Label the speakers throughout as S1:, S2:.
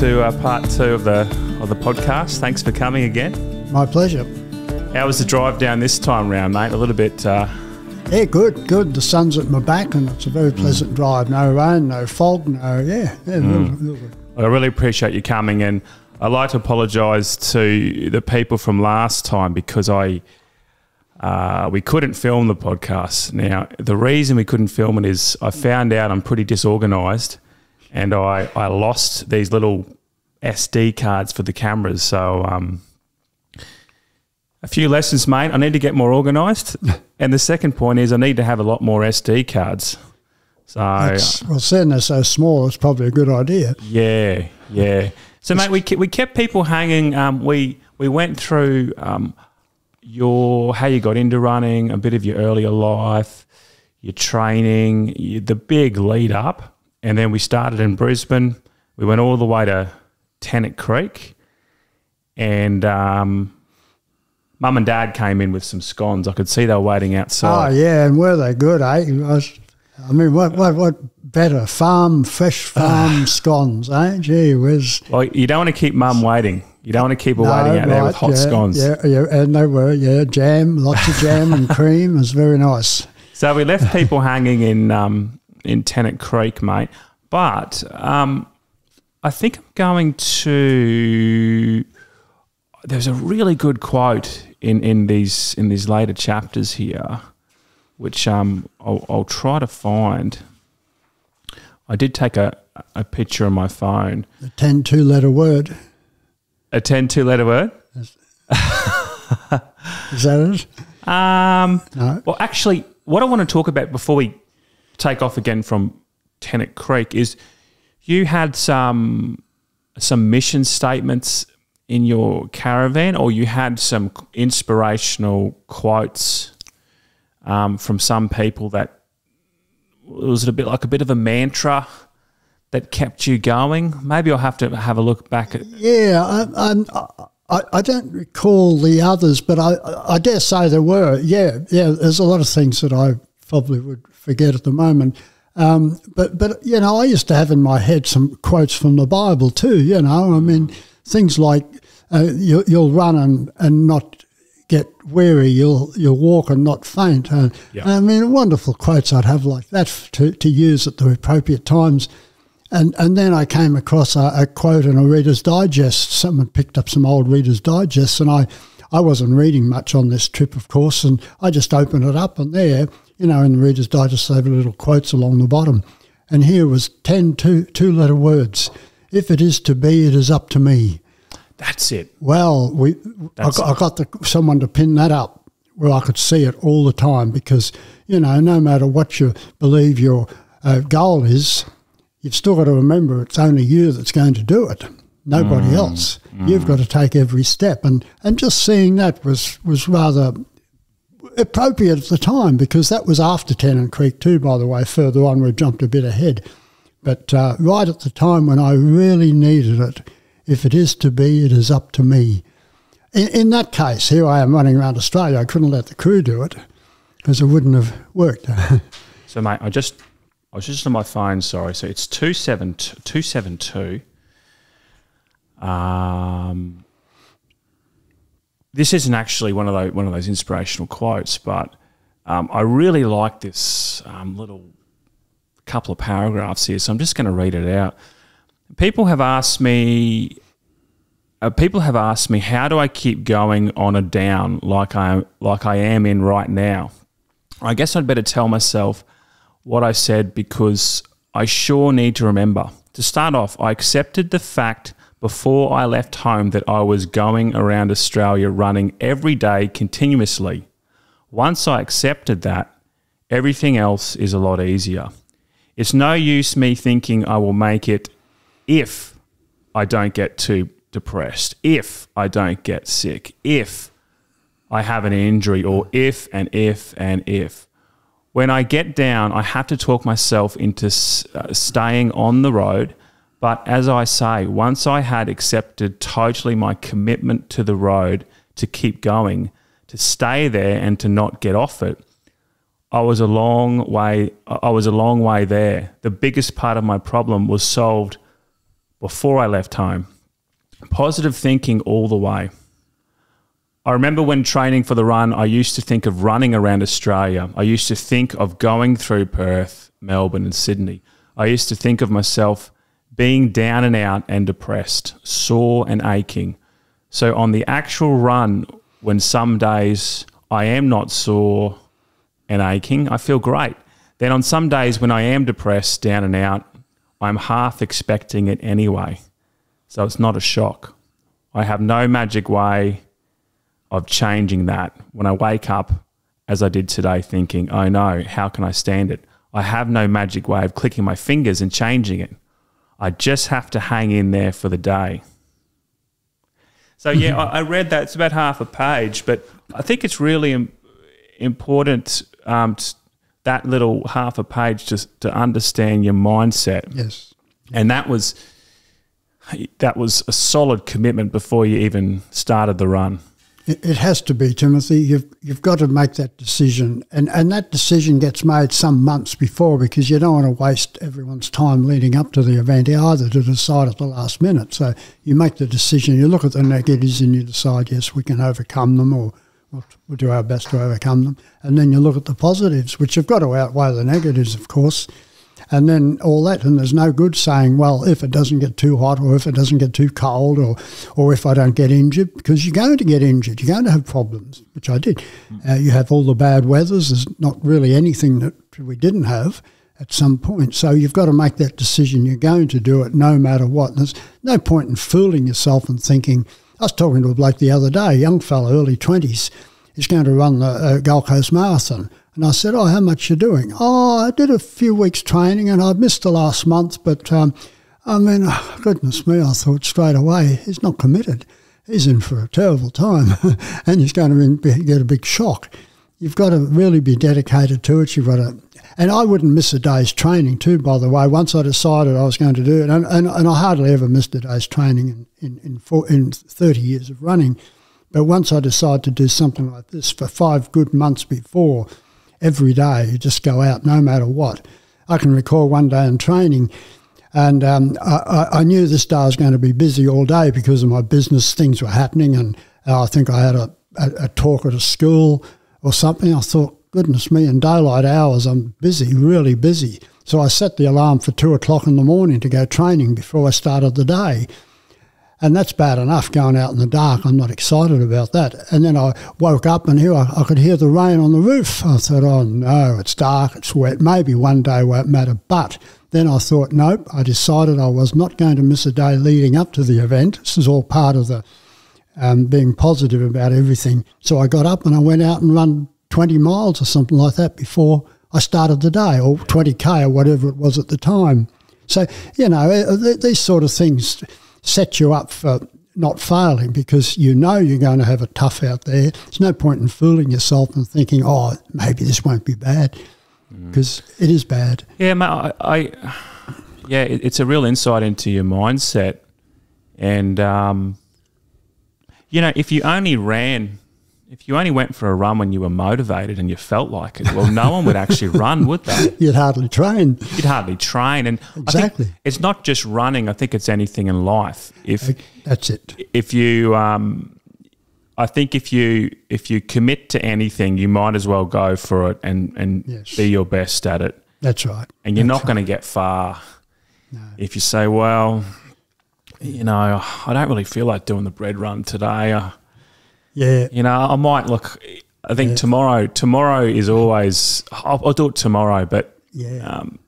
S1: to uh, part two of the of the podcast. Thanks for coming again.
S2: My pleasure.
S1: How was the drive down this time round, mate? A little bit. Uh,
S2: Yeah, good, good. The sun's at my back and it's a very pleasant drive. No rain, no fog, no, yeah. yeah little,
S1: I really appreciate you coming, and I'd like to apologise to the people from last time because I uh, we couldn't film the podcast. Now, the reason we couldn't film it is I found out I'm pretty disorganised, and I I lost these little SD cards for the cameras. So, um, a few lessons, mate. I need to get more organised, and the second point is I need to have a lot more SD cards. So,
S2: It's, well, seeing they're so small, it's probably a good idea.
S1: yeah, yeah. So, mate, we we kept people hanging. Um, we we went through um, your how you got into running, a bit of your earlier life, your training, you, the big lead up, and then we started in Brisbane. We went all the way to Tennant Creek, and um, Mum and Dad came in with some scones. I could see they were waiting outside.
S2: Oh, yeah, and were they good, eh? I, mean, what, what, what better? Farm, fresh farm scones, eh? Gee whiz.
S1: Well, you don't want to keep Mum waiting. You don't want to keep her waiting out there with hot
S2: yeah,
S1: scones.
S2: Yeah, yeah, and they were, yeah, jam, lots of jam and cream. It was very nice.
S1: So we left people hanging in um, in Tennant Creek, mate. But um, I think I'm going to. There's a really good quote in, in these in these later chapters here, which um, I'll, I'll try to find. I did take a, a picture on my phone.
S2: The 10 two letter word.
S1: A 10 two letter word.
S2: Is that it?
S1: Um,
S2: No.
S1: Well, actually, what I want to talk about before we take off again from Tennant Creek is you had some some mission statements in your caravan, or you had some inspirational quotes um, from some people that was it a bit like a bit of a mantra that kept you going? Maybe I'll have to have a look back at.
S2: Yeah, I, I, I don't recall the others, but I, I dare say there were. Yeah, yeah. There's a lot of things that I probably would forget at the moment. Um, but but you know, I used to have in my head some quotes from the Bible too. You know, I mean things like uh, you, you'll run and, and not get weary. You'll you'll walk and not faint. Uh,
S1: Yeah.
S2: I mean, wonderful quotes I'd have like that to to use at the appropriate times. And and then I came across a, a quote in a Reader's Digest. Someone picked up some old Reader's Digests, and I, I wasn't reading much on this trip, of course, and I just opened it up, and there, you know, in the Reader's Digest, they have little quotes along the bottom. And here was 10 two, two letter words. If it is to be, it is up to me.
S1: That's it.
S2: Well, we I got, I got the, someone to pin that up where I could see it all the time because you know no matter what you believe your uh, goal is, you've still got to remember it's only you that's going to do it, nobody else. You've got to take every step, and and just seeing that was was rather appropriate at the time because that was after Tennant Creek too. By the way, further on we jumped a bit ahead, but uh, right at the time when I really needed it, if it is to be, it is up to me. In, in that case, here I am running around Australia. I couldn't let the crew do it because it wouldn't have worked.
S1: So, mate, I just I was just on my phone. Sorry, so it's two seven two seven two. Um, this isn't actually one of those one of those inspirational quotes, but um, I really like this um, little couple of paragraphs here. So I'm just going to read it out. People have asked me. Uh, people have asked me, how do I keep going on a down like I like I am in right now? I guess I'd better tell myself what I said because I sure need to remember. To start off, I accepted the fact before I left home that I was going around Australia running every day continuously. Once I accepted that, everything else is a lot easier. It's no use me thinking I will make it if I don't get too depressed, if I don't get sick, if I have an injury, or if and if and if. When I get down, I have to talk myself into uh, staying on the road. But as I say, once I had accepted totally my commitment to the road to keep going, to stay there and to not get off it, I was a long way. I was a long way there. The biggest part of my problem was solved before I left home. Positive thinking all the way. I remember when training for the run, I used to think of running around Australia. I used to think of going through Perth, Melbourne, and Sydney. I used to think of myself being down and out and depressed, sore and aching. So on the actual run, when some days I am not sore and aching, I feel great. Then on some days when I am depressed, down and out, I'm half expecting it anyway. So it's not a shock. I have no magic way of changing that when I wake up, as I did today, thinking, oh no, how can I stand it? I have no magic way of clicking my fingers and changing it. I just have to hang in there for the day. So, yeah, I, I read that. It's about half a page, but I think it's really Im- important um, t- that little half a page just to understand your mindset.
S2: Yes.
S1: And that was that was a solid commitment before you even started the run.
S2: It, has to be, Timothy. You've you've got to make that decision, and and that decision gets made some months before because you don't want to waste everyone's time leading up to the event either to decide at the last minute. So you make the decision. You look at the negatives and you decide, yes, we can overcome them, or we'll, we'll do our best to overcome them. And then you look at the positives, which have got to outweigh the negatives, of course and then all that. And there's no good saying, well, if it doesn't get too hot or if it doesn't get too cold or, or if I don't get injured, because you're going to get injured. You're going to have problems, which I did. Uh, you have all the bad weathers. There's not really anything that we didn't have at some point. So you've got to make that decision. You're going to do it no matter what. And there's no point in fooling yourself and thinking. I was talking to a bloke the other day, a young fellow, early 20s. He's going to run the uh, Gold Coast Marathon. And I said, Oh, how much you doing? Oh, I did a few weeks training and I missed the last month, but um, I mean, goodness me, I thought straight away, he's not committed. He's in for a terrible time and he's going to get a big shock. You've got to really be dedicated to it. You've got to, and I wouldn't miss a day's training too, by the way, once I decided I was going to do it. And, and, and I hardly ever missed a day's training in, in, in, four, in 30 years of running. But once I decided to do something like this for five good months before, every day. You just go out no matter what. I can recall one day in training, and um, I, I, knew this day was going to be busy all day because of my business. Things were happening, and uh, I think I had a, a, a talk at a school or something. I thought, goodness me, in daylight hours, I'm busy, really busy. So I set the alarm for two o'clock in the morning to go training before I started the day. And that's bad enough going out in the dark. I'm not excited about that. And then I woke up and here I, I could hear the rain on the roof. I thought, oh no, it's dark, it's wet. Maybe one day won't matter. But then I thought, nope, I decided I was not going to miss a day leading up to the event. This is all part of the um, being positive about everything. So I got up and I went out and run 20 miles or something like that before I started the day, or 20k or whatever it was at the time. So, you know, uh, these sort of things set you up for not failing because you know you're going to have a tough out there. There's no point in fooling yourself and thinking, oh, maybe this won't be bad because mm. it is bad.
S1: Yeah, mate, I, I yeah, it, it's a real insight into your mindset. And, um, you know, if you only ran if you only went for a run when you were motivated and you felt like it, well, no one would actually run, would they?
S2: You'd hardly train.
S1: You'd hardly train, and
S2: exactly,
S1: it's not just running. I think it's anything in life. If
S2: that's it,
S1: if you, um, I think if you if you commit to anything, you might as well go for it and and yes. be your best at it.
S2: That's right.
S1: And you're
S2: that's
S1: not right. going to get far no. if you say, well, you know, I don't really feel like doing the bread run today. Uh,
S2: yeah.
S1: You know, I might look. I think yeah. tomorrow. Tomorrow is always. I'll, I'll, do it tomorrow, but
S2: yeah. Um,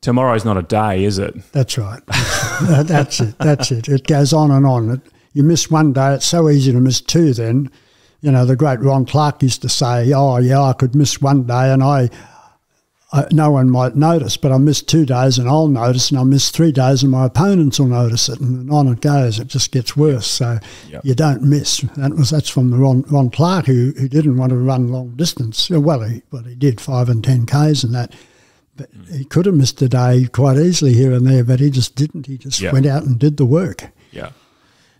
S1: tomorrow's not a day, is it?
S2: That's right. That's, it. That's it. It goes on and on. It, you miss one day, it's so easy to miss two. Then, you know, the great Ron Clarke used to say, "Oh, yeah, I could miss one day, and I I, no one might notice, but I missed two days and I'll notice, and I miss three days and my opponents will notice it, and on it goes. It just gets worse. So yep. you don't miss. That was that's from the Ron, Ron Clarke who, who didn't want to run long distance. Well, he well he did five and ten k's and that, but mm. he could have missed a day quite easily here and there, but he just didn't. He just yep. went out and did the work.
S1: Yeah.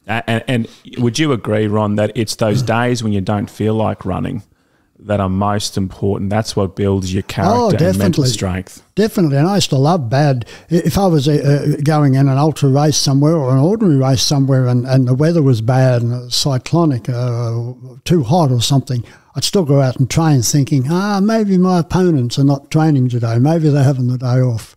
S1: And, and, would you agree, Ron, that it's those days when you don't feel like running that are most important. That's what builds your character and mental strength.
S2: Definitely, and I used to love bad. If I was uh, going in an ultra race somewhere or an ordinary race somewhere, and, and the weather was bad and cyclonic, uh, too hot or something, I'd still go out and train, thinking, ah, maybe my opponents are not training today. Maybe they're having the day off,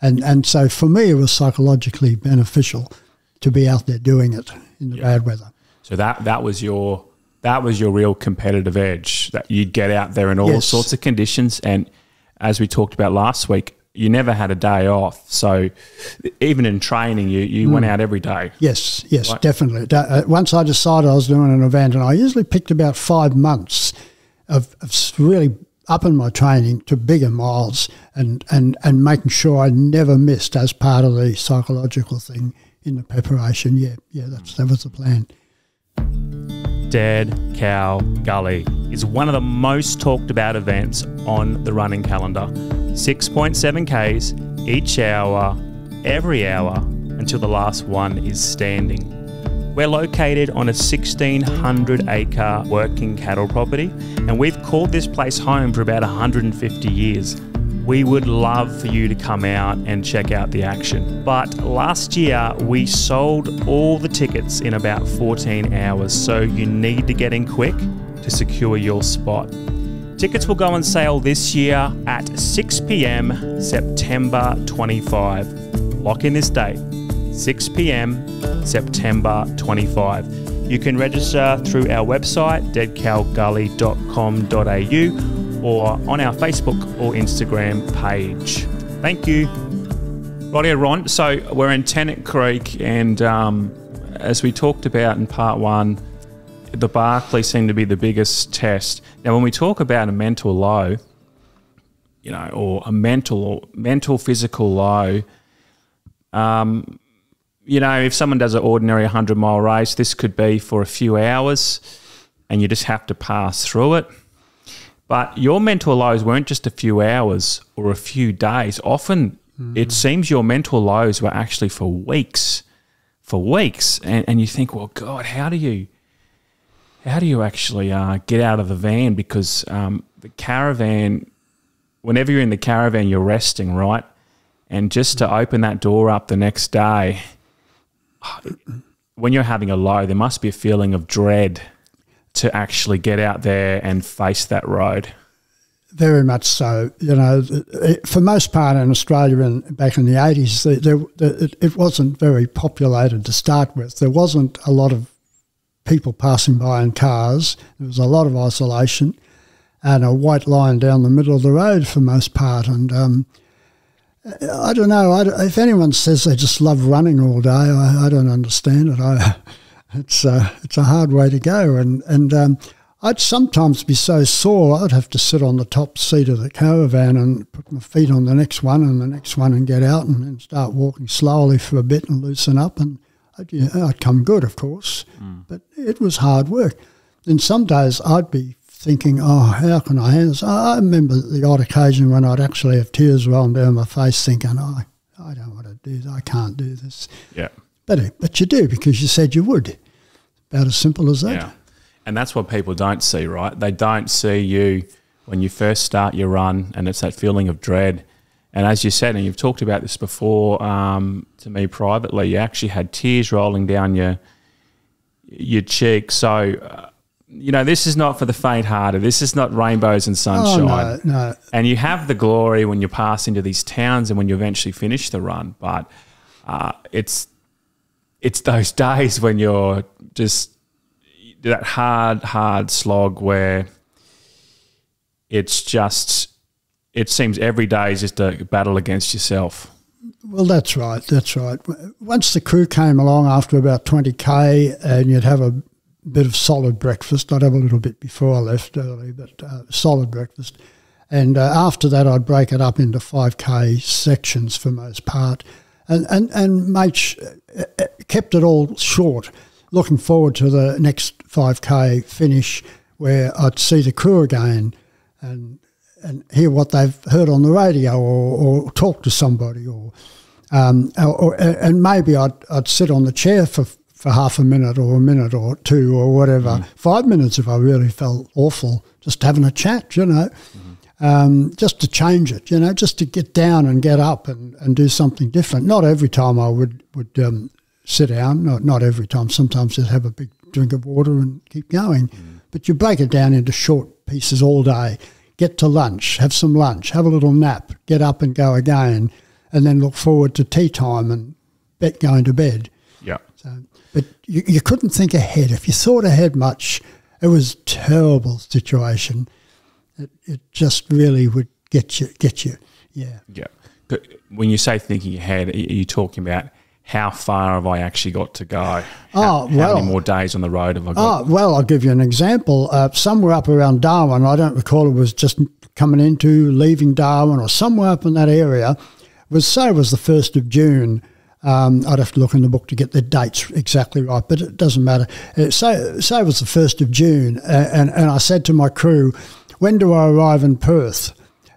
S2: and and so for me, it was psychologically beneficial to be out there doing it in the yeah. bad weather.
S1: So that that was your that was your real competitive edge that you'd get out there in all yes. sorts of conditions. And as we talked about last week, you never had a day off. So even in training, you, you mm. went out every day.
S2: Yes, yes, right? definitely. Uh, once I decided I was doing an event, and I usually picked about five months of, of really upping my training to bigger miles and, and, and making sure I never missed as part of the psychological thing in the preparation. Yeah, yeah, that's, that was the plan.
S1: Dead Cow Gully is one of the most talked about events on the running calendar. 6.7 Ks each hour, every hour, until the last one is standing. We're located on a 1600 acre working cattle property, and we've called this place home for about 150 years we would love for you to come out and check out the action. But last year, we sold all the tickets in about 14 hours, so you need to get in quick to secure your spot. Tickets will go on sale this year at 6 pm, September 25. Lock in this date 6 pm, September 25. You can register through our website, deadcowgully.com.au or on our Facebook or Instagram page. Thank you. Rightio, Ron. So we're in Tennant Creek, and um, as we talked about in part one, the Barkly seemed to be the biggest test. Now, when we talk about a mental low, you know, or a mental or mental physical low, um, you know, if someone does an ordinary 100 mile race, this could be for a few hours and you just have to pass through it. But your mental lows weren't just a few hours or a few days. Often mm. it seems your mental lows were actually for weeks, for weeks. And, and you think, well, God, how do you, how do you actually uh, get out of the van? Because um, the caravan, whenever you're in the caravan, you're resting, right? And just to open that door up the next day, when you're having a low, there must be a feeling of dread to actually get out there and face that road.
S2: Very much so. You know, for most part in Australia, and back in the eighties, there it wasn't very populated to start with. There wasn't a lot of people passing by in cars. There was a lot of isolation, and a white line down the middle of the road for most part. And um, I don't know. I, if anyone says they just love running all day, I, I don't understand it. I it's a, it's a hard way to go. And, and um, I'd sometimes be so sore, I'd have to sit on the top seat of the caravan and put my feet on the next one and the next one and get out and then start walking slowly for a bit and loosen up. And I'd, you know, I'd come good, of course, mm. but it was hard work. And some days I'd be thinking, oh, how can I handle this? I remember the odd occasion when I'd actually have tears rolling down my face thinking, oh, I don't want to do this. I can't do this.
S1: Yeah.
S2: But, but you do because you said you would. About as simple as that. Yeah.
S1: And that's what people don't see, right? They don't see you when you first start your run, and it's that feeling of dread. And as you said, and you've talked about this before um, to me privately, you actually had tears rolling down your your cheek. So, uh, you know, this is not for the faint-hearted. This is not rainbows and sunshine.
S2: Oh, no, no.
S1: And you have the glory when you pass into these towns and when you eventually finish the run, but uh, it's it's those days when you're just that hard, hard slog where it's just it seems every day is just a battle against yourself.
S2: Well, that's right. That's right. Once the crew came along after about 20k, and you'd have a bit of solid breakfast. I'd have a little bit before I left early, but uh, solid breakfast. And uh, after that, I'd break it up into 5k sections for most part and, and, and mate, uh, uh, kept it all short, looking forward to the next 5K finish where I'd see the crew again and and hear what they've heard on the radio or, or talk to somebody or, um, or and maybe I'd, I'd sit on the chair for for half a minute or a minute or two or whatever. Five minutes if I really felt awful, just having a chat, you know, um, just to change it, you know, just to get down and get up and, and do something different. Not every time I would would um, sit down, not not every time. Sometimes I'd have a big drink of water and keep going, but you break it down into short pieces all day. Get to lunch, have some lunch, have a little nap, get up and go again, and then look forward to tea time and bet going to bed.
S1: Yeah.
S2: So, but you, you couldn't think ahead. If you thought ahead much, it was a terrible situation. It, it just really would get you, get you. Yeah.
S1: Yeah. But when you say thinking ahead, are you talking about how far have I actually got to go? How,
S2: Oh,
S1: how
S2: well-
S1: many more days on the road have I got?
S2: Oh, well, I'll give you an example. Uh, somewhere up around Darwin, I don't recall it was just coming into, leaving Darwin, or somewhere up in that area, was say it was the 1st of June. Um, I'd have to look in the book to get the dates exactly right, but it doesn't matter. Uh, say, say it was the 1st of June, uh, and, and I said to my crew, When do I arrive in Perth?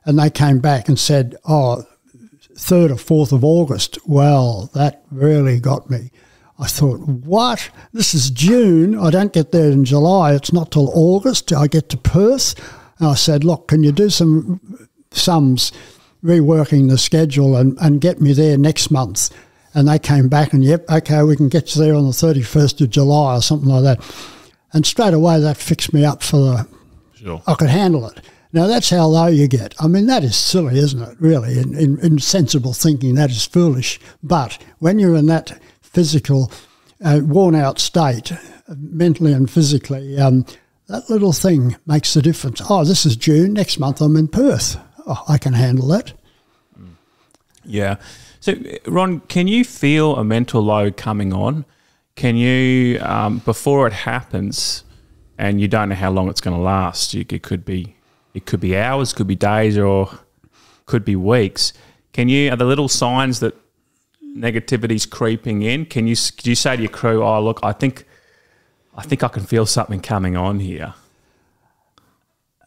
S2: And they came back and said, Oh, 3rd or 4th of August. Well, that really got me. I thought, what? This is June. I don't get there in July. It's not till August. I get to Perth. And I said, look, can you do some sums, reworking the schedule and, and get me there next month? And they came back and, yep, okay, we can get you there on the 31st of July or something like that. And straight away, that fixed me up for the,
S1: Sure.
S2: I could handle it. Now that's how low you get. I mean, that is silly, isn't it? Really, in, in, in sensible thinking, that is foolish. But when you're in that physical, uh, worn-out state, uh, mentally and physically, um, that little thing makes the difference. Oh, this is June. Next month, I'm in Perth. Oh, I can handle that.
S1: Yeah. So, Ron, can you feel a mental load coming on? Can you, um, before it happens, and you don't know how long it's going to last? You, it could be, it could be hours, could be days, or could be weeks. Can you? Are the little signs that negativity's creeping in? Can you? Do you say to your crew, "Oh, look, I think, I think I can feel something coming on here."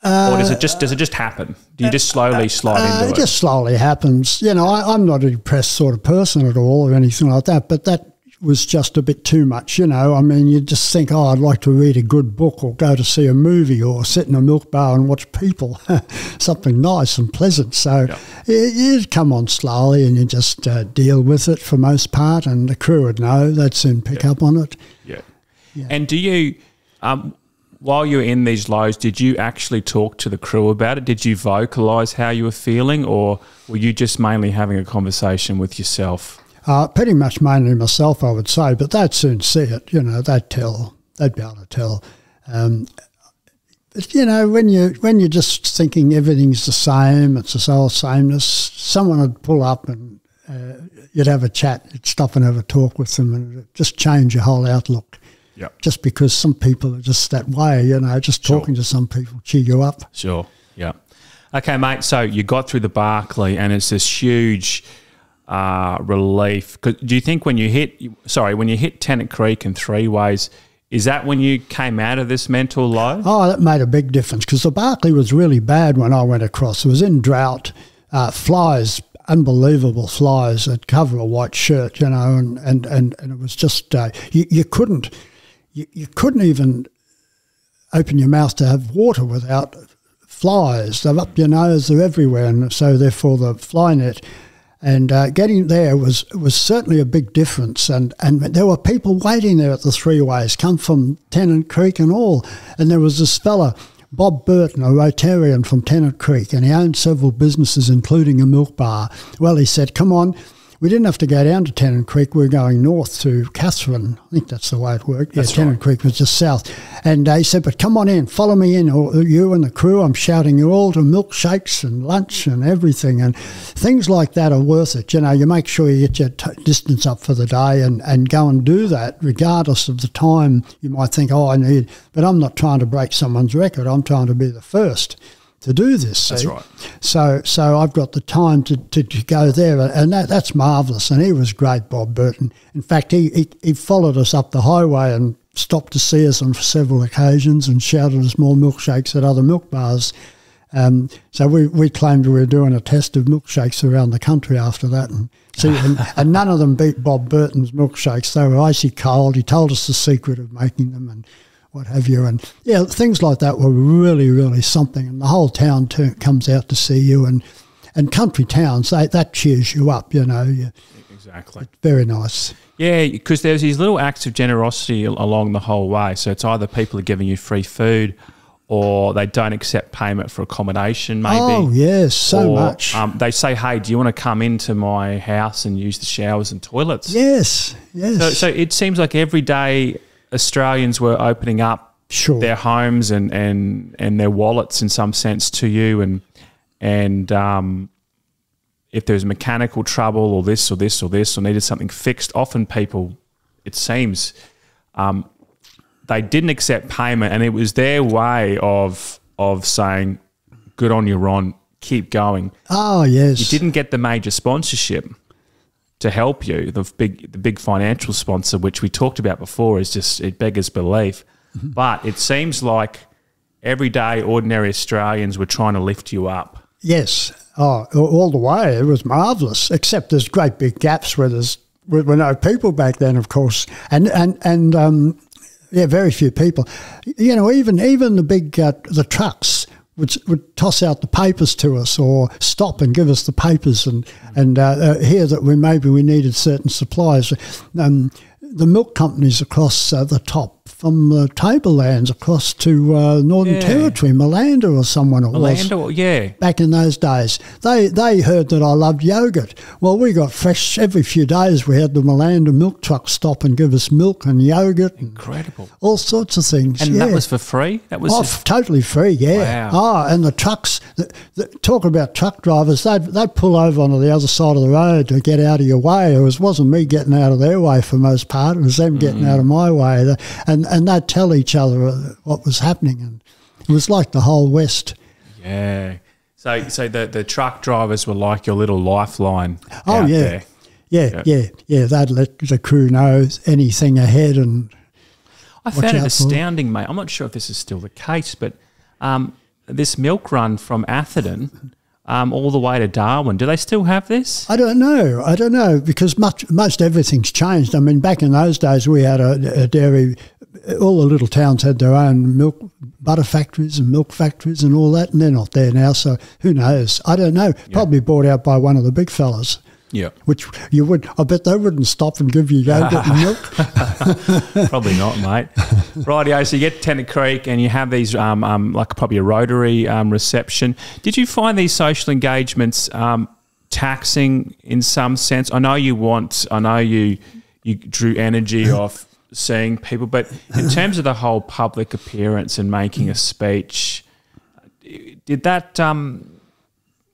S1: or does it just does it just happen? Do you just slowly slide
S2: Uh,
S1: into
S2: it
S1: it?
S2: just slowly happens. You know, I, I'm not a depressed sort of person at all or anything like that, but that was just a bit too much, you know. I mean, you just think, oh, I'd like to read a good book or go to see a movie or sit in a milk bar and watch people, something nice and pleasant. So
S1: Yeah.
S2: you, you come on slowly and you just uh, deal with it for most part, and the crew would know, they'd soon pick up on it.
S1: Yeah. And do you, um, while you were in these lows, did you actually talk to the crew about it? Did you vocalize how you were feeling, or were you just mainly having a conversation with yourself?
S2: Uh, pretty much mainly myself, I would say, but they'd soon see it. You know, they'd tell. They'd be able to tell. Um, but you know, when you when you're just thinking everything's the same, it's the sole sameness. Someone would pull up and uh, you'd have a chat. You'd stop and have a talk with them, and just change your whole outlook.
S1: Yeah.
S2: Just because some people are just that way, you know, just
S1: Sure.
S2: talking to some people cheer you up.
S1: Sure. Yeah. Okay, mate. So you got through the Barkly, and it's this huge uh, relief. Do you think when you hit, sorry, when you hit Tennant Creek in three ways, is that when you came out of this mental low?
S2: Oh, that made a big difference because the Barkly was really bad when I went across. It was in drought, uh, flies, unbelievable flies that cover a white shirt, you know, and, and, and, and it was just, uh, you, you couldn't, you, you couldn't even open your mouth to have water without flies. They're up your nose, they're everywhere, and so therefore the fly net. And uh, getting there was was certainly a big difference, and, and there were people waiting there at the three ways, come from Tennant Creek and all. And there was this fella, Bob Burton, a Rotarian from Tennant Creek, and he owned several businesses, including a milk bar. Well, he said, "Come on." We didn't have to go down to Tennant Creek. We were going north to Katherine. I think that's the way it worked.
S1: That's
S2: yeah, Tennant
S1: right.
S2: Creek was just south. And they said, but come on in, follow me in, or you and the crew. I'm shouting you all to milkshakes and lunch and everything. And things like that are worth it. You know, you make sure you get your t- distance up for the day and, and go and do that, regardless of the time you might think, oh, I need. But I'm not trying to break someone's record. I'm trying to be the first to do this.
S1: That's
S2: see?
S1: right.
S2: So, so I've got the time to, to, to go there, and that, that's marvellous. And he was great, Bob Burton. In fact, he, he, he followed us up the highway and stopped to see us on several occasions and shouted us more milkshakes at other milk bars. Um, so we, we claimed we were doing a test of milkshakes around the country after that, and see, and, and none of them beat Bob Burton's milkshakes. They were icy cold. He told us the secret of making them, and what have you. And yeah, things like that were really, really something. And the whole town turn, comes out to see you, and and country towns they, that cheers you up. You know, you,
S1: Exactly.
S2: very nice.
S1: Yeah, because there's these little acts of generosity along the whole way. So it's either people are giving you free food, or they don't accept payment for accommodation. Maybe.
S2: Oh yes, so
S1: or,
S2: much.
S1: Um, they say, "Hey, do you want to come into my house and use the showers and toilets?"
S2: yes, yes.
S1: So, so it seems like every day Australians were opening up
S2: sure.
S1: their homes and, and, and their wallets in some sense to you, and and um, if there's mechanical trouble or this or this or this or needed something fixed, often people, it seems, um, they didn't accept payment, and it was their way of of saying, "Good on you, Ron. Keep going."
S2: Oh yes.
S1: You didn't get the major sponsorship to help you. The big the big financial sponsor, which we talked about before, is just it beggars belief. But it seems like everyday ordinary Australians were trying to lift you up.
S2: Yes. Oh, all the way. It was marvellous. Except there's great big gaps where there's where were no people back then, of course, and and and um, yeah, very few people. You know, even even the big uh, the trucks would would toss out the papers to us or stop and give us the papers and and uh, uh, hear that we maybe we needed certain supplies. Um, the milk companies across uh, the top, from uh, Tablelands across to uh, Northern
S1: Yeah.
S2: Territory, Malanda or someone it was
S1: Orlando, yeah.
S2: back in those days. They they heard that I loved yogurt. Well, we got fresh every few days. We had the Malanda milk truck stop and give us milk and yogurt and
S1: Incredible.
S2: all sorts of things.
S1: And
S2: yeah.
S1: that was for free? That was
S2: Oh, f- totally free, yeah.
S1: Wow.
S2: Oh, and the trucks, the, the, talk about truck drivers, they'd, they'd pull over onto the other side of the road to get out of your way. It was, wasn't me getting out of their way for most part, it was them getting out of my way. The- And, and they'd tell each other uh, what was happening. And it was like the whole West.
S1: yeah. So so the, the truck drivers were like your little lifeline.
S2: Oh,
S1: out
S2: yeah.
S1: there.
S2: Yeah, yeah, yeah. They'd let the crew know anything ahead, and
S1: I found it
S2: out for-
S1: astounding, mate. I'm not sure if this is still the case, but um, this milk run from Atherton um, all the way to Darwin, do they still have this?
S2: I don't know. I don't know because much most everything's changed. I mean, back in those days, we had a, a dairy. All the little towns had their own milk butter factories and milk factories and all that, and they're not there now. So who knows? I don't know. Probably bought out by one of the big fellas.
S1: Yeah.
S2: Which you would, I bet they wouldn't stop and give you yogurt and milk.
S1: Probably not, mate. Rightio, so you get to Tennant Creek and you have these, um, um, like probably a Rotary um, reception. Did you find these social engagements um, taxing in some sense? I know you want, I know you you drew energy off seeing people, but in terms of the whole public appearance and making a speech, did that? Um,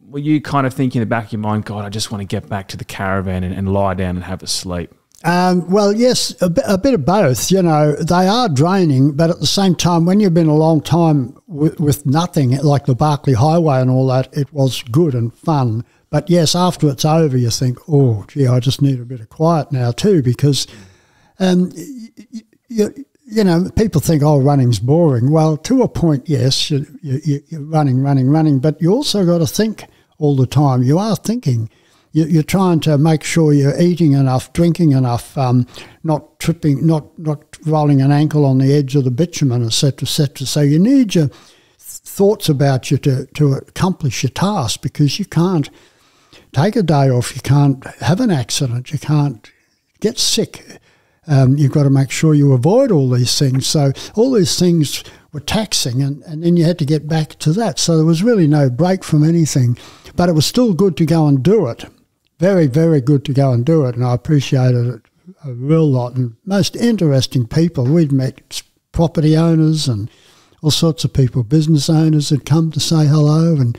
S1: were you kind of thinking in the back of your mind, God, I just want to get back to the caravan and, and lie down and have a sleep?
S2: Um, well, yes, a bit, of both. You know, they are draining, but at the same time, when you've been a long time with, with nothing, like the Barkly Highway and all that, it was good and fun. But yes, after it's over, you think, oh, gee, I just need a bit of quiet now too, because, um, you, you, you know, people think, oh, running's boring. Well, to a point, yes, you, you, you're running, running, running, but you also got to think all the time. You are thinking you- you're trying to make sure you're eating enough, drinking enough, um, not tripping, not not rolling an ankle on the edge of the bitumen, etc., etc. So you need your thoughts about you to, to accomplish your task because you can't take a day off, you can't have an accident, you can't get sick. Um, you've got to make sure you avoid all these things. So all these things were taxing, and, and then you had to get back to that. So there was really no break from anything, but it was still good to go and do it. Very, very good to go and do it, and I appreciated it a real lot. And most interesting people. We'd met property owners and all sorts of people, business owners had come to say hello, and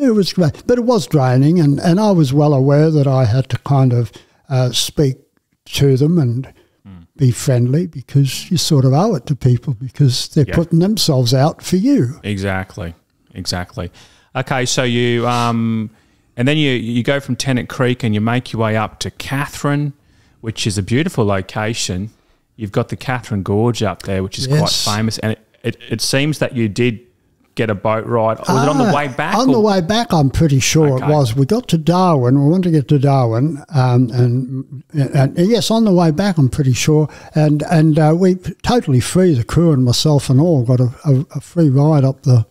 S2: it was great. But it was draining, and, and I was well aware that I had to kind of uh, speak to them and be friendly because you sort of owe it to people because they're
S1: Yeah.
S2: putting themselves out for you.
S1: Exactly, exactly. Okay, so you um, and then you you go from Tennant Creek and you make your way up to Katherine, which is a beautiful location. You've got the Katherine Gorge up there, which is
S2: Yes.
S1: quite famous, and it, it, it seems that you did get a boat ride? Was it on the
S2: Ah,
S1: way back?
S2: On
S1: or-
S2: the way back, I'm pretty sure
S1: Okay.
S2: it was. We got to Darwin. We wanted to get to Darwin, um, and, and, and yes, on the way back, I'm pretty sure. And and uh, we totally free, the crew and myself and all, got a, a, a free ride up the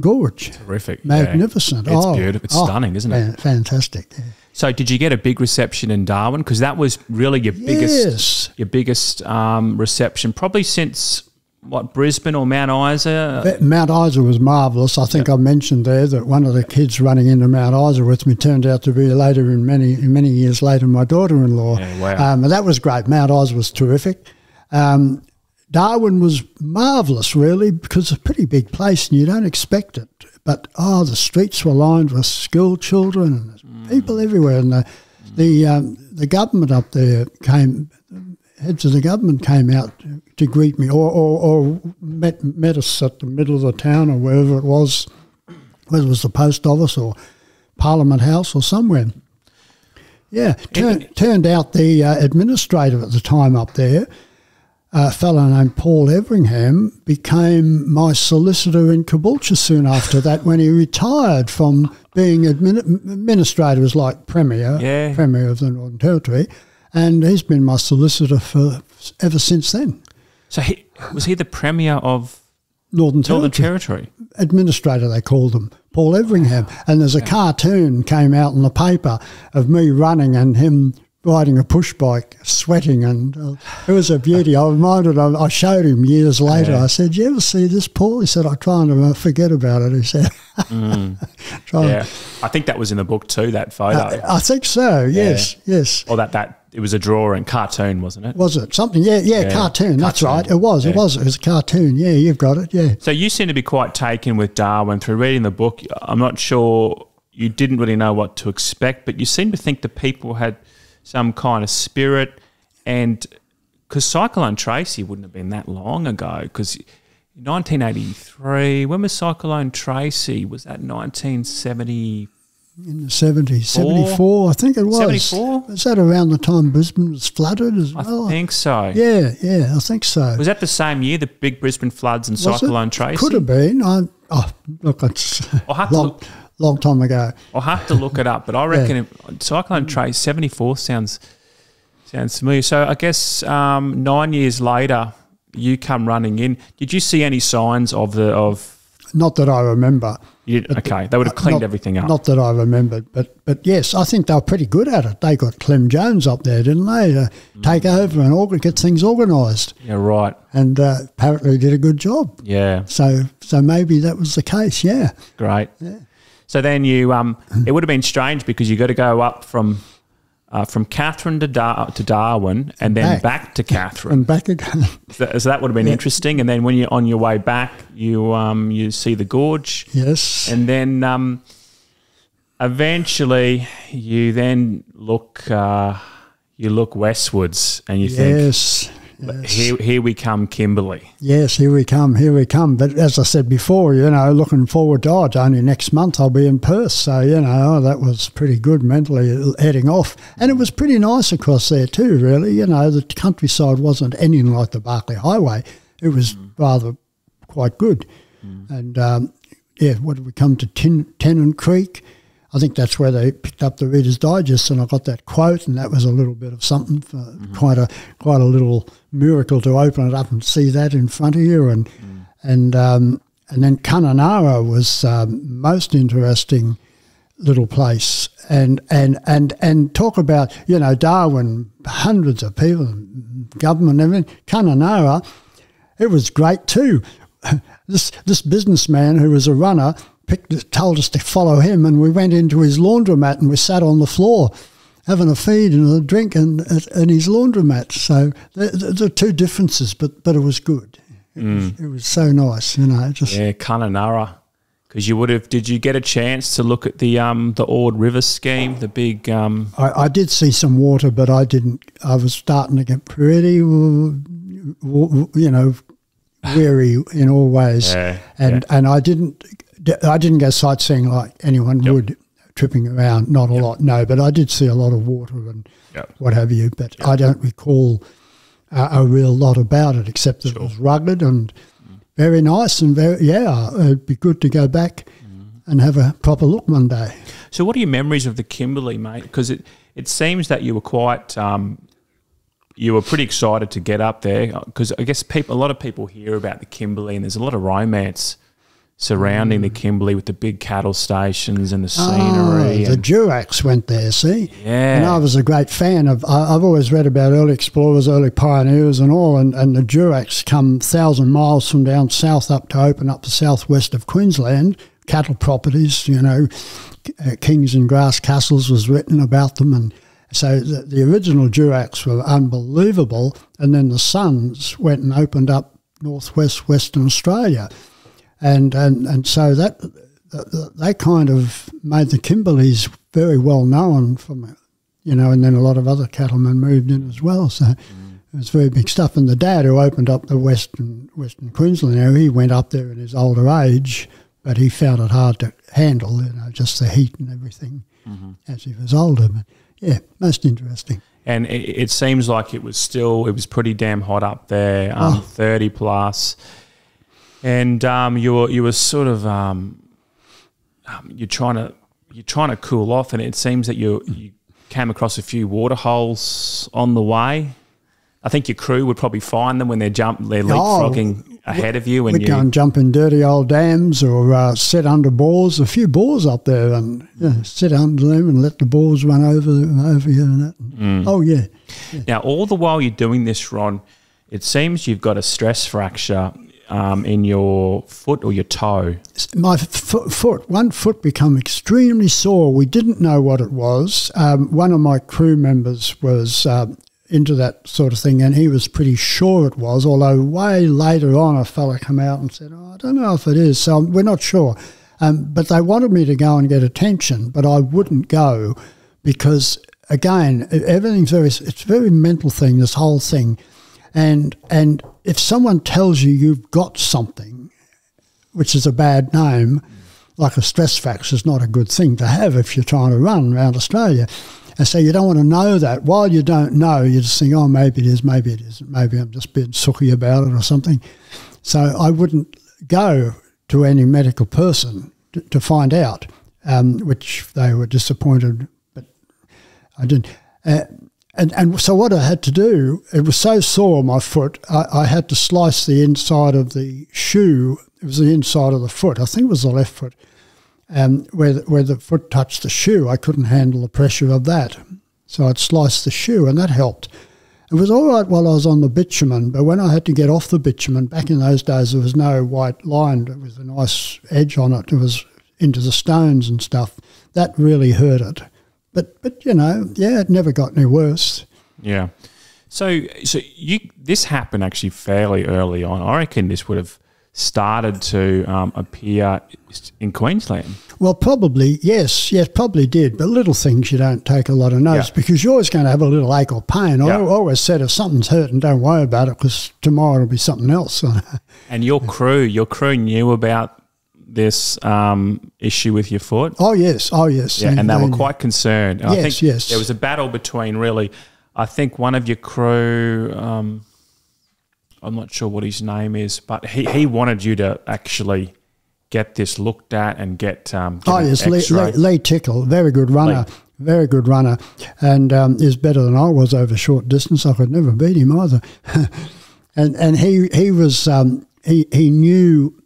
S2: gorge.
S1: Terrific. yeah.
S2: Magnificent.
S1: It's
S2: oh,
S1: beautiful. It's
S2: oh,
S1: stunning, isn't it?
S2: fan- Fantastic. yeah.
S1: So, did you get a big reception in Darwin? Because that was really your biggest, your biggest um, reception, probably since what Brisbane or Mount Isa.
S2: Mount Isa was marvellous. I think I mentioned there that one of the kids running into Mount Isa with me turned out to be later, in many many years later, my daughter-in-law.
S1: Yeah, wow.
S2: Um, and that was great. Mount Isa was terrific. Um, Darwin was marvellous, really, because it's a pretty big place and you don't expect it. But oh, the streets were lined with school children and there's people everywhere. And the the um, the government up there came heads of the government came out to, to greet me, or, or, or met, met us at the middle of the town or wherever it was, whether it was the post office or Parliament House or somewhere. Yeah, turn, turned out the uh, administrator at the time up there, a fellow named Paul Everingham, became my solicitor in Caboolture soon after that when he retired from being admin, administrator, was like Premier,
S1: Yeah.
S2: Premier of the Northern Territory, and he's been my solicitor for ever since then.
S1: so, he, was he the premier of
S2: Northern Territory.
S1: Northern Territory?
S2: administrator, they called him, Paul Everingham. And there's a cartoon came out in the paper of me running and him riding a push bike, sweating, and uh, it was a beauty. I reminded him, I showed him years later.
S1: Yeah.
S2: I said, "You ever see this, Paul?" He said, "I try and uh, forget about it." He said, and-
S1: Yeah, I think that was in the book too. That photo,
S2: I think so. Yes, yes.
S1: or that that it was a drawing, cartoon, wasn't it?
S2: Was it something? Yeah, yeah.
S1: Yeah,
S2: cartoon. That's right. It was. It was. It was a cartoon. Yeah, you've got it. Yeah.
S1: So you seem to be quite taken with Darwin through reading the book. I'm not sure you didn't really know what to expect, but you seem to think the people had some kind of spirit, and because Cyclone Tracy wouldn't have been that long ago, because 1983, when was Cyclone Tracy? Was that 1970?
S2: In the 70s, 74, I think it was.
S1: 74?
S2: Was that around the time Brisbane was flooded as well?
S1: I think so.
S2: Yeah, yeah, I think so.
S1: Was that the same year, the big Brisbane floods and
S2: Was it?
S1: Cyclone Tracy?
S2: Could have been. I, oh, look, it's
S1: I'll have to
S2: long,
S1: look-
S2: long time ago.
S1: I'll have to look it up, but I reckon it, Cyclone Tracy seventy four sounds sounds familiar. So I guess um, nine years later, you come running in. Did you see any signs of the of?
S2: Not that I remember.
S1: You, okay, they would have cleaned
S2: Not-
S1: everything up.
S2: Not that I remembered, but but yes, I think they were pretty good at it. They got Clem Jones up there, didn't they, to take over and org- get things organised,
S1: yeah, right.
S2: and uh, apparently did a good job.
S1: Yeah,
S2: So so maybe that was the case. Yeah.
S1: great. So then you, um, it would have been strange because you got to go up from. Uh, from Katherine to, Dar- to Darwin and then
S2: Back.
S1: back, to Katherine.
S2: And back again.
S1: So, so that would have been interesting. And then when you're on your way back, you um, you see the gorge.
S2: yes.
S1: and then um, eventually you then look uh, you look westwards and you
S2: yes.
S1: think here, here we come Kimberley
S2: Yes, here we come, here we come. But as I said before, you know, looking forward to oh, it's only next month I'll be in Perth. So, you know, oh, that was pretty good mentally heading off. And it was pretty nice across there too, really. You know, the countryside wasn't anything like the Barkly Highway. It was rather quite good. And um, yeah, what did we come to Ten- Tennant Creek? I think that's where they picked up the Reader's Digest, and I got that quote, and that was a little bit of something, for quite a quite a little miracle to open it up and see that in front of you, and and um, and then Kununurra was um, most interesting little place, and and and and talk about you know Darwin, hundreds of people, government, everything. Kununurra, it was great too. This this businessman who was a runner picked, told us to follow him, and we went into his laundromat and we sat on the floor having a feed and a drink in, in his laundromat. So there, there are two differences, but but it was good. It, was, it was so nice, you know. Just
S1: yeah Kununurra because you would have did you get a chance to look at the um the Ord River scheme the big um
S2: I, I did see some water, but I didn't. I was starting to get pretty, you know, weary in all ways,
S1: Yeah,
S2: and and I didn't. I didn't go sightseeing like anyone
S1: Yep.
S2: would, tripping around. Not a lot, no, but I did see a lot of water and
S1: Yep.
S2: what have you. But I don't recall a, a real lot about it, except that it was rugged and very nice and very yeah. It'd be good to go back and have a proper look one day.
S1: So, what are your memories of the Kimberley, mate? Because it, it seems that you were quite, um, you were pretty excited to get up there. Because I guess people, a lot of people hear about the Kimberley, and there's a lot of romance surrounding the Kimberley with the big cattle stations and the scenery.
S2: Oh, the Duracks went there, see?
S1: Yeah.
S2: And I was a great fan of, I, I've always read about early explorers, early pioneers and all, and, and the Duracks come thousand miles from down south up to open up the southwest of Queensland, cattle properties, you know, uh, Kings in Grass Castles was written about them and so the, the original Duracks were unbelievable, and then the sons went and opened up northwest Western Australia and and and so that that, kind of made the Kimberleys very well known from you know, and then a lot of other cattlemen moved in as well. So it was very big stuff. And the dad who opened up the western Western Queensland area, he went up there in his older age, but he found it hard to handle, you know, just the heat and everything as he was older. But yeah, most interesting.
S1: and it, it seems like it was still it was pretty damn hot up there, um,
S2: Oh.
S1: thirty plus, and um, you were you were sort of um, um, you're trying to you're trying to cool off, and it seems that you you came across a few water holes on the way. I think your crew would probably find them when they're jump they're leapfrogging ahead of you, and
S2: We'd
S1: you
S2: go and jump in dirty old dams or uh, sit under bores. A few bores up there, and yeah, sit under them and let the bores run over over you and that.
S1: Mm.
S2: Oh yeah,
S1: Now, all the while you're doing this, Ron, it seems you've got a stress fracture um, in your foot or your toe.
S2: my foot, one foot become extremely sore. We didn't know what it was. Um, one of my crew members was um, into that sort of thing, and he was pretty sure it was. Although way later on, a fella came out and said, "Oh, I don't know if it is." So we're not sure. Um, but they wanted me to go and get attention, but I wouldn't go because, again, everything's very. It's a very mental thing. This whole thing, and and if someone tells you you've got something, which is a bad name, like a stress fax is not a good thing to have if you're trying to run around Australia. And so you don't want to know that. While you don't know, you just think, oh, maybe it is, maybe it isn't, maybe I'm just being sooky about it or something. So I wouldn't go to any medical person to, to find out, um, which they were disappointed, but I didn't. Uh, and, and so what I had to do, it was so sore on my foot, I, I had to slice the inside of the shoe. It was the inside of the foot. I think it was the left foot. And where the, where the foot touched the shoe, I couldn't handle the pressure of that. So I'd slice the shoe, and that helped. It was all right while I was on the bitumen, but when I had to get off the bitumen, back in those days there was no white line. Was a nice edge on it. It was into the stones and stuff. That really hurt it. But but you know, yeah, it never got any worse.
S1: Yeah. So, so you this happened actually fairly early on. I reckon this would have started to um, appear in Queensland.
S2: Well, probably yes, yes, probably did. But little things you don't take a lot of notice
S1: Yeah.
S2: because you're always going to have a little ache or pain. I always said if something's hurting, don't worry about it because tomorrow it'll be something else.
S1: And your crew, your crew knew about this um, issue with your foot.
S2: oh yes, oh yes,
S1: Yeah, and they were quite concerned. And I
S2: Yes,
S1: think
S2: yes.
S1: there was a battle between really. I think one of your crew, um, I'm not sure what his name is, but he, he wanted you to actually get this looked at and get. Um, get
S2: Oh yes, Lee, Lee, Lee Tickle, very good runner,
S1: Lee.
S2: very good runner, and um, is better than I was over short distance. I could never beat him either. and and he he was um, he he knew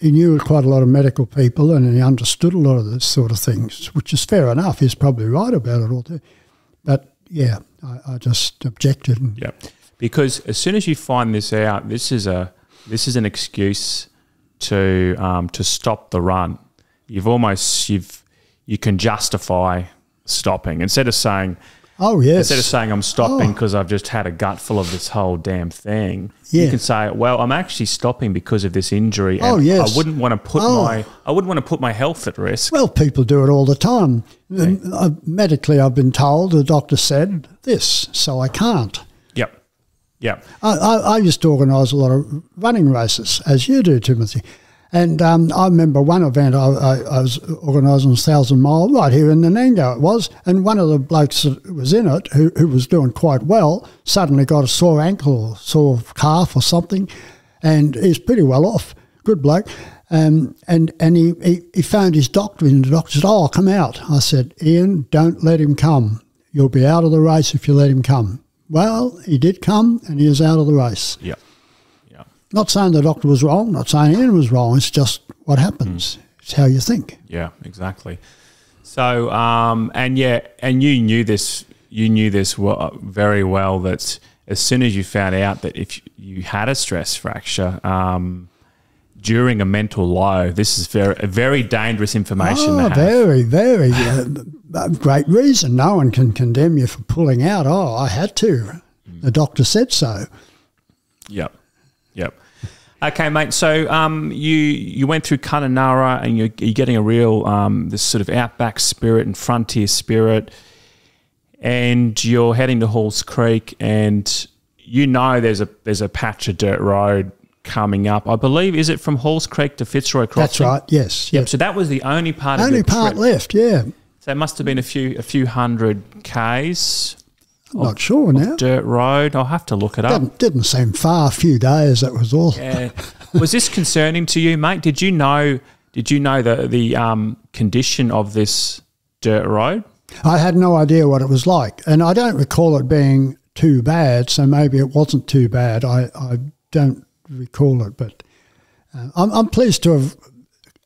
S2: he knew quite a lot of medical people and he understood a lot of this sort of things, which is fair enough. He's probably right about it all too. But yeah, I, I just objected.
S1: Yeah, because as soon as you find this out, this is a this is an excuse to um, to stop the run. You've almost you've you can justify stopping instead of saying
S2: oh yes,
S1: instead of saying I'm stopping
S2: Oh.
S1: because I've just had a gutful of this whole damn thing.
S2: Yeah.
S1: You can say, well, I'm actually stopping because of this injury. And
S2: Oh, yes.
S1: I wouldn't want to put
S2: Oh.
S1: my I wouldn't want to put my health at risk.
S2: Well, people do it all the time. Uh, medically, I've been told the doctor said this, so I can't.
S1: Yep. Yep.
S2: I, I, I used to organise a lot of running races, as you do, Timothy. And um, I remember one event I, I, I was organising a thousand mile right here in Nanango it was, and one of the blokes that was in it, who, who was doing quite well, suddenly got a sore ankle or sore calf or something, and he's pretty well off. Good bloke. Um, and and he, he, he phoned his doctor, and the doctor said, "Oh, I'll come out." I said, "Ian, don't let him come. You'll be out of the race if you let him come." Well, he did come, and he is out of the race.
S1: Yeah.
S2: Not saying the doctor was wrong, not saying Ian was wrong. It's just what happens. It's how you think.
S1: Yeah, exactly. So, um, and yeah, and you knew this. You knew this very well. That as soon as you found out that if you had a stress fracture um, during a mental low, this is very very dangerous information.
S2: Oh,
S1: to have.
S2: very, very uh, great reason. No one can condemn you for pulling out. Oh, I had to. The doctor said so.
S1: Yep. Yep. Okay, mate. So um, you you went through Kununurra and you're, you're getting a real um, this sort of outback spirit and frontier spirit, and you're heading to Halls Creek, and you know there's a there's a patch of dirt road coming up. I believe is it from Halls Creek to Fitzroy Crossing?
S2: That's right. Yes.
S1: Yep.
S2: yes.
S1: So that was the only part of
S2: Only part
S1: trip.
S2: left. Yeah.
S1: So it must have been a few a few hundred k's
S2: Not sure now.
S1: dirt road. I'll have to look it up.
S2: Didn't, didn't seem far. A few days. That was all.
S1: Yeah. Was this concerning to you, mate? Did you know? Did you know the the um, condition of this dirt road?
S2: I had no idea what it was like, and I don't recall it being too bad. So maybe it wasn't too bad. I, I don't recall it, but uh, I'm, I'm pleased to have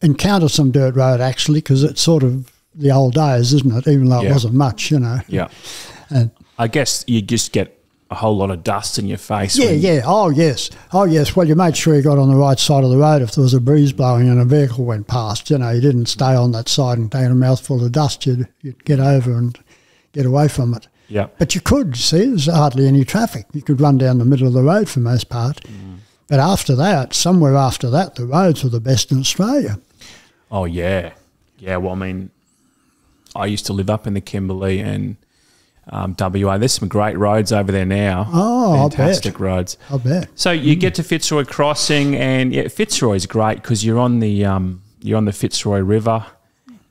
S2: encountered some dirt road actually because it's sort of the old days, isn't it? Even though
S1: Yeah.
S2: it wasn't much, you know.
S1: Yeah.
S2: And
S1: I guess you just get a whole lot of dust in your face.
S2: yeah, yeah. Oh, yes. Oh, yes. Well, you made sure you got on the right side of the road if there was a breeze blowing and a vehicle went past. You know, you didn't stay on that side and take a mouthful of dust. You'd, you'd get over and get away from it.
S1: Yeah.
S2: But you could see there's hardly any traffic. You could run down the middle of the road for most part. Mm. But after that, somewhere after that, the roads were the best in Australia.
S1: Oh yeah. Yeah. Well, I mean, I used to live up in the Kimberley and um, WA. There's some great roads over there now.
S2: Oh, I'll bet.
S1: fantastic roads.
S2: I bet.
S1: So you get to Fitzroy Crossing, and yeah, Fitzroy's great because you're on the um, you're on the Fitzroy River,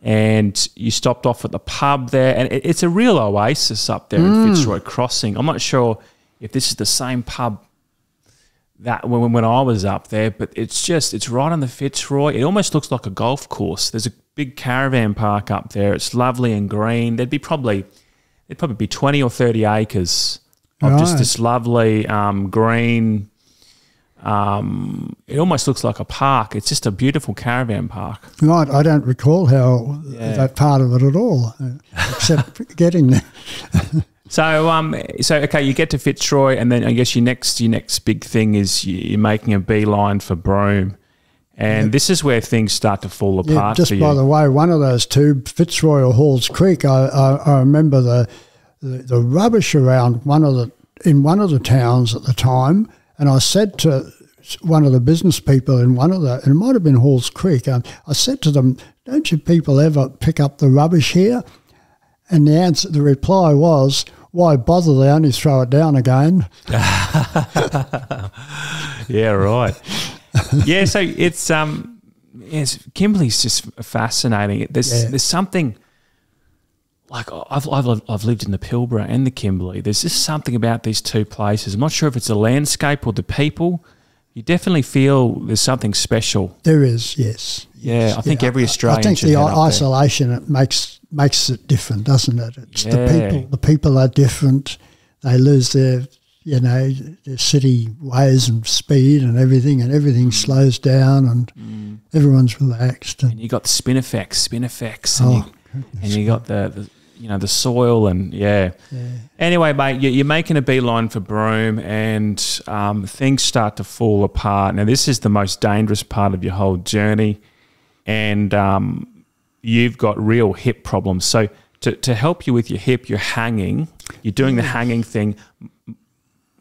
S1: and you stopped off at the pub there, and it, it's a real oasis up there in Fitzroy Crossing. I'm not sure if this is the same pub that when, when I was up there, but it's just it's right on the Fitzroy. It almost looks like a golf course. There's a big caravan park up there. It's lovely and green. There'd be probably there'd probably be 20 or 30 acres of just this lovely um, green. Um, it almost looks like a park. It's just a beautiful caravan park.
S2: Right, I don't recall how
S1: Yeah.
S2: that part of it at all, uh, except getting there.
S1: So, um, so okay, you get to Fitzroy, and then I guess your next your next big thing is you- you're making a beeline for Broome, and this is where things start to fall
S2: Yeah,
S1: apart
S2: just
S1: for
S2: by
S1: you.
S2: the way, one of those two, Fitzroy or Halls Creek, I, I, I remember the, the the rubbish around one of the in one of the towns at the time, and I said to one of the business people in one of the, and it might have been Halls Creek, um, I said to them, "Don't you people ever pick up the rubbish here?" And the answer, the reply was, "Why bother? They only throw it down again."
S1: yeah, right. Yeah, so it's um, yes, Kimberley's just fascinating. There's
S2: Yeah.
S1: there's something like I've, I've I've lived in the Pilbara and the Kimberley. There's just something about these two places. I'm not sure if it's the landscape or the people. You definitely feel there's something special.
S2: There is, yes.
S1: Yeah, I think
S2: Yeah,
S1: every Australian
S2: I think the
S1: head up there.
S2: isolation it makes makes it different, doesn't it? It's the people. The people are different. They lose their, you know, the city ways and speed and everything, and everything slows down, and
S1: Mm.
S2: everyone's relaxed. And
S1: and you got the spin effects, spin effects, and,
S2: Oh,
S1: you, and you got the, the you know the soil and yeah. Anyway, mate, you- you're making a beeline for Broome, and um, things start to fall apart. Now, this is the most dangerous part of your whole journey, and um, you've got real hip problems. So, to, to help you with your hip, you're hanging. You're doing the hanging thing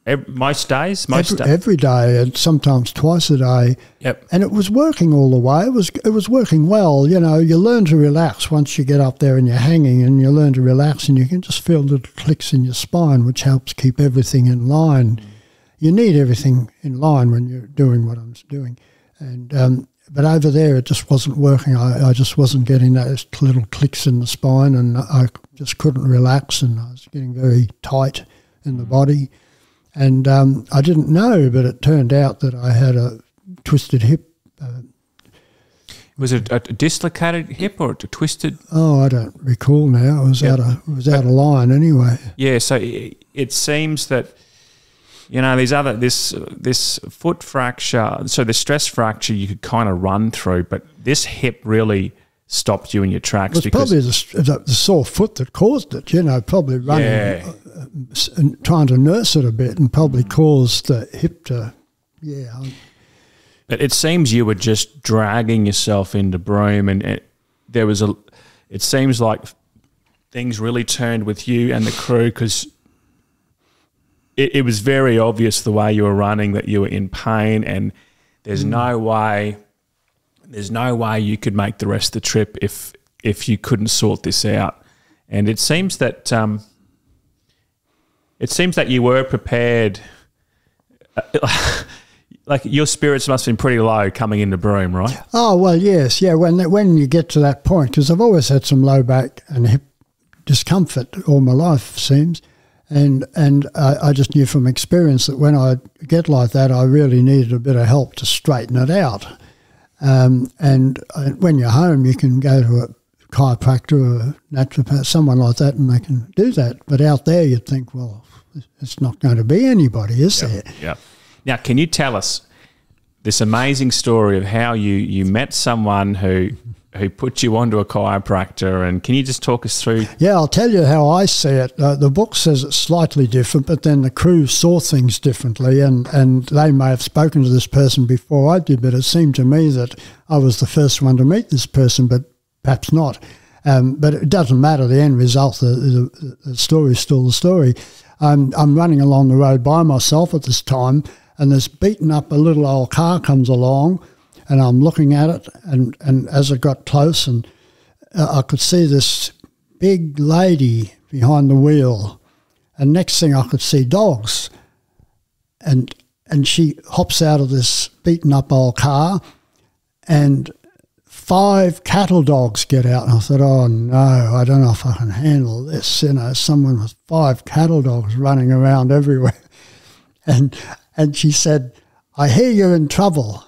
S1: ev- most days. Most
S2: every,
S1: da-
S2: every day, and sometimes twice a day,
S1: Yep.
S2: and it was working all the way. It was it was working well. You know, you learn to relax once you get up there and you're hanging, and you learn to relax, and you can just feel little clicks in your spine, which helps keep everything in line. You need everything in line when you're doing what I'm doing, and um, but over there it just wasn't working. I, I just wasn't getting those little clicks in the spine, and I just couldn't relax, and I was getting very tight in the body And um, I didn't know, but it turned out that I had a twisted hip. Uh,
S1: was it a dislocated hip or a twisted?
S2: Oh, I don't recall now. It was yep. out of it was out of line anyway.
S1: Yeah, so it, it seems that you know these other this this foot fracture, so the stress fracture you could kind of run through, but this hip really stopped you in your tracks.
S2: It was probably the, the, sore foot that caused it. You know, probably running yeah. Uh, and trying to nurse it a bit, and probably caused the hip to yeah.
S1: But it seems you were just dragging yourself into Broome, and it, there was a. It seems like things really turned with you and the crew because it, it, was very obvious the way you were running that you were in pain, and there's mm. no way, there's no way you could make the rest of the trip if if you couldn't sort this out. And it seems that um, it seems that you were prepared. like your spirits must have been pretty low coming into Broome, right?
S2: Oh well, yes, yeah. When when you get to that point, because I've always had some low back and hip discomfort all my life, seems, and and I, I just knew from experience that when I get like that, I really needed a bit of help to straighten it out. Um, and uh, when you're home, you can go to a chiropractor or a naturopath, someone like that, and they can do that. But out there, you'd think, well, it's not going to be anybody, is
S1: yep,
S2: there?
S1: Yeah. Now, can you tell us this amazing story of how you you met someone who who put you onto a chiropractor and can you just talk us through
S2: yeah i'll tell you how i see it. Uh, the book says it's slightly different but then the crew saw things differently and and they may have spoken to this person before i did but it seemed to me that i was the first one to meet this person but perhaps not. Um, but it doesn't matter the end result the, the, the story is still the story. Um, i'm running along the road by myself at this time and this beaten up a little old car comes along, and I'm looking at it, and, and as it got close, and uh, I could see this big lady behind the wheel, and next thing I could see dogs, and and she hops out of this beaten up old car, and five cattle dogs get out. And I thought, oh no, I don't know if I can handle this. You know, someone with five cattle dogs running around everywhere. And and she said, I hear you're in trouble.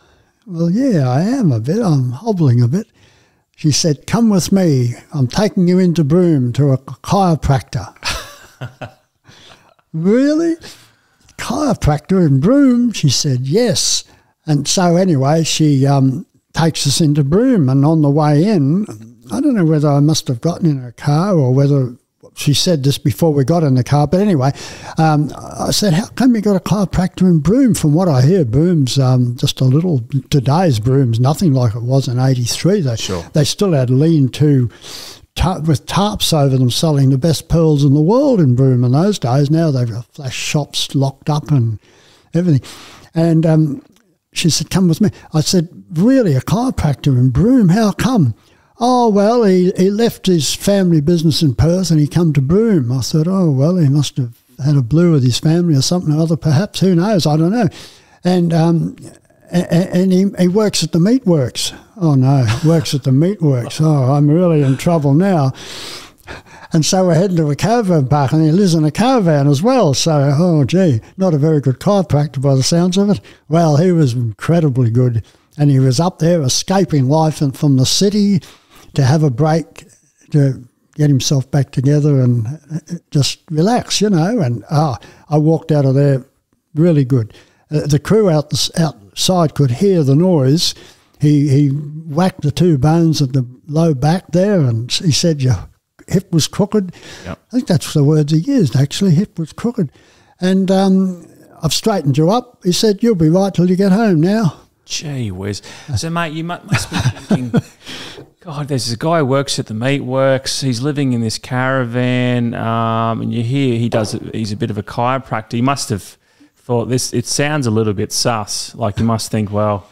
S2: Well, yeah, I am a bit. I'm hobbling a bit. She said, Come with me. I'm taking you into Broome to a chiropractor. really? Chiropractor in Broome? She said, Yes. And so, anyway, she um, takes us into Broome. And on the way in, I don't know whether I must have gotten in her car or whether she said this before we got in the car. But anyway, um, I said, "How come you got a chiropractor in Broome?" From what I hear, Broome's um, just a little. Today's Broome's nothing like it was in '83. They
S1: sure.
S2: they still had lean-to tar- with tarps over them, selling the best pearls in the world in Broome in those days. Now they've got flash shops locked up and everything. And um, she said, "Come with me." I said, "Really, a chiropractor in Broome? How come?" Oh, well, he, he left his family business in Perth and he come to Broome. I thought, oh, well, he must have had a blue with his family or something or other, perhaps. Who knows? I don't know. And um, and he, he works at the meatworks. Oh, no, works at the meatworks. Oh, I'm really in trouble now. And so we're heading to a caravan park, and he lives in a caravan as well. So, oh, gee, not a very good chiropractor by the sounds of it. Well, he was incredibly good. And he was up there escaping life and from the city to have a break to get himself back together and uh, just relax, you know. And ah, I walked out of there really good. Uh, the crew out the, outside could hear the noise. He he whacked the two bones at the low back there, and he said your hip was crooked. Yep. I think that's the words he used. Actually, hip was crooked, and um, I've straightened you up. He said you'll be right till you get home now.
S1: Gee whiz! So, mate, you must be thinking God, there's this guy who works at the meatworks. He's living in this caravan, um, and you hear he does. He's a bit of a chiropractor. He must have thought this. It sounds a little bit sus. Like you must think, well,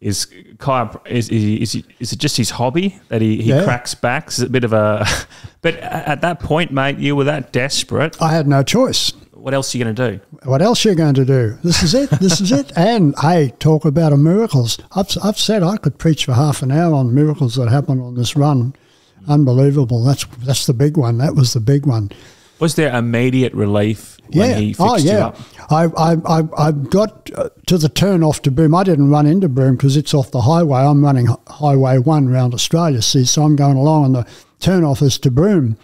S1: is chiro, is is, is, is it just his hobby that he, he yeah. cracks backs? Is it a bit of a? but at that point, mate, you were that desperate.
S2: I had no choice
S1: what else are you going to do?
S2: What else are you going to do? This is it. This is it. And hey, talk about a miracles. I've, I've said I could preach for half an hour on miracles that happened on this run. Unbelievable. That's that's the big one. That was the big one.
S1: Was there immediate relief when
S2: yeah.
S1: he fixed
S2: oh,
S1: you
S2: yeah.
S1: up?
S2: I, I, I, I got uh, to the turn off to Broome. I didn't run into Broome because it's off the highway. I'm running Highway 1 around Australia, see, so I'm going along on the turn off is to Broome.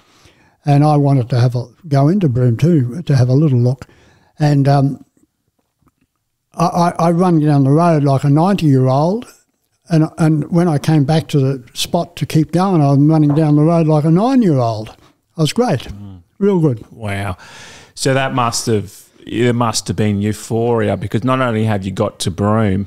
S2: And I wanted to have a go into Broome too, to have a little look. And um, I, I, I run down the road like a 90 year old. And, and when I came back to the spot to keep going, I was running down the road like a nine year old. I was great, real good.
S1: Wow. So that must have there must have been euphoria because not only have you got to Broome,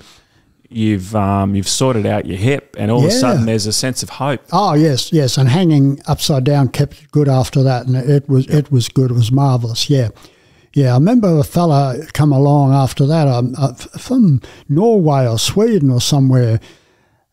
S1: you've um, you've sorted out your hip, and all of a sudden there's a sense of hope.
S2: Oh yes, yes, and hanging upside down kept it good after that, and it was it was good. It was marvelous. Yeah, yeah. I remember a fella come along after that um, uh, from Norway or Sweden or somewhere,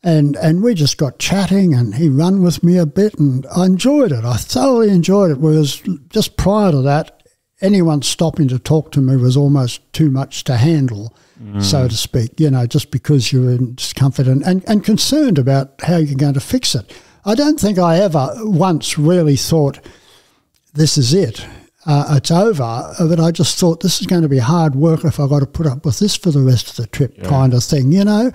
S2: and and we just got chatting, and he ran with me a bit, and I enjoyed it. I thoroughly enjoyed it. Whereas just prior to that, anyone stopping to talk to me was almost too much to handle. So to speak, you know, just because you're in discomfort and, and, and concerned about how you're going to fix it. I don't think I ever once really thought, this is it, uh, it's over. But I just thought this is going to be hard work if I've got to put up with this for the rest of the trip, kind of thing, you know?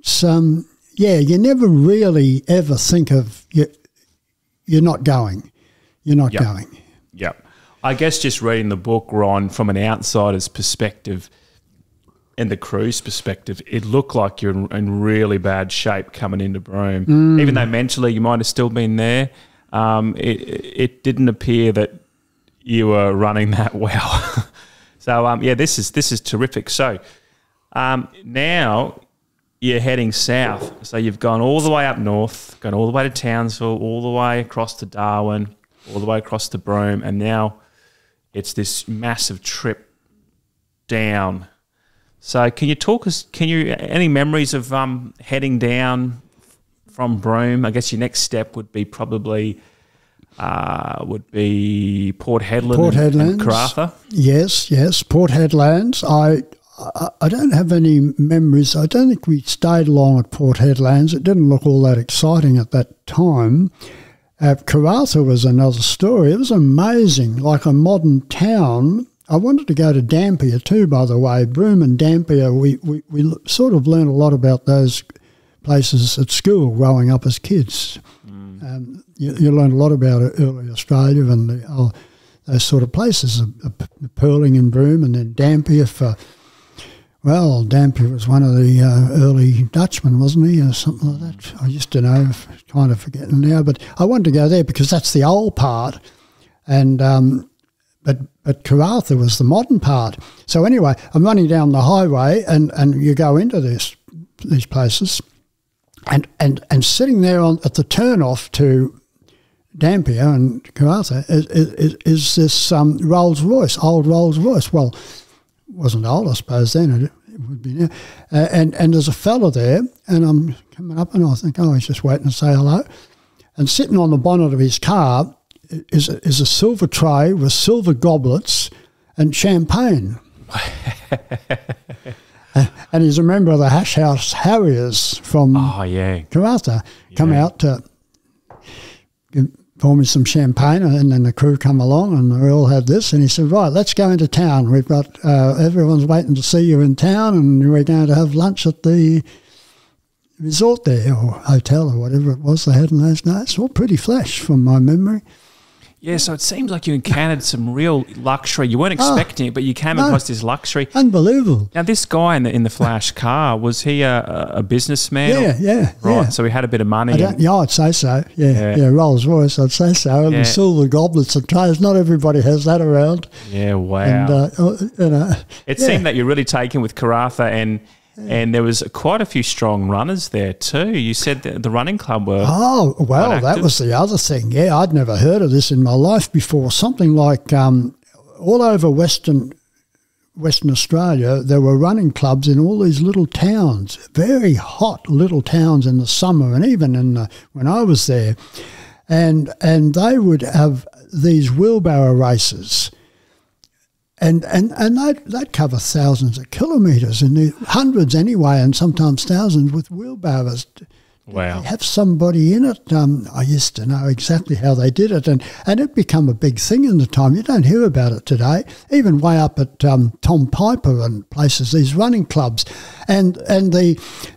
S2: It's, um, yeah, you never really ever think of you, you're not going. You're not
S1: Yep.
S2: going.
S1: Yep. I guess just reading the book, Ron, from an outsider's perspective and the crew's perspective, it looked like you're in, in really bad shape coming into Broome. Even though mentally you might have still been there, um, it, it didn't appear that you were running that well. so um, yeah, this is this is terrific. So um, now you're heading south. So you've gone all the way up north, gone all the way to Townsville, all the way across to Darwin, all the way across to Broome, and now it's this massive trip down. So can you talk us? Can you any memories of um, heading down from Broome? I guess your next step would be probably uh, would be Port Hedland,
S2: Port
S1: and, and
S2: Hedlands. Yes, yes, Port Hedlands. I, I I don't have any memories. I don't think we stayed long at Port Hedlands. It didn't look all that exciting at that time. Uh, Karratha was another story. It was amazing, like a modern town. I wanted to go to Dampier too, by the way. Broome and Dampier, we, we, we sort of learned a lot about those places at school growing up as kids. Um, you, you learn a lot about early Australia and the, oh, those sort of places, uh, uh, Pearling and Broome, and then Dampier for, well, Dampier was one of the uh, early Dutchmen, wasn't he, or something like that? I used to know, kind of forgetting now, but I wanted to go there because that's the old part, and um, but but Karratha was the modern part. So anyway, I'm running down the highway, and, and you go into this these places, and and and sitting there on at the turnoff to Dampier and Karratha is, is, is this um, Rolls Royce, old Rolls Royce. Well, wasn't old, I suppose then. It, it would be now. Uh, and and there's a fella there, and I'm coming up, and I think, oh, he's just waiting to say hello. And sitting on the bonnet of his car is a, is a silver tray with silver goblets and champagne. And he's a member of the Hash House Harriers from
S1: Oh yeah,
S2: Karratha come
S1: Yeah.
S2: out to pour me some champagne, and then the crew come along, and we all had this. And he said, "Right, let's go into town. We've got uh, everyone's waiting to see you in town, and we're going to have lunch at the resort there or hotel or whatever it was they had in those days. All pretty flash from my memory.
S1: Yeah. So it seems like you encountered some real luxury. You weren't expecting it, but you came
S2: no.
S1: across this luxury.
S2: Unbelievable.
S1: Now, this guy in the in the flash car was he a, a- businessman?
S2: Yeah, yeah,
S1: Right.
S2: yeah.
S1: So he had a bit of money.
S2: Yeah, I'd say so. Yeah,
S1: Yeah.
S2: yeah, Rolls Royce, I'd say so. And
S1: Yeah.
S2: the silver goblets and trays. Not everybody has that around.
S1: yeah. Wow.
S2: And uh, uh, you know,
S1: it seemed that you're really taken with Karratha and. And there was quite a few strong runners there too. You said that the running club were
S2: Oh well, that was the other thing. Yeah, I'd never heard of this in my life before. Something like um, all over Western Western Australia, there were running clubs in all these little towns, very hot little towns in the summer, and even in the, when I was there, and and they would have these wheelbarrow races. And, and, and they'd, they'd cover thousands of kilometres, and hundreds anyway, and sometimes thousands with wheelbarrows
S1: Wow.
S2: have somebody in it. Um, I used to know exactly how they did it, and, and it became a big thing in the time. You don't hear about it today, even way up at um, Tom Price and places, these running clubs. And and the,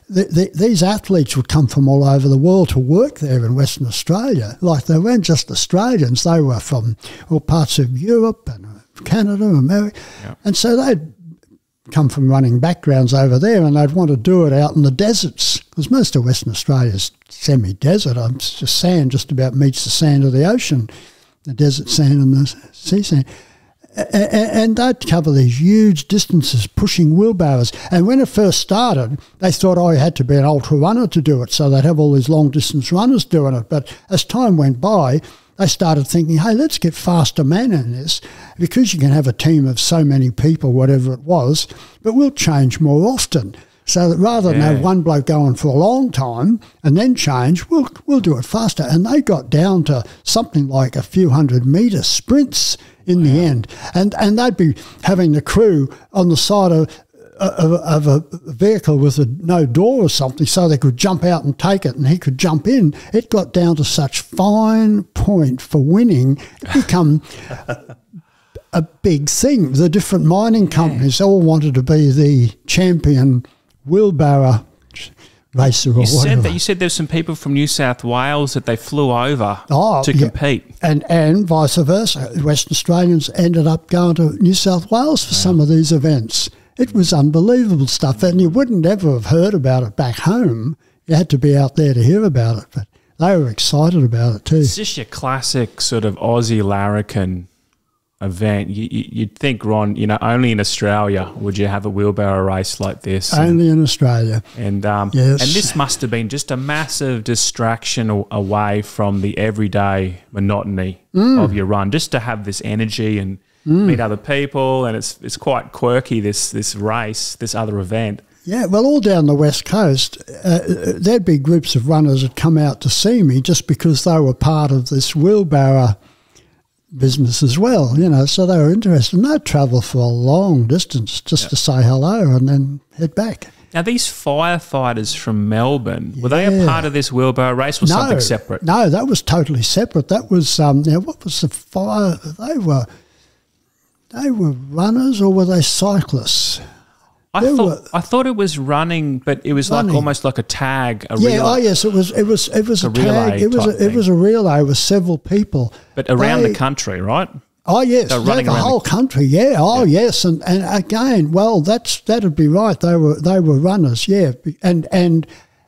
S2: the, the these athletes would come from all over the world to work there in Western Australia. Like they weren't just Australians, they were from all parts of Europe and Canada, America.
S1: Yeah.
S2: And so they'd come from running backgrounds over there and they'd want to do it out in the deserts because most of Western Australia's semi-desert. Um, It's just sand just about meets the sand of the ocean, the desert sand and the sea sand. And they'd cover these huge distances pushing wheelbarrows. And when it first started, they thought, oh, you had to be an ultra runner to do it. So they'd have all these long distance runners doing it. But as time went by, they started thinking, hey, let's get faster men in this because you can have a team of so many people, whatever it was, but we'll change more often. So that rather than have one bloke going for a long time and then change, we'll, we'll do it faster. And they got down to something like a few hundred metre sprints in the end. And, and they'd be having the crew on the side of, of, of a vehicle with a no door or something so they could jump out and take it and he could jump in. It got down to such fine point for winning, it become a big thing. The different mining companies all wanted to be the champion wheelbarrow racer
S1: You said
S2: whatever.
S1: that you said there's some people from New South Wales that they flew over
S2: Oh,
S1: to
S2: yeah.
S1: compete.
S2: and and vice versa. Western Australians ended up going to New South Wales for some of these events. It was unbelievable stuff, and you wouldn't ever have heard about it back home. You had to be out there to hear about it, but they were excited about it too.
S1: It's just your classic sort of Aussie larrikin event. You, you'd think, Ron, you know, only in Australia would you have a wheelbarrow race like this. And,
S2: Only in Australia.
S1: and, um,
S2: Yes.
S1: and this must have been just a massive distraction away from the everyday monotony
S2: Mm.
S1: of your run, just to have this energy and meet other people. And it's, it's quite quirky, this, this race, this other event.
S2: Yeah, well, all down the west coast, uh, there'd be groups of runners that come out to see me just because they were part of this wheelbarrow business as well, you know. So they were interested, and they'd travel for a long distance just to say hello and then head back.
S1: Now, these firefighters from Melbourne, were they a part of this wheelbarrow race or something separate?
S2: No, that was totally separate. That was um, now what was the fire? They were they were runners or were they cyclists?
S1: I
S2: There
S1: thought
S2: were-
S1: I thought it was running, but it was
S2: Running.
S1: like almost like a tag, a
S2: Yeah,
S1: relay,
S2: oh yes, it was. It was. It was a,
S1: A relay
S2: tag. It was. A, it was a relay with several people.
S1: but around
S2: They-
S1: the country, right?
S2: Oh yes, yeah, the
S1: around the-
S2: whole country. Yeah. Oh yes, and and again, well, that's that'd be right. They were they were runners. Yeah, and and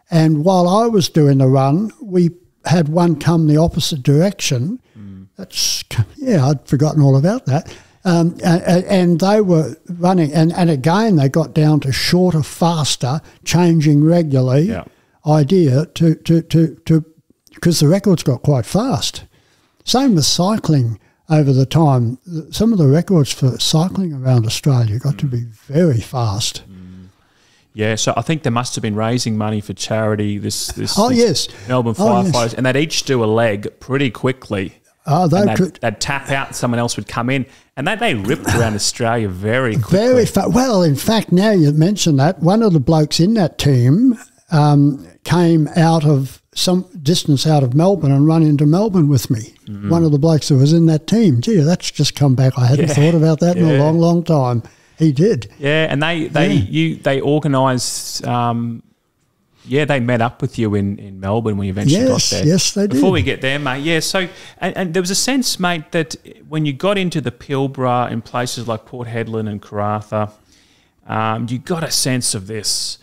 S2: and while I was doing the run, we had one come the opposite direction. Hmm. That's yeah, I'd forgotten all about that. Um, and, and they were running, and, and again they got down to shorter, faster, changing regularly.
S1: Yeah.
S2: Idea to to to to because the records got quite fast. Same with cycling over the time. Some of the records for cycling around Australia got to be very fast.
S1: Yeah, so I think they must have been raising money for charity. This, this
S2: Oh,
S1: this
S2: yes.
S1: Melbourne
S2: Oh, yes.
S1: firefighters, and they'd each do a leg pretty quickly.
S2: Oh, they
S1: And they'd,
S2: could
S1: they'd tap out, and someone else would come in, and they they ripped around Australia very quickly.
S2: very fa- well. In fact, now you mention that one of the blokes in that team um, came out of some distance out of Melbourne and run into Melbourne with me. One of the blokes that was in that team. Gee, that's just come back. I hadn't
S1: Yeah.
S2: thought about that in a long, long time. He did.
S1: Yeah, and they they
S2: Yeah.
S1: you they organised. Um, yeah, they met up with you in, in Melbourne when you eventually
S2: Yes,
S1: got there.
S2: yes, they did.
S1: Before we get there, mate. Yeah, so and, and there was a sense, mate, that when you got into the Pilbara in places like Port Hedland and Karratha, um, you got a sense of this,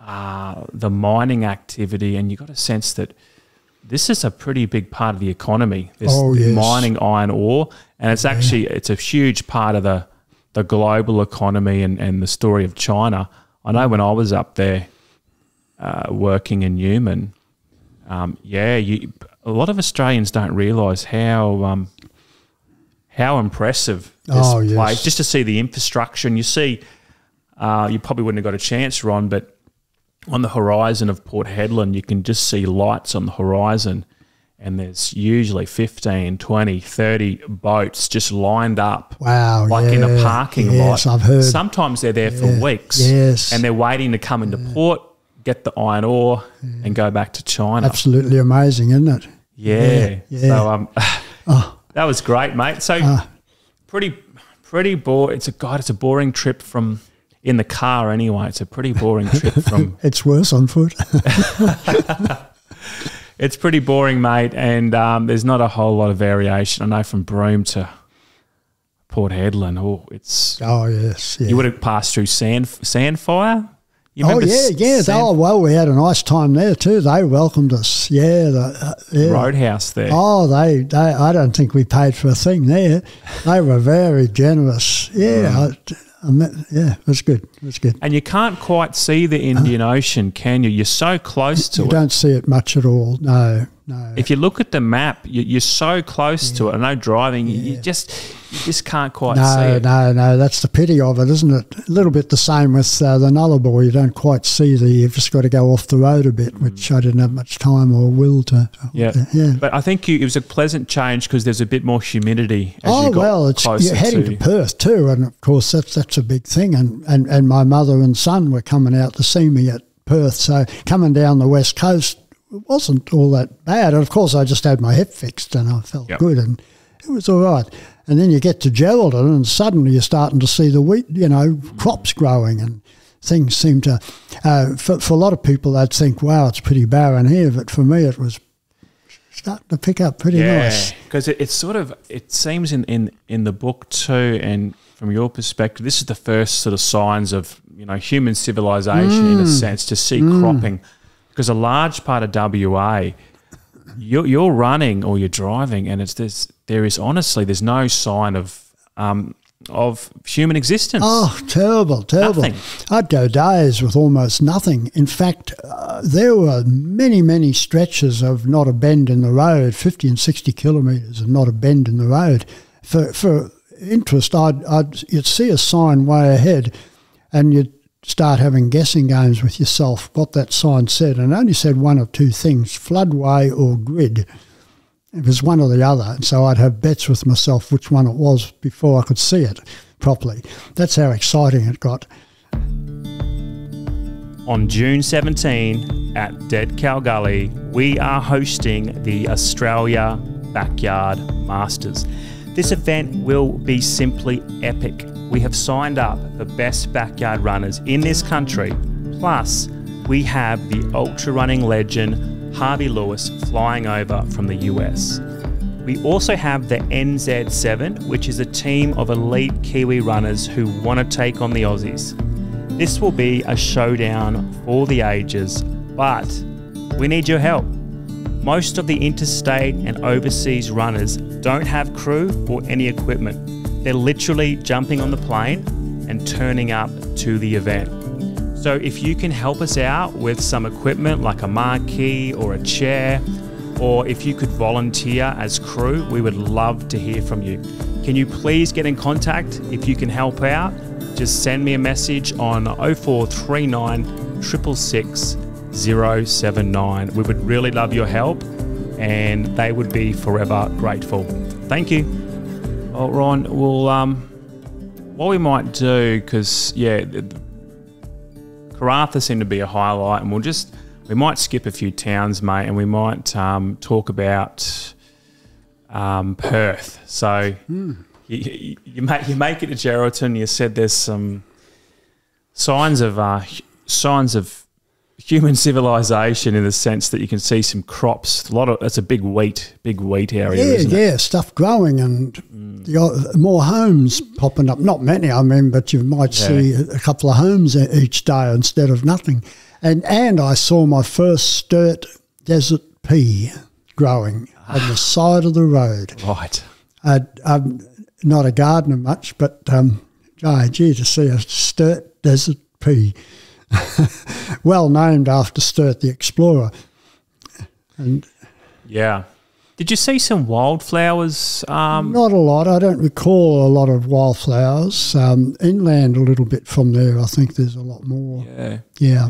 S1: uh, the mining activity, and you got a sense that this is a pretty big part of the economy. This
S2: Oh, yes.
S1: mining iron ore, and it's actually it's a huge part of the the global economy and, and the story of China. I know when I was up there uh, working in Newman, um, yeah, you, a lot of Australians don't realise how um, how impressive this
S2: Oh, yes.
S1: place. Just to see the infrastructure, and you see, uh, you probably wouldn't have got a chance, Ron, but on the horizon of Port Hedland, you can just see lights on the horizon, and there's usually 15, 20, 30 boats just lined up
S2: Wow.
S1: like in a parking
S2: yes,
S1: lot.
S2: I've heard.
S1: Sometimes they're there for weeks,
S2: Yes.
S1: and they're waiting to come into port. Get the iron ore, and go back to China.
S2: Absolutely amazing, isn't it?
S1: Yeah.
S2: Yeah,
S1: So um,
S2: Oh.
S1: that was great, mate. So
S2: Ah.
S1: pretty, pretty bore. It's a god. It's a boring trip from in the car anyway. It's a pretty boring trip from.
S2: It's worse on foot.
S1: It's pretty boring, mate, and um, there's not a whole lot of variation. I know from Broome to Port Hedland. Oh, it's
S2: oh yes, yeah.
S1: you would have passed through sand Sandfire. You
S2: Oh yeah, yeah. Oh well, we had a nice time there too. They welcomed us. Yeah, the, uh, yeah.
S1: Roadhouse there.
S2: Oh, they, they. I don't think we paid for a thing there. They were very generous. Yeah,
S1: Mm.
S2: I, I met, yeah, it was good. It was good.
S1: And you can't quite see the Indian Ocean, can you? You're so close to
S2: You
S1: it.
S2: don't see it much at all. No, no.
S1: If you look at the map, you, you're so close to it. I know driving, you, you just you just can't quite see
S2: No,
S1: it.
S2: no, no. That's the pity of it, isn't it? A little bit the same with uh, the Nullarbor. You don't quite see the. You've just got to go off the road a bit, which I didn't have much time or will to.
S1: Yeah.
S2: yeah.
S1: But I think you, it was a pleasant change because there's a bit more humidity as
S2: Oh
S1: you got
S2: well, it's you're heading
S1: to.
S2: to Perth too, and of course that's that's a big thing. And, and and my mother and son were coming out to see me at Perth, so coming down the west coast wasn't all that bad. And of course, I just had my hip fixed, and I felt
S1: Yep.
S2: good, and it was all right. And then you get to Geraldton, and suddenly you're starting to see the wheat, you know, crops growing, and things seem to. Uh, for, for a lot of people, they'd think, "Wow, it's pretty barren here," but for me, it was starting to pick up pretty
S1: Yeah,
S2: nice.
S1: because it, it's sort of it seems in, in in the book too, and from your perspective, this is the first sort of signs of you know human civilization in a
S2: Mm.
S1: sense to see cropping, because a large part of WA, you're, you're running or you're driving, and it's this there is honestly there's no sign of um, of human existence.
S2: Oh, terrible, terrible.
S1: Nothing.
S2: I'd go days with almost nothing. In fact, uh, there were many, many stretches of not a bend in the road, 50 and 60 kilometres of not a bend in the road. For, for interest, I'd, I'd, you'd see a sign way ahead and you'd start having guessing games with yourself what that sign said. And only said one or two things, floodway or grid. It was one or the other. And so I'd have bets with myself which one it was before I could see it properly. That's how exciting it got.
S1: On June 17 at Dead Cow Gully, we are hosting the Australia Backyard Masters. This event will be simply epic. We have signed up the best backyard runners in this country. Plus, we have the ultra running legend Harvey Lewis flying over from the US. We also have the NZ7, which is a team of elite Kiwi runners who want to take on the Aussies. This will be a showdown for the ages, but we need your help. Most of the interstate and overseas runners don't have crew or any equipment. They're literally jumping on the plane and turning up to the event. So if you can help us out with some equipment like a marquee or a chair, or if you could volunteer as crew, we would love to hear from you. Can you please get in contact if you can help out? Just send me a message on 0439 666 079. We would really love your help and they would be forever grateful. Thank you. Well, Ron, well, um, what we might do, because, yeah, Karratha seemed to be a highlight, and we'll just, we might skip a few towns, mate, and we might um, talk about um, Perth. So you, you, you, make, you make it to Geraldton, you said there's some signs of, uh, signs of human civilization in the sense that you can see some crops. A lot of, that's a big wheat, big wheat area,
S2: Yeah,
S1: isn't it?
S2: yeah, stuff growing and got more homes popping up. Not many, I mean, but you might
S1: Yeah.
S2: see a couple of homes each day instead of nothing. And and I saw my first sturt desert pea growing on the side of the road.
S1: Right.
S2: I, I'm not a gardener much, but um, oh, gee, to see a Sturt desert pea, well named after Sturt the explorer. And
S1: Yeah. Did you see some wildflowers? Um,
S2: not a lot. I don't recall a lot of wildflowers. Um, inland, a little bit from there. I think there's a lot more.
S1: yeah.
S2: Yeah.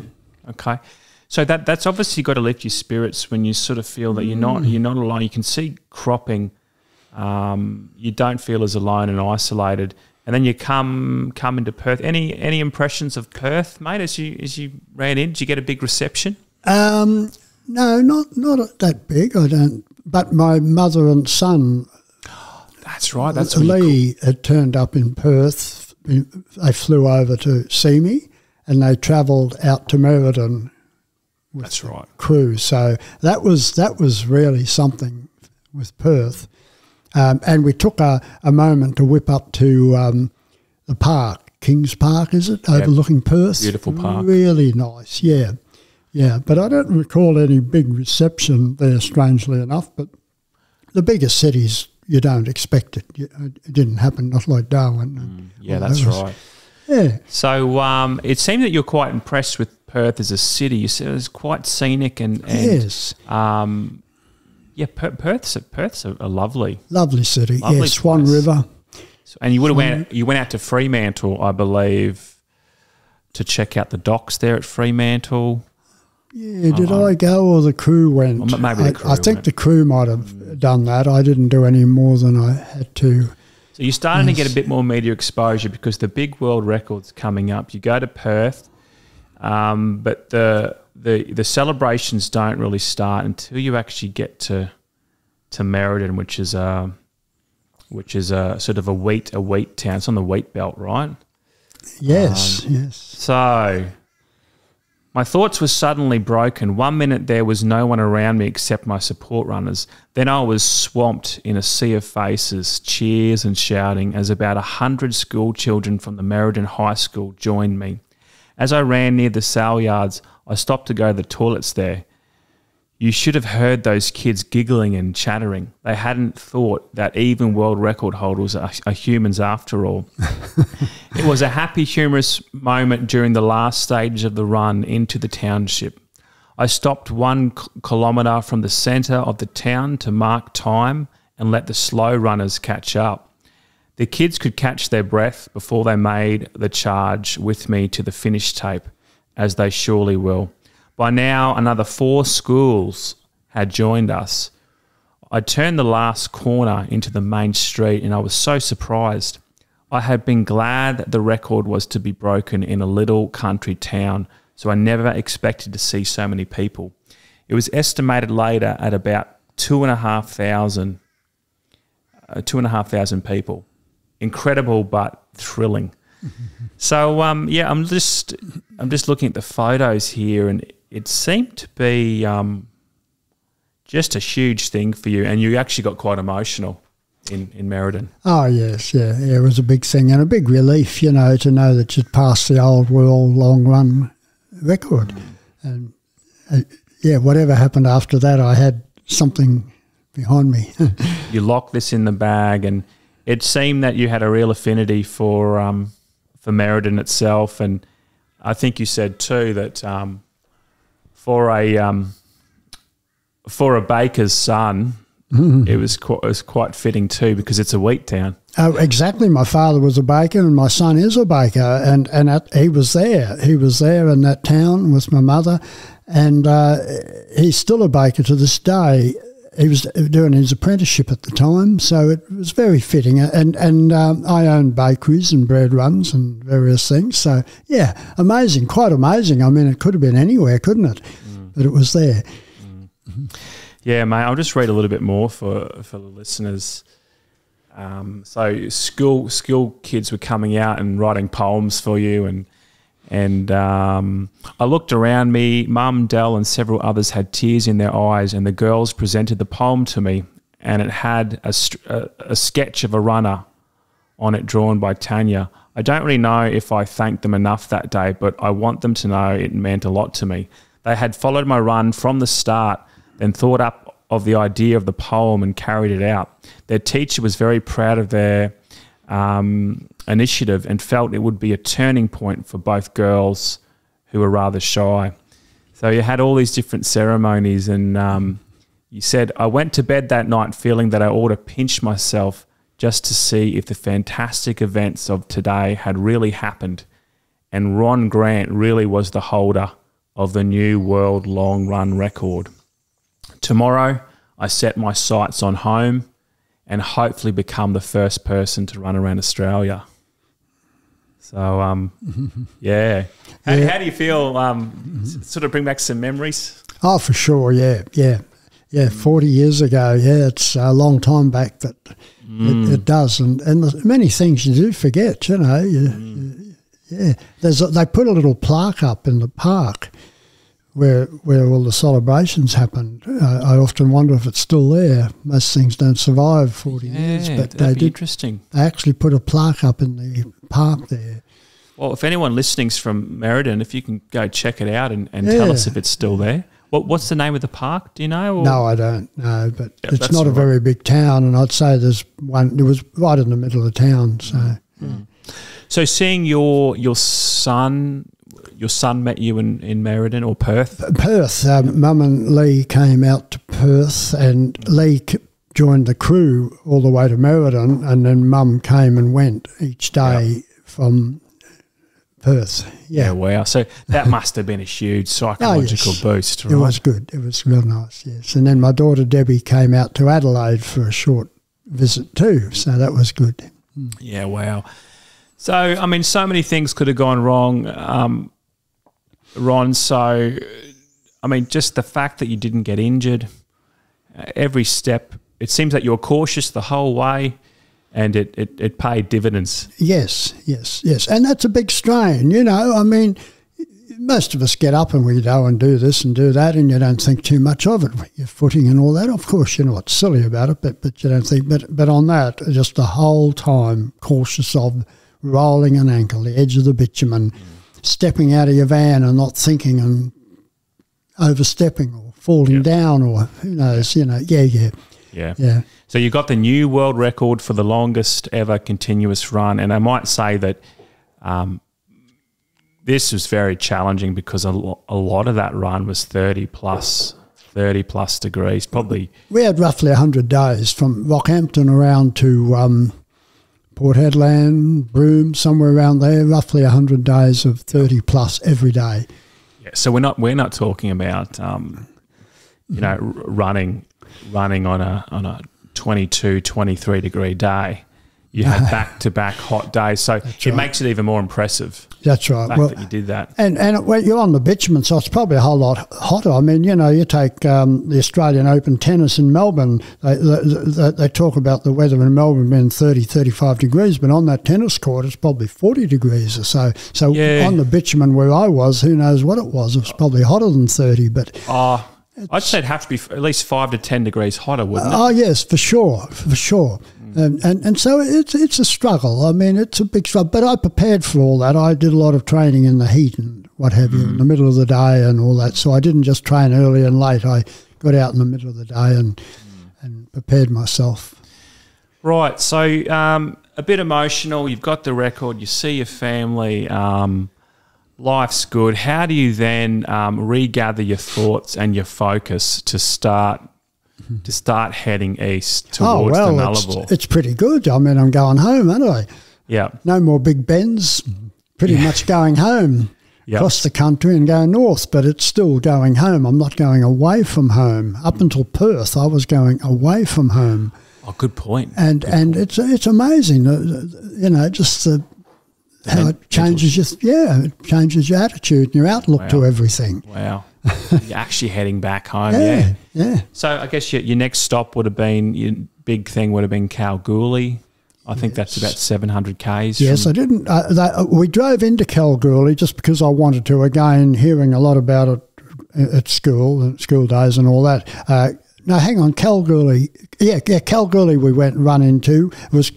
S1: Okay. So that that's obviously got to lift your spirits when you sort of feel that you're not you're not alone. You can see cropping. Um, you don't feel as alone and isolated. And then you come come into Perth. Any any impressions of Perth, mate? As you as you ran in, did you get a big reception?
S2: Um, no, not not that big. I don't. But my mother and son,
S1: That's right. That's
S2: Lee, had turned up in Perth. They flew over to see me, and they travelled out to Merredin.
S1: That's right.
S2: crew. So that was that was really something with Perth. Um, and we took a, a moment to whip up to um, the park, Kings Park, is it, overlooking Perth?
S1: Beautiful park.
S2: Really nice, yeah. Yeah, but I don't recall any big reception there, strangely enough. But the bigger cities, you don't expect it. It didn't happen, not like Darwin. and
S1: Yeah, that's
S2: those.
S1: right.
S2: Yeah,
S1: So um, it seemed that you're quite impressed with Perth as a city. You said it was quite scenic and, and
S2: yes.
S1: um, yeah, per- Perth's a, Perth's a, a lovely.
S2: Lovely city,
S1: Lovely
S2: yes. Swan
S1: place.
S2: River.
S1: And you would have went you went out to Fremantle, I believe, to check out the docks there at Fremantle.
S2: Yeah, did I go or the crew went?
S1: Well, maybe the
S2: I,
S1: crew
S2: I think
S1: went.
S2: the crew might have done that. I didn't do any more than I had to.
S1: So you're starting to get a bit more media exposure because the big world records coming up. You go to Perth, um, but the the the celebrations don't really start until you actually get to to Merredin, which is a which is a sort of a wheat a wheat town. It's on the wheat belt, right?
S2: Yes,
S1: Um,
S2: yes.
S1: So, my thoughts were suddenly broken. One minute there was no one around me except my support runners. Then I was swamped in a sea of faces, cheers and shouting as about a hundred school children from the Merredin High School joined me. As I ran near the sale yards, I stopped to go to the toilets there. You should have heard those kids giggling and chattering. They hadn't thought that even world record holders are, are humans after all. It was a happy, humorous moment during the last stage of the run into the township. I stopped one kilometre from the centre of the town to mark time and let the slow runners catch up. The kids could catch their breath before they made the charge with me to the finish tape, as they surely will. By now, another four schools had joined us. I turned the last corner into the main street and I was so surprised. I had been glad that the record was to be broken in a little country town, so I never expected to see so many people. It was estimated later at about two and a half thousand, uh, two and a half thousand people. Incredible but thrilling. So um, yeah, I'm just I'm just looking at the photos here, and it seemed to be um, just a huge thing for you, and you actually got quite emotional in in Merredin.
S2: Oh yes, yeah, yeah. It was a big thing and a big relief, you know, to know that you'd passed the old world long run record. And uh, yeah, whatever happened after that, I had something behind me.
S1: You locked this in the bag, and it seemed that you had a real affinity for um, for Merredin itself, and I think you said too that um, for a um, for a baker's son, it was quite, it was quite fitting too because it's a wheat town.
S2: Oh, exactly. My father was a baker, and my son is a baker, and and at, he was there. He was there in that town with my mother, and uh, he's still a baker to this day. He was doing his apprenticeship at the time, so it was very fitting. And and um, I own bakeries and bread runs and various things. So yeah, amazing, quite amazing. I mean, it could have been anywhere, couldn't it? But it was there.
S1: Yeah, mate. I'll just read a little bit more for for the listeners. Um, so school school kids were coming out and writing poems for you, and and um, I looked around me. Mum, Dell, and several others had tears in their eyes, and the girls presented the poem to me, and it had a, a, a sketch of a runner on it drawn by Tanya. I don't really know if I thanked them enough that day, but I want them to know it meant a lot to me. They had followed my run from the start, then thought up of the idea of the poem and carried it out. Their teacher was very proud of their um, initiative and felt it would be a turning point for both girls who were rather shy. So you had all these different ceremonies, and um, you said, I went to bed that night feeling that I ought to pinch myself just to see if the fantastic events of today had really happened. And Ron Grant really was the holder of the new world long run record. Tomorrow, I set my sights on home and hopefully become the first person to run around Australia. So, um, yeah. How,
S2: Yeah.
S1: how do you feel? Um, s- sort of bring back some memories.
S2: Oh, for sure. Yeah, yeah, yeah. Forty years ago. Yeah, it's a long time back that it, it does, and and many things you do forget. You know, you, you- yeah. There's a, they put a little plaque up in the park where where all the celebrations happened. Uh, I often wonder if it's still there. Most things don't survive forty years, but they did.
S1: interesting.
S2: They actually put a plaque up in the park there.
S1: Well, if anyone listening's from Merredin, if you can go check it out and, and tell us if it's still there. What, what's the name of the park? Do you know? or-
S2: No, I don't know, but
S1: Yeah,
S2: it's not a
S1: right.
S2: very big town, and I'd say there's one. It was right in the middle of the town, so
S1: So seeing your your son, your son met you in, in Merredin or Perth.
S2: Perth. Um, Mum and Lee came out to Perth, and Lee joined the crew all the way to Merredin, and then Mum came and went each day from Perth.
S1: Yeah,
S2: Yeah,
S1: wow. So that must have been a huge psychological
S2: yes.
S1: boost, right?
S2: it was good. It was real nice. Yes, and then my daughter Debbie came out to Adelaide for a short visit too, so that was good.
S1: Yeah, wow. So, I mean, so many things could have gone wrong, um, Ron. So, I mean, just the fact that you didn't get injured, uh, every step, it seems that you were cautious the whole way and it, it, it paid dividends.
S2: Yes, yes, yes. And that's a big strain, you know. I mean, most of us get up and we go and do this and do that, and you don't think too much of it. Your footing and all that. Of course, you know what's silly about it, but, but you don't think. But, but on that, just the whole time cautious of rolling an ankle, the edge of the bitumen, stepping out of your van and not thinking and overstepping or falling down or who knows, you know. Yeah, yeah,
S1: Yeah.
S2: yeah.
S1: So you got the new world record for the longest ever continuous run, and I might say that um, this was very challenging because a, lo- a lot of that run was thirty plus, thirty plus degrees, probably.
S2: We had roughly 100 days from Rockhampton around to um, Port Hedland, Broome, somewhere around there, roughly 100 days of 30 plus every day.
S1: Yeah, so we're not we're not talking about um, you know r- running running on a on a 22, 23 degree day. You had back to back hot days, so it
S2: right.
S1: makes it even more impressive.
S2: That's right. Well,
S1: that you did that.
S2: and and when you're on the bitumen, so it's probably a whole lot hotter. I mean, you know, you take um, the Australian Open tennis in Melbourne, they, they, they talk about the weather in Melbourne being 30, 35 degrees, but on that tennis court, it's probably 40 degrees or so. So
S1: Yeah.
S2: on the bitumen where I was, who knows what it was? It was probably hotter than 30, but
S1: Oh, I'd say it'd have to be at least five to ten degrees hotter, wouldn't it?
S2: Oh yes, for sure, for sure. And, and and so it's it's a struggle. I mean, it's a big struggle. But I prepared for all that. I did a lot of training in the heat and what have you, in the middle of the day and all that. So I didn't just train early and late. I got out in the middle of the day and and prepared myself.
S1: Right. So um, a bit emotional. You've got the record. You see your family. Um, life's good. How do you then um, regather your thoughts and your focus to start to start heading east oh, towards
S2: oh
S1: the
S2: well, it's,
S1: Nullarbor?
S2: it's pretty good. I mean, I'm going home, aren't I?
S1: yeah.
S2: No more Big Bends. Pretty much going home.
S1: Yep.
S2: across the country and going north, but it's still going home. I'm not going away from home. Up until Perth, I was going away from home,
S1: Oh, good point.
S2: and and it's it's amazing, you know, just the, how it changes your yeah, it changes your attitude and your outlook
S1: Wow.
S2: to everything.
S1: Wow. You're actually heading back home.
S2: Yeah,
S1: Yeah.
S2: yeah.
S1: So I guess your, your next stop would have been your big thing would have been Kalgoorlie. I think that's about 700 k's.
S2: Yes, I didn't. Uh, that, uh, we drove into Kalgoorlie just because I wanted to. Again, hearing a lot about it at school, school days, and all that. Uh, no, hang on, Kalgoorlie. Yeah, yeah, Kalgoorlie. We went and run into was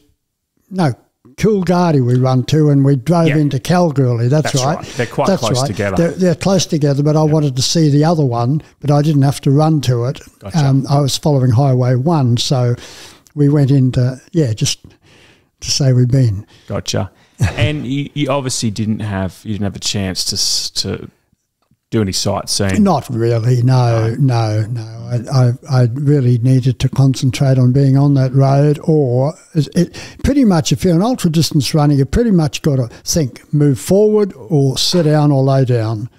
S2: no Coolgardie. We run to, and we drove
S1: Yeah.
S2: into Kalgoorlie. That's,
S1: That's
S2: right.
S1: right. They're quite
S2: That's
S1: close
S2: right.
S1: together.
S2: They're, they're close together, but I wanted to see the other one, but I didn't have to run to it.
S1: Gotcha.
S2: Um, I was following Highway One, so we went into yeah, just to say we've been.
S1: Gotcha. and you, you obviously didn't have you didn't have a chance to to do any sightseeing.
S2: Not really. No, no, no. I, I, I really needed to concentrate on being on that road, or it pretty much if you're an ultra distance runner, you pretty much got to think move forward or sit down or lay down.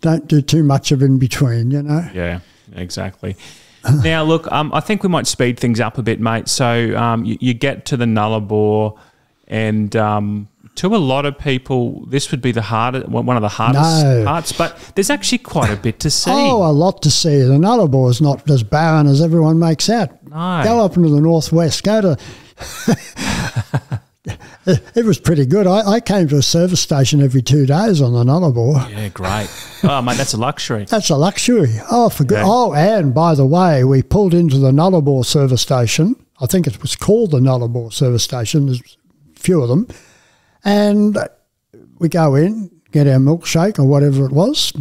S2: Don't do too much of in between. You know.
S1: Yeah, exactly. now, look, um, I think we might speed things up a bit, mate. So um, you, you get to the Nullarbor, and um, to a lot of people, this would be the hardest, one of the hardest
S2: No.
S1: parts. But there's actually quite a bit to see.
S2: Oh, a lot to see. The Nullarbor is not as barren as everyone makes out.
S1: No.
S2: Go up into the northwest. Go to. it was pretty good. I, I came to a service station every two days on the Nullarbor.
S1: yeah, great. Oh, mate, that's a luxury.
S2: That's a luxury. Oh, for good.
S1: Yeah.
S2: Oh, and by the way, we pulled into the Nullarbor service station. I think it was called the Nullarbor service station. There's a few of them, and we go in, get our milkshake or whatever it was,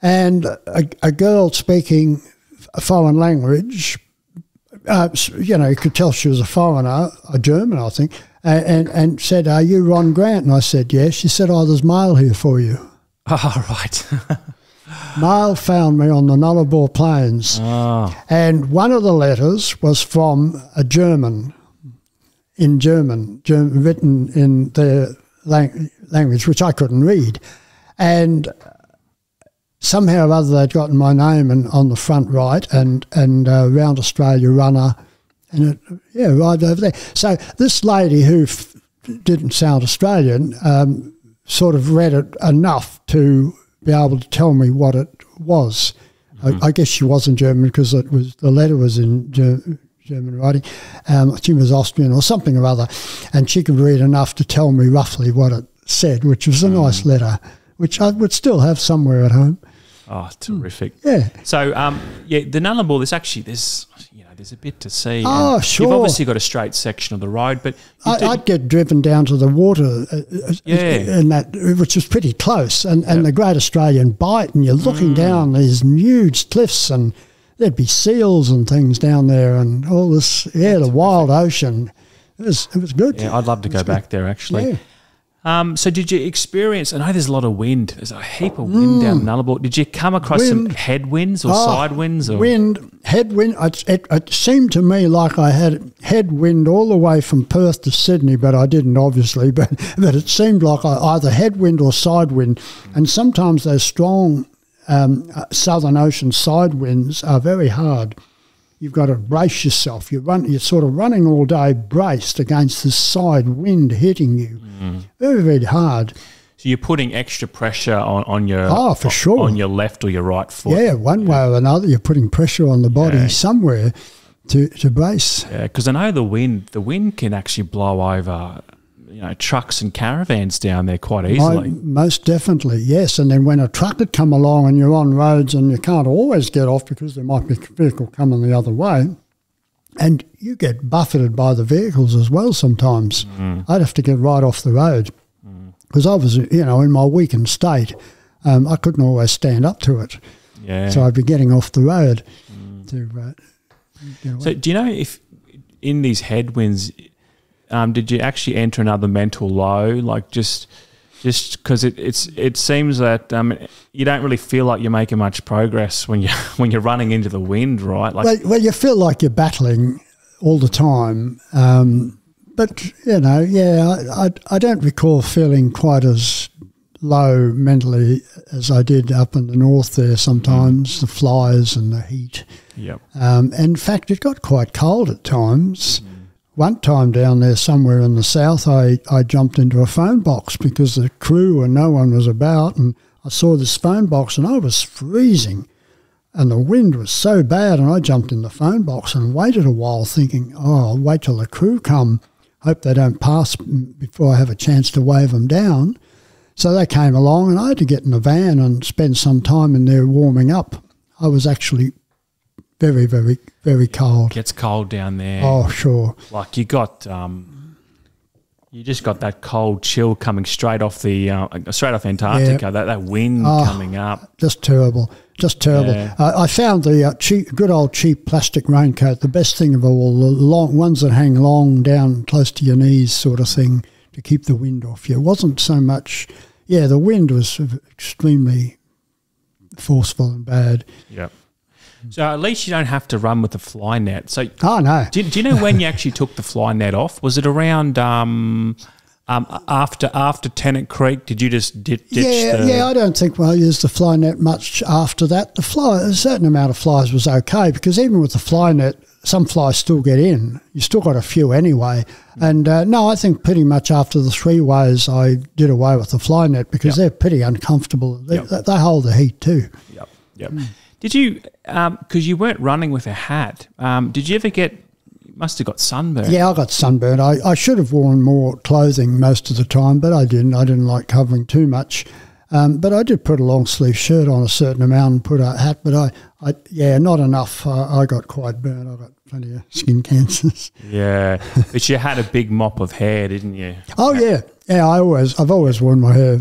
S2: and a, a girl speaking a foreign language, uh, you know, you could tell she was a foreigner, a German, I think, and, and, and said, Are you Ron Grant? And I said, Yes. She said, Oh, there's mail here for you.
S1: Oh, right.
S2: Mail found me on the Nullarbor Plains,
S1: oh,
S2: and one of the letters was from a German, in German, German written in their lang- language, which I couldn't read, and somehow or other they'd gotten my name and on the front right, and and uh, round Australia runner, and it yeah arrived over there. So this lady who f- didn't sound Australian. Um, sort of read it enough to be able to tell me what it was. I, I guess she wasn't German because it was the letter was in Ger- German writing. Um, she was Austrian or something or other, and she could read enough to tell me roughly what it said, which was a nice letter, which I would still have somewhere at home.
S1: oh, terrific.
S2: Yeah.
S1: So, um, yeah, the Nullarbor, there's actually, there's, you know, there's a bit to see.
S2: Oh, sure.
S1: You've obviously got a straight section of the road, but
S2: I, I'd get driven down to the water, uh, uh,
S1: Yeah.
S2: and that which was pretty close, and, and
S1: Yeah.
S2: the Great Australian Bight, and you're looking down these huge cliffs, and there'd be seals and things down there, and all this, yeah, the wild ocean. It was, it was good.
S1: yeah, I'd love to go back there actually.
S2: Yeah.
S1: Um, so did you experience? I know there's a lot of wind. There's a heap of wind down mm. Nullarbor. Did you come across some
S2: Wind.
S1: headwinds or ah,
S2: Oh,
S1: side winds? Or?
S2: Wind, headwind. It, it, it seemed to me like I had headwind all the way from Perth to Sydney, but I didn't, obviously. But but it seemed like I either headwind or side wind, mm. and sometimes those strong um, uh, Southern Ocean side winds are very hard. You've got to brace yourself. You run. You're sort of running all day, braced against the side wind hitting you. Very very hard.
S1: So you're putting extra pressure on, on your
S2: Oh, for sure.
S1: on your left or your right foot.
S2: Yeah, one way or another, you're putting pressure on the body
S1: Yeah.
S2: somewhere to to brace.
S1: Yeah, because I know the wind. The wind can actually blow over, you know, trucks and caravans down there quite easily.
S2: Mo- most definitely, yes. And then when a truck had come along and you're on roads and you can't always get off because there might be a vehicle coming the other way, and you get buffeted by the vehicles as well sometimes. I'd have to get right off the road because I was, you know, in my weakened state. Um, I couldn't always stand up to it.
S1: yeah.
S2: So I'd be getting off the road to uh.
S1: So do you know if in these headwinds, um, did you actually enter another mental low? Like just, just because it it's it seems that um, you don't really feel like you're making much progress when you when you're running into the wind, right? Like
S2: well, well, you feel like you're battling all the time. Um, but, you know, yeah, I, I, I don't recall feeling quite as low mentally as I did up in the north there sometimes, the flies and the heat.
S1: yep.
S2: Um, in fact, it got quite cold at times. One time down there somewhere in the south, I, I jumped into a phone box because the crew and no one was about, and I saw this phone box and I was freezing. And the wind was so bad, and I jumped in the phone box and waited a while, thinking, "Oh, I'll wait till the crew come. Hope they don't pass before I have a chance to wave them down." So they came along, and I had to get in the van and spend some time in there warming up. I was actually very, very, very cold.
S1: Gets cold down there.
S2: Oh, sure.
S1: Like you got, um, you just got that cold chill coming straight off the uh, straight off Antarctica. That that wind
S2: Oh.
S1: coming up.
S2: Just terrible. Just terrible.
S1: Yeah.
S2: I I found the uh, cheap, good old cheap plastic raincoat the best thing of all. The long ones that hang long down close to your knees, sort of thing, to keep the wind off you. It wasn't so much. Yeah, the wind was extremely forceful and bad.
S1: Yep. So at least you don't have to run with the fly net. So
S2: Oh no.
S1: do, do you know when you actually took the fly net off? Was it around um, um, after after Tennant Creek? Did you just di- ditch
S2: Yeah,
S1: the?
S2: yeah. I don't think I used the fly net much after that. The fly, a certain amount of flies was okay because even with the fly net, some flies still get in. You still got a few anyway. And uh, no, I think pretty much after the three ways, I did away with the fly net because
S1: Yep.
S2: they're pretty uncomfortable. They,
S1: Yep.
S2: they hold the heat too.
S1: Yep. Yep. Did you, because you weren't running with a hat, um, did you ever get, you must have got sunburned?
S2: Yeah, I got sunburned. I, I should have worn more clothing most of the time, but I didn't. I didn't like covering too much. Um, but I did put a long sleeve shirt on a certain amount and put a hat, but I, I yeah, not enough. I, I got quite burnt. I got plenty of skin cancers.
S1: Yeah. but you had a big mop of hair, didn't you?
S2: Oh yeah, yeah. I always, I've always worn my hair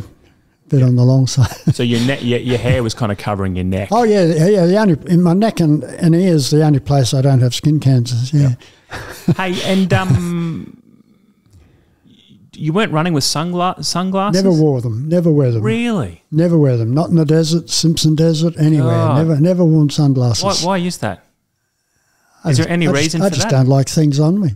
S2: bit on the long side.
S1: So your, neck, your, your hair was kind of covering your neck.
S2: oh yeah, yeah. yeah, The only in my neck and, and ears, the only place I don't have skin cancers. Yeah.
S1: Hey, and um, you weren't running with sungla- sunglasses?
S2: Never wore them. Never wear them.
S1: Really?
S2: Never wear them. Not in the desert, Simpson Desert, anywhere.
S1: Oh.
S2: Never, never worn sunglasses.
S1: Why, why is that?
S2: I
S1: there
S2: just-
S1: any
S2: I just-
S1: reason
S2: I just
S1: that?
S2: don't like things on me.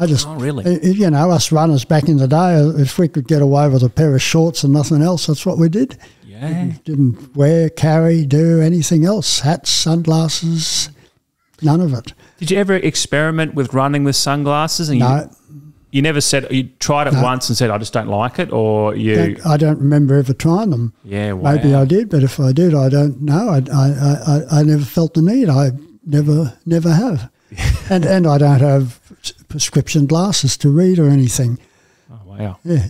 S2: I just,
S1: Oh, really?
S2: uh, you know, us runners back in the day, uh, if we could get away with a pair of shorts and nothing else, that's what we did.
S1: Yeah.
S2: Didn't wear, carry, do anything else. Hats, sunglasses, none of it.
S1: Did you ever experiment with running with sunglasses? And
S2: No,
S1: you, you never said you tried it
S2: No.
S1: once and said I just don't like it, or you?
S2: don't, I don't remember ever trying them.
S1: yeah, wow.
S2: Maybe I did, but if I did, I don't know. I, I, I- I never felt the need. I never, never have. and and I don't have prescription glasses to read or anything.
S1: Oh, wow.
S2: Yeah,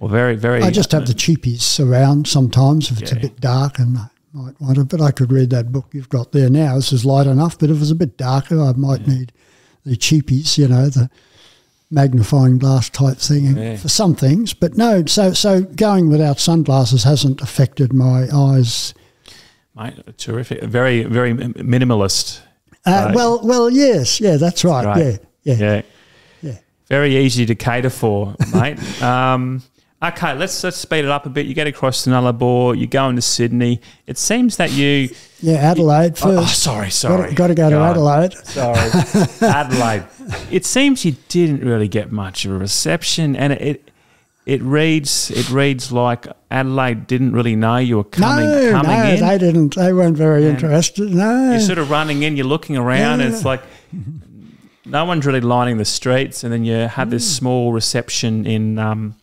S1: Well, very, very.
S2: I just have uh, the cheapies around sometimes if it's a bit dark and I might want it. But I could read that book you've got there now. This is light enough, but if it's a bit darker, I might need the cheapies. You know, the magnifying glass type thing
S1: Yeah.
S2: for some things. But no, so so going without sunglasses hasn't affected my eyes.
S1: Mate, terrific. Very, very minimalist.
S2: Uh,
S1: Right.
S2: Well, well, yes, yeah, that's right.
S1: Right.
S2: Yeah, yeah,
S1: Yeah.
S2: yeah.
S1: Very easy to cater for, mate. um, okay, let's let's speed it up a bit. You get across to Nullarbor, you go into Sydney. It seems that you.
S2: Yeah, Adelaide
S1: Oh, oh,
S2: first.
S1: sorry, sorry.
S2: Got to go to. Adelaide.
S1: Sorry, Adelaide. It seems you didn't really get much of a reception, and it, it it reads it reads like Adelaide didn't really know you were coming
S2: no,
S1: coming
S2: no,
S1: in.
S2: they didn't. They weren't very
S1: And
S2: interested. No,
S1: You're sort of running in, you're looking around, and it's like no one's really lining the streets, and then you have this
S2: Mm.
S1: small reception in um,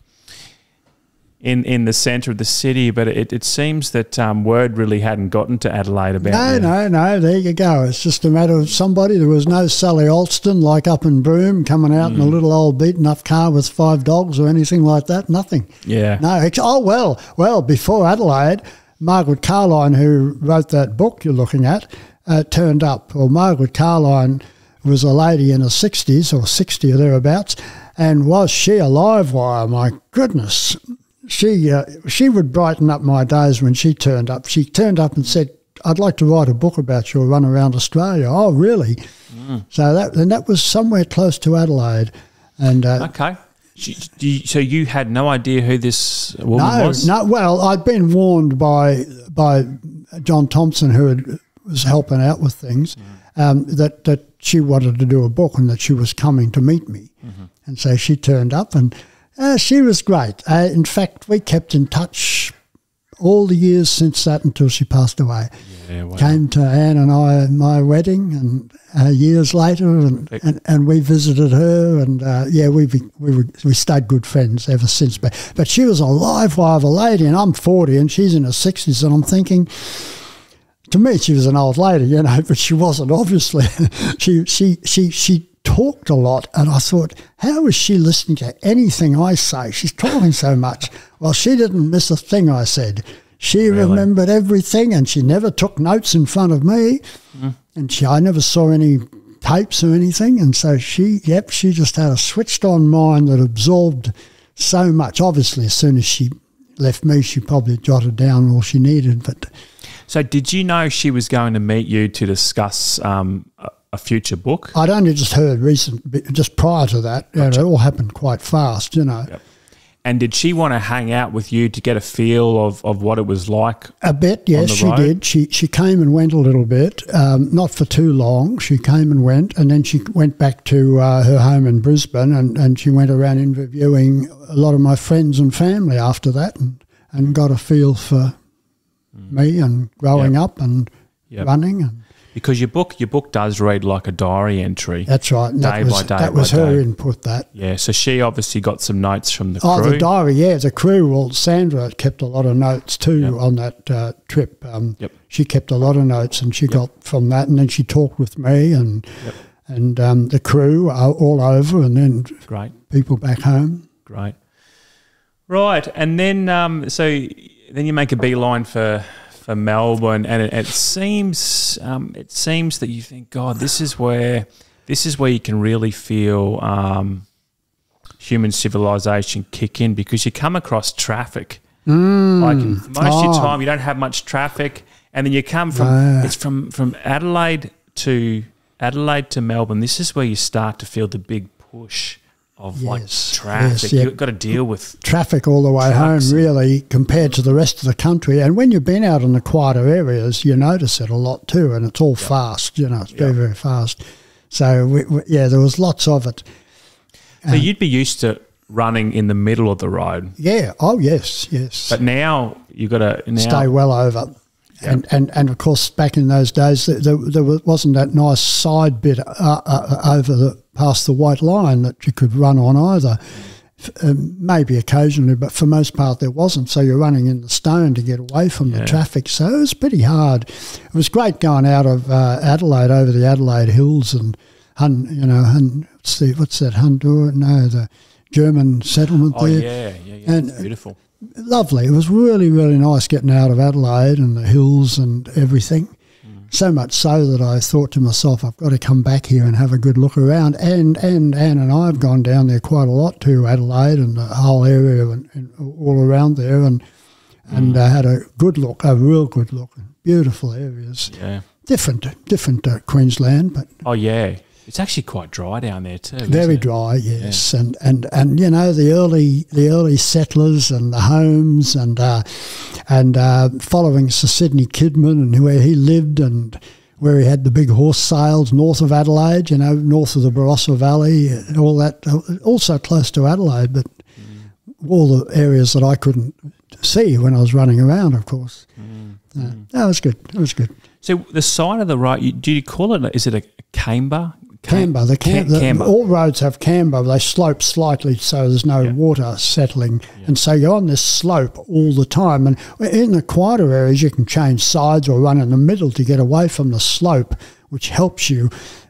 S1: in in the centre of the city. But it, it seems that um, word really hadn't gotten to Adelaide about
S2: No,
S1: you.
S2: no, no. There you go. It's just a matter of somebody. There was no Sally Alston like up in Broome coming out in
S1: Mm.
S2: a little old beaten up car with five dogs or anything like that. Nothing.
S1: Yeah,
S2: No. It's, oh well, well before Adelaide, Margaret Carline, who wrote that book you're looking at, uh, turned up. Well, Margaret Carline was a lady in her sixties or sixty or thereabouts, and was she a live wire? My goodness. She uh, she would brighten up my days when she turned up. She turned up and said, "I'd like to write a book about your run around Australia." Oh, really? So that and that was somewhere close to Adelaide, and uh,
S1: okay. She- do you- So you had no idea who this woman
S2: no,
S1: was?
S2: no. Well, I'd been warned by by John Thompson, who had, was helping out with things, um, that that she wanted to do a book and that she was coming to meet me, and so she turned up and. Uh, she was great. Uh, in fact, we kept in touch all the years since that until she passed away.
S1: Yeah, wow.
S2: Came to Anne and I my wedding, and uh, years later, and, and, and we visited her, and uh, yeah, we we were, we stayed good friends ever since. But but she was a live wire of a lady, and I'm forty, and she's in her sixties, and I'm thinking. To me, she was an old lady, you know, but she wasn't. Obviously, she she she she talked a lot, and I thought, how is she listening to anything I say? She's talking so much. Well, she didn't miss a thing I said. She remembered everything, and she never took notes in front of me. And she, I never saw any tapes or anything. And so she, yep, she just had a switched on mind that absorbed so much. Obviously, as soon as she left me, she probably jotted down all she needed. But
S1: So did you know she was going to meet you to discuss um, a, future book?
S2: I'd only just heard recent, just prior to that, and it all happened quite fast, you know.
S1: Yep. And did she want to hang out with you to get a feel of, of what it was like?
S2: A bit, yes, she did. She she came and went a little bit, um, not for too long. She came and went, and then she went back to uh, her home in Brisbane, and, and she went around interviewing a lot of my friends and family after that, and, and got a feel for me and growing up and
S1: Mm. Yep.
S2: running. And
S1: because your book your book does read like a diary entry.
S2: That's right. And that
S1: Day
S2: was,
S1: by day
S2: that was
S1: by
S2: her
S1: day.
S2: input. That
S1: Yeah, so she obviously got some notes from the crew.
S2: oh, the diary. Yeah, the crew. Well, Sandra kept a lot of notes too
S1: Yep.
S2: on that uh, trip. Um,
S1: Yep.
S2: She kept a lot of notes, and she got from that, and then she talked with me and
S1: Yep.
S2: and um, the crew all over, and then
S1: Great,
S2: people back home.
S1: great. Right, and then um, so then you make a beeline for for Melbourne, and it, it seems um, it seems that you think, God, this is where this is where you can really feel um, human civilization kick in because you come across traffic. Like most of your
S2: Oh.
S1: time, you don't have much traffic, and then you come from
S2: Ah.
S1: it's from from Adelaide to Adelaide to Melbourne. This is where you start to feel the big push of like traffic.
S2: yes.
S1: You've got to deal with
S2: traffic all the way home, really, compared to the rest of the country. And when you've been out in the quieter areas, you notice it a lot too, and it's all fast. You know, it's very,
S1: Yep.
S2: very fast. So we, we, yeah, there was lots of it.
S1: So you'd be used to running in the middle of the road,
S2: Yeah. Oh yes, yes.
S1: but now you've got to now.
S2: Stay well over. And, and and of course, back in those days, there, there, wasn't that nice side bit uh, uh, over the past the white line that you could run on either. F- Um, maybe occasionally, but for most part there wasn't. So you're running in the stone to get away from
S1: Yeah.
S2: the traffic. So it was pretty hard. It was great going out of uh, Adelaide over the Adelaide Hills and Hun, you know, Hun, what's, the, what's that Hahndorf? No, the German settlement
S1: Oh
S2: there
S1: yeah, yeah, yeah.
S2: And-
S1: beautiful.
S2: Lovely. It was really, really nice getting out of Adelaide and the hills and everything. So much so that I thought to myself, I've got to come back here and have a good look around. And and Anne and I have gone down there quite a lot to Adelaide and the whole area and, and all around there, and and uh, had a good look, a real good look. Beautiful areas,
S1: Yeah.
S2: different, different uh, Queensland, but
S1: Oh yeah. It's actually quite dry down there too.
S2: very dry, yes, and, and and you know the early the early settlers and the homes and uh, and uh, following Sir Sidney Kidman and where he lived and where he had the big horse sales north of Adelaide, you know, north of the Barossa Valley, and all that, also close to Adelaide, but all the areas that I couldn't see when I was running around, of course. Uh, that was good. That was good.
S1: So the side of the right, you, do you call it? Is it a camber? Cam-
S2: Camber, the, cam-
S1: Ca-
S2: the
S1: camber.
S2: all roads have camber. They slope slightly so there's no
S1: Yeah.
S2: water settling, and so you're on this slope all the time. And in the quieter areas, you can change sides or run in the middle to get away from the slope, which helps you.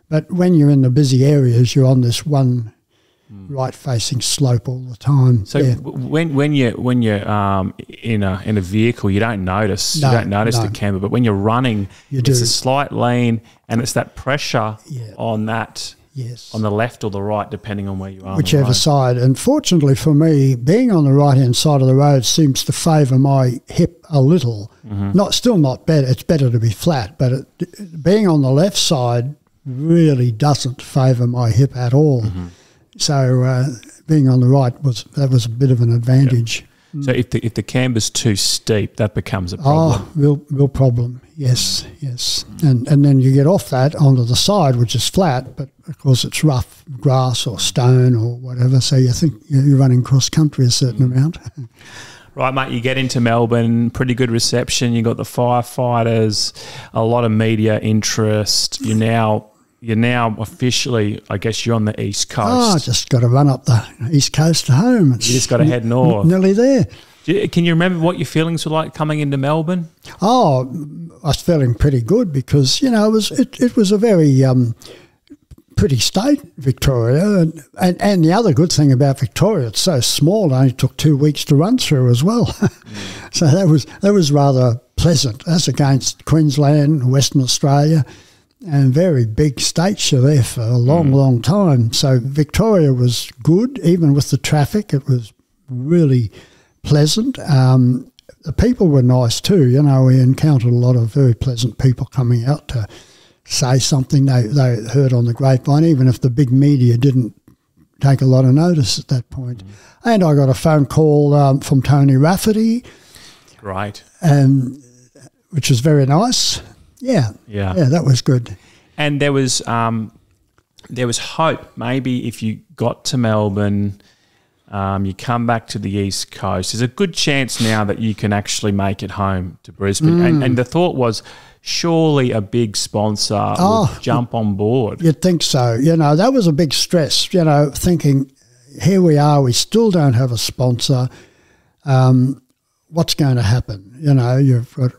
S2: But when you're in the busy areas, you're on this one right-facing slope all the time.
S1: Hmm. So
S2: yeah.
S1: when when you when you're um, in a in a vehicle, you don't notice
S2: No,
S1: you don't notice
S2: no.
S1: the camber, but when you're running,
S2: You
S1: it's
S2: do.
S1: a slight lean, and it's that pressure
S2: Yeah.
S1: on that
S2: yes.
S1: on the left or the right, depending on where you are.
S2: whichever side. And fortunately for me, being on the right hand side of the road seems to favour my hip a little.
S1: Mm-hmm.
S2: Not still not better. It's better to be flat, but it, being on the left side really doesn't favour my hip at all.
S1: Mm-hmm.
S2: So uh, being on the right was that was a bit of an advantage.
S1: So if the if the camber's too steep, that becomes a problem.
S2: Oh, real, real problem. Yes, yes. And and then you get off that onto the side, which is flat, but of course it's rough grass or stone or whatever. So you think you're running cross country a certain amount.
S1: Right, mate. You get into Melbourne, pretty good reception. You got the firefighters, a lot of media interest. You're now you're now officially, I guess, you're on the east coast.
S2: Oh, just got to run up the east coast to home. It's
S1: you just got to head north.
S2: nearly there.
S1: You- Can you remember what your feelings were like coming into Melbourne?
S2: Oh, I was feeling pretty good because you know it was it, it was a very um, pretty state, Victoria, and, and and the other good thing about Victoria, it's so small. It only took two weeks to run through as well, so that was that was rather pleasant as against Queensland, Western Australia. And very big states you're there for a long, long time. So Victoria was good, even with the traffic. It was really pleasant. Um, the people were nice too. You know, we encountered a lot of very pleasant people coming out to say something they, they heard on the grapevine, even if the big media didn't take a lot of notice at that point. And I got a phone call um, from Tony Rafferty,
S1: Great.
S2: um, which was very nice. Yeah,
S1: Yeah.
S2: yeah, that was good.
S1: And there was um, there was hope. Maybe if you got to Melbourne, um, you come back to the east coast. There's a good chance now that you can actually make it home to Brisbane. And, and the thought was, surely a big sponsor
S2: Oh,
S1: would jump on board.
S2: You'd think so. You know, that was a big stress, you know, thinking, here we are, we still don't have a sponsor. Um, what's going to happen? You know, you've got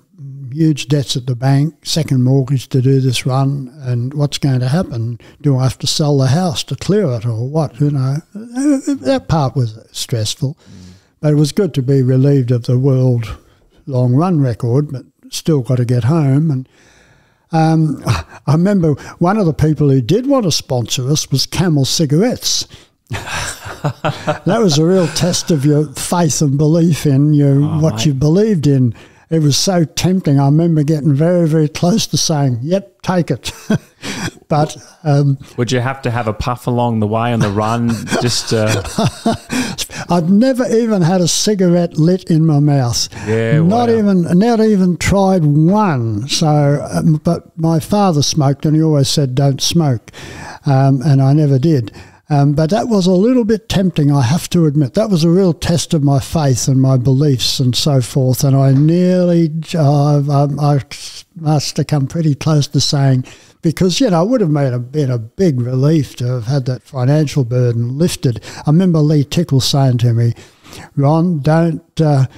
S2: huge debts at the bank, second mortgage to do this run, and what's going to happen? Do I have to sell the house to clear it or what? You know, that part was stressful. But it was good to be relieved of the world long run record, but still got to get home. And um, I remember one of the people who did want to sponsor us was Camel Cigarettes. that was a real test of your faith and belief in your,
S1: Oh,
S2: what
S1: mate.
S2: you believed in. It was so tempting. I remember getting very, very close to saying, "Yep, take it." but um,
S1: Would you have to have a puff along the way on the run? Just uh,
S2: I've never even had a cigarette lit in my mouth.
S1: Yeah,
S2: not
S1: wow.
S2: even not even tried one. So, um, but my father smoked, and he always said, "Don't smoke," um, and I never did. Um, but that was a little bit tempting, I have to admit. That was a real test of my faith and my beliefs and so forth. And I nearly, uh, um, I must have come pretty close to saying, because you know it would have made a, been a big relief to have had that financial burden lifted. I remember Lee Tickle saying to me, "Ron, don't uh,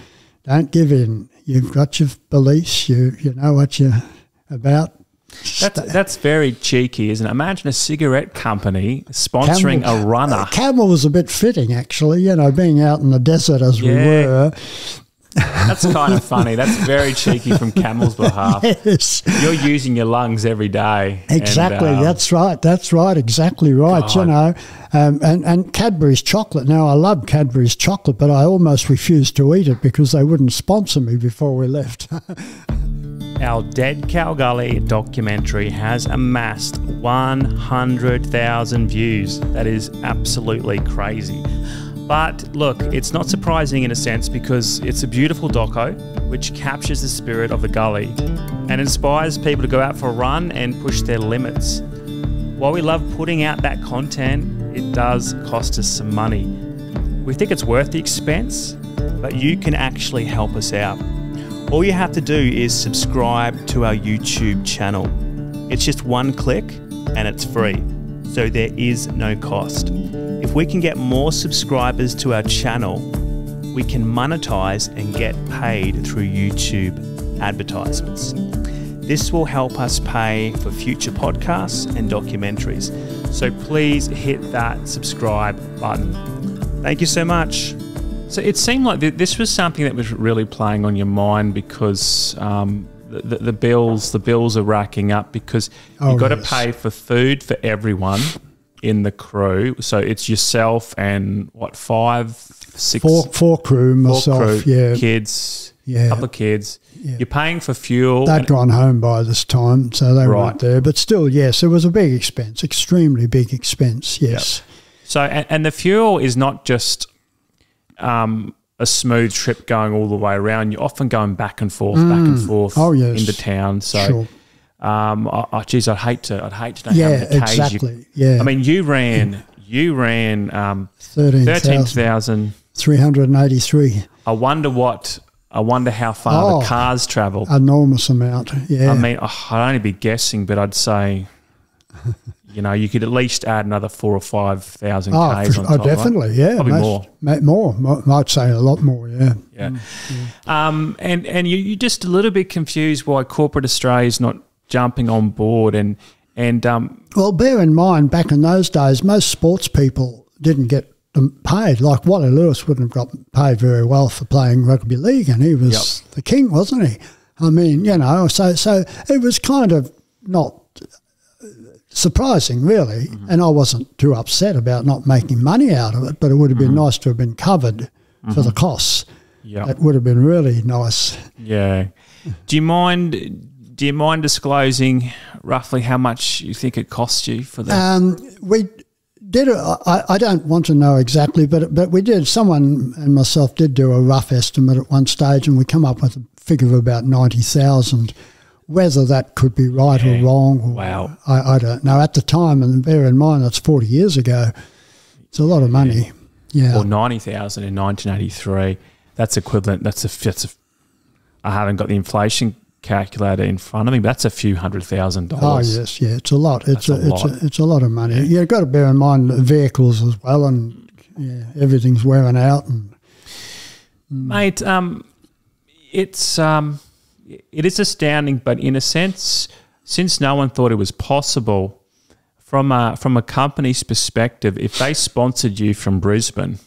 S2: don't give in. You've got your beliefs. You you know what you're about."
S1: That's that's very cheeky, isn't it? Imagine a cigarette company sponsoring
S2: Camel-
S1: a runner.
S2: Camel was a bit fitting, actually. You know, being out in the desert as we were.
S1: That's kind of funny. That's very cheeky from Camel's behalf.
S2: Yes,
S1: You're using your lungs every day. and,
S2: exactly.
S1: um,
S2: that's right. That's right. Exactly right. You know, um, and and Cadbury's chocolate. Now I love Cadbury's chocolate, but I almost refused to eat it because they wouldn't sponsor me before we left.
S1: Our Dead Cow Gully documentary has amassed 100,000 views. That is absolutely crazy. But look, it's not surprising in a sense because it's a beautiful doco which captures the spirit of the gully and inspires people to go out for a run and push their limits. While we love putting out that content, it does cost us some money. We think it's worth the expense, but you can actually help us out. All you have to do is subscribe to our YouTube channel. It's just one click and it's free, so there is no cost. If we can get more subscribers to our channel, we can monetize and get paid through YouTube advertisements. This will help us pay for future podcasts and documentaries. So please hit that subscribe button. Thank you so much. So it seemed like th- this was something that was really playing on your mind because um, the, the, the bills the bills are racking up because
S2: Oh,
S1: you've got to pay for food for everyone in the crew. So it's yourself and what five, six,
S2: four four crew,
S1: four
S2: myself.
S1: crew,
S2: yeah,
S1: kids,
S2: Yeah.
S1: couple of kids.
S2: Yeah.
S1: You're paying for fuel.
S2: They'd gone home by this time, so they
S1: Right.
S2: weren't there. But still, yes, it was a big expense, extremely big expense. Yes.
S1: So, and, and the fuel is not just um, a smooth trip going all the way around. You're often going back and forth, back and forth
S2: Oh, yes.
S1: into town. So,
S2: Sure.
S1: um, I, I, geez, I'd hate to, I'd hate to know
S2: Yeah,
S1: how many Ks
S2: exactly.
S1: You,
S2: Yeah.
S1: I mean, you ran, you ran um,
S2: Thirteen
S1: thirteen
S2: thousand
S1: thousand.
S2: three hundred and eighty-three.
S1: I wonder what, I wonder how far
S2: Oh.
S1: the cars travel.
S2: Enormous amount. Yeah.
S1: I mean, oh, I'd only be guessing, but I'd say. You know, you could at least add another four or five thousand
S2: oh,
S1: k's on
S2: oh,
S1: top. right?
S2: definitely. Yeah.
S1: Probably
S2: most-
S1: more.
S2: more. Mo- Might say a lot more. Yeah.
S1: Yeah. Um, and and you, you're just a little bit confused why corporate Australia is not jumping on board and and um,
S2: Well, bear in mind, back in those days, most sports people didn't get paid. Like Wally Lewis wouldn't have got paid very well for playing rugby league, and he was the king, wasn't he? I mean, you know, so so it was kind of not surprising, really. Mm-hmm. And I wasn't too upset about not making money out of it, but it would have been mm-hmm. nice to have been covered for the mm-hmm. costs.
S1: yeah,
S2: That would have been really nice.
S1: yeah. Do you mind? Do you mind disclosing roughly how much you think it cost you for that?
S2: Um, we did. A, I, I don't want to know exactly, but but we did. Someone and myself did do a rough estimate at one stage, and we come up with a figure of about ninety thousand. Whether that could be right
S1: Yeah.
S2: or wrong,
S1: Wow.
S2: I, I don't know. At the time, and bear in mind that's forty years ago. It's a lot of money. Yeah,
S1: or ninety thousand in nineteen eighty three. That's equivalent. That's a that's a. I haven't got the inflation calculator in front of me. But that's a few hundred thousand dollars.
S2: Oh yes, yeah, it's a lot. It's a,
S1: a
S2: it's
S1: lot.
S2: a it's a lot of money. You've got to bear in mind the vehicles as well, and yeah, everything's wearing out. And
S1: Mate, um, it's um, it is astounding, but in a sense, since no one thought it was possible, from a from a company's perspective, if they sponsored you from Brisbane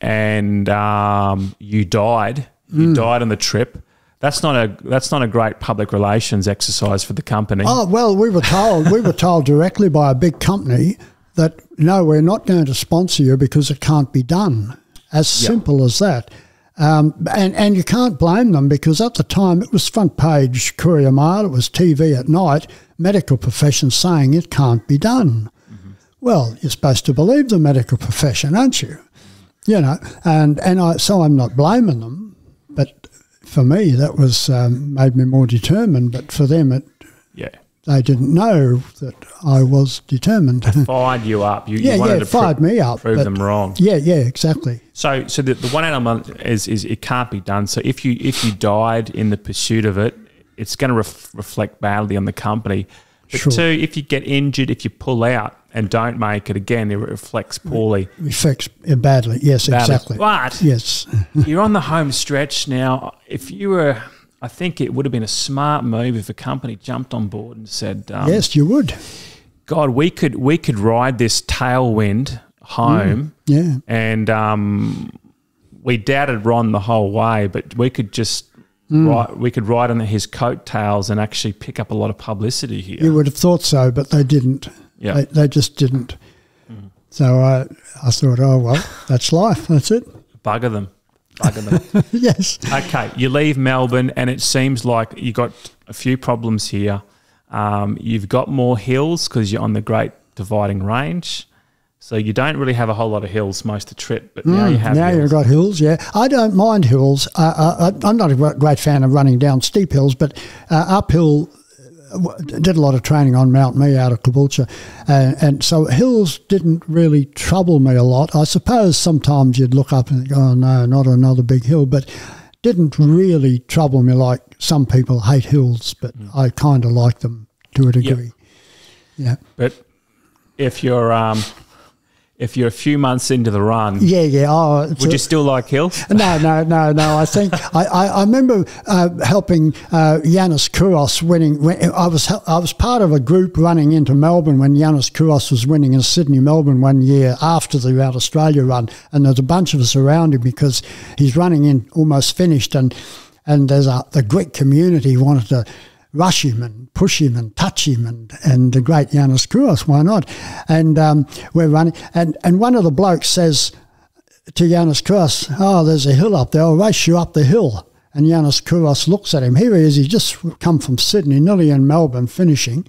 S1: and um, you died, you died on the trip. That's not a that's not a great public relations exercise for the company.
S2: oh well, we were told we were told directly by a big company that no, we're not going to sponsor you because it can't be done. As simple as that. Um, and and you can't blame them because at the time it was front page Courier Mail, it was TV at night, medical profession saying it can't be done. Well, you're supposed to believe the medical profession, aren't you? You know, and and I so I'm not blaming them, but for me that was um, made me more determined. But for them, it
S1: Yeah,
S2: they didn't know that I was determined.
S1: fired you up. You,
S2: yeah,
S1: you wanted
S2: yeah,
S1: to
S2: fired
S1: pro-
S2: me up.
S1: prove them wrong.
S2: Yeah, yeah, exactly.
S1: So, so the, the one element is is it can't be done. So if you if you died in the pursuit of it, it's going to ref, reflect badly on the company. But
S2: Sure.
S1: two, if you get injured, if you pull out and don't make it again, it reflects poorly.
S2: It badly. Yes,
S1: Badly.
S2: exactly.
S1: But
S2: Yes.
S1: you're on the home stretch now. If you were, I think it would have been a smart move if a company jumped on board and said, um,
S2: yes, you would.
S1: God, we could we could ride this tailwind home."
S2: Yeah.
S1: and um, we doubted Ron the whole way, but we could just ride, we could ride on his coattails and actually pick up a lot of publicity here.
S2: You would have thought so, but they didn't.
S1: Yeah.
S2: They, they just didn't. So I, I thought, oh, well, that's life. That's it.
S1: Bugger them, bugger them.
S2: yes.
S1: okay, you leave Melbourne, and it seems like you got a few problems here. Um, you've got more hills because you're on the Great Dividing Range. So you don't really have a whole lot of hills most of the trip, but now you have
S2: Hmm, Now you've got hills, yeah. I don't mind hills. Uh, I, I'm not a great fan of running down steep hills, but uh, uphill, uh, did a lot of training on Mount Mee out of Caboolture. Uh, and so hills didn't really trouble me a lot. I suppose sometimes you'd look up and go, oh, no, not another big hill, but didn't really trouble me like some people hate hills, but I kind of like them to a degree. Yeah.
S1: But if you're um, if you're a few months into the run,
S2: Yeah, yeah. Oh,
S1: would
S2: a-
S1: you still like hills?
S2: No, no, no, no. I think I, I, I remember uh, helping uh, Yanis Kouros winning. When, I was I was part of a group running into Melbourne when Yanis Kouros was winning in Sydney, Melbourne one year after the Route Australia run, and there's a bunch of us around him because he's running in almost finished, and and there's a the Greek community wanted to rush him and push him and touch him and, and the great Yanis Kouros, why not? And um, we're running, and, and one of the blokes says, to Yanis Kouros, oh, there's a hill up there. I'll race you up the hill. And Yanis Kouros looks at him. Here he is. He just come from Sydney, nearly in Melbourne, finishing.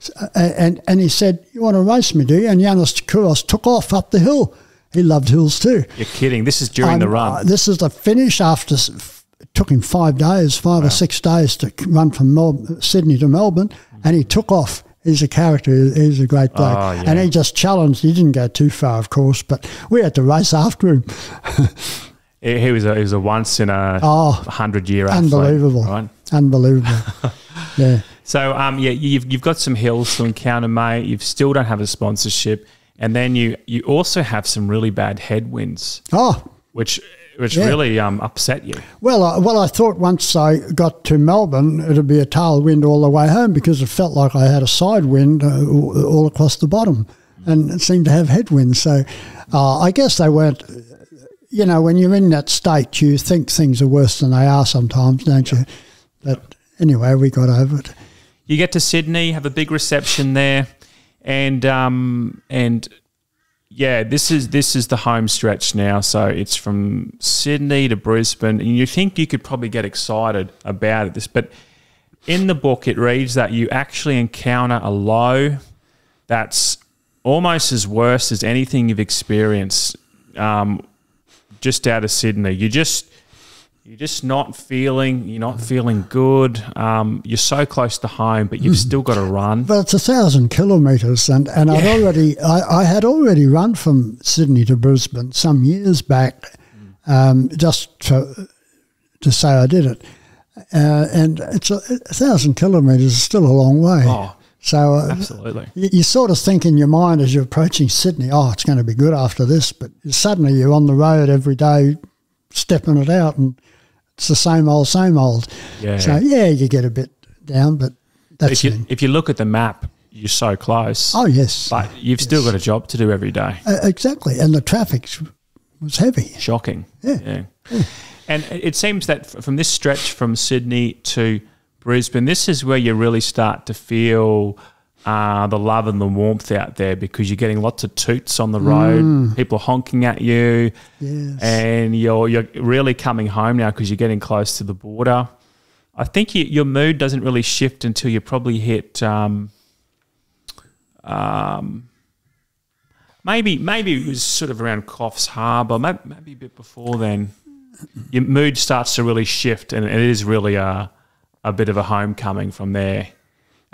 S2: S- uh, And, and he said, you want to race me, do you? And Yanis Kouros took off up the hill. He loved hills too.
S1: You're kidding. This is during the
S2: Um,
S1: run.
S2: uh, this is the finish after s- f- it took him five days, five or six days to run from Mel- Sydney to Melbourne, and he took off. He's a character. He's a great bloke,
S1: Oh, yeah.
S2: and he just challenged. He didn't go too far, of course, but we had to race after him.
S1: he, he was a he was a once in a
S2: Oh,
S1: hundred year athlete.
S2: Unbelievable,
S1: Right.
S2: unbelievable. yeah,
S1: So um yeah, you've you've got some hills to encounter, mate. You still don't have a sponsorship, and then you you also have some really bad headwinds,
S2: oh.
S1: which which
S2: Yeah.
S1: really um upset you.
S2: Well, I, well, I thought once I got to Melbourne, it'd be a tailwind all the way home because it felt like I had a side wind uh, all all across the bottom, and it seemed to have headwinds. So, uh, I guess they weren't. You know, when you're in that state, you think things are worse than they are sometimes, don't you? But anyway, we got over it.
S1: You get to Sydney, have a big reception there, and um and yeah, this is this is the home stretch now. So it's from Sydney to Brisbane, and you think you could probably get excited about this, but in the book it reads that you actually encounter a low that's almost as worse as anything you've experienced um, just out of Sydney. You just you're just not feeling you're not feeling good. Um, you're so close to home, but you've still got to run.
S2: But it's a thousand kilometres, and, and I'd already I, I had already run from Sydney to Brisbane some years back, um, just to to say I did it. uh, and it's a, a thousand kilometres is still a long way.
S1: Oh,
S2: so uh,
S1: absolutely.
S2: you, you sort of think in your mind as you're approaching Sydney, oh, it's going to be good after this, but suddenly you're on the road every day, stepping it out, and it's the same old, same old.
S1: Yeah.
S2: So yeah, you get a bit down, but that's
S1: if
S2: it.
S1: you if you look at the map, you're so close.
S2: Oh yes,
S1: but you've still got a job to do every day.
S2: Uh, exactly, and the traffic was heavy.
S1: Shocking.
S2: Yeah.
S1: yeah. And it seems that from this stretch from Sydney to Brisbane, this is where you really start to feel uh, the love and the warmth out there because you're getting lots of toots on the road,
S2: Mm.
S1: people honking at you,
S2: Yes.
S1: and you're you're really coming home now because you're getting close to the border. I think you, your mood doesn't really shift until you probably hit. Um, um, maybe maybe it was sort of around Coffs Harbour, maybe, maybe a bit before then. Your mood starts to really shift, and it is really a a bit of a homecoming from there,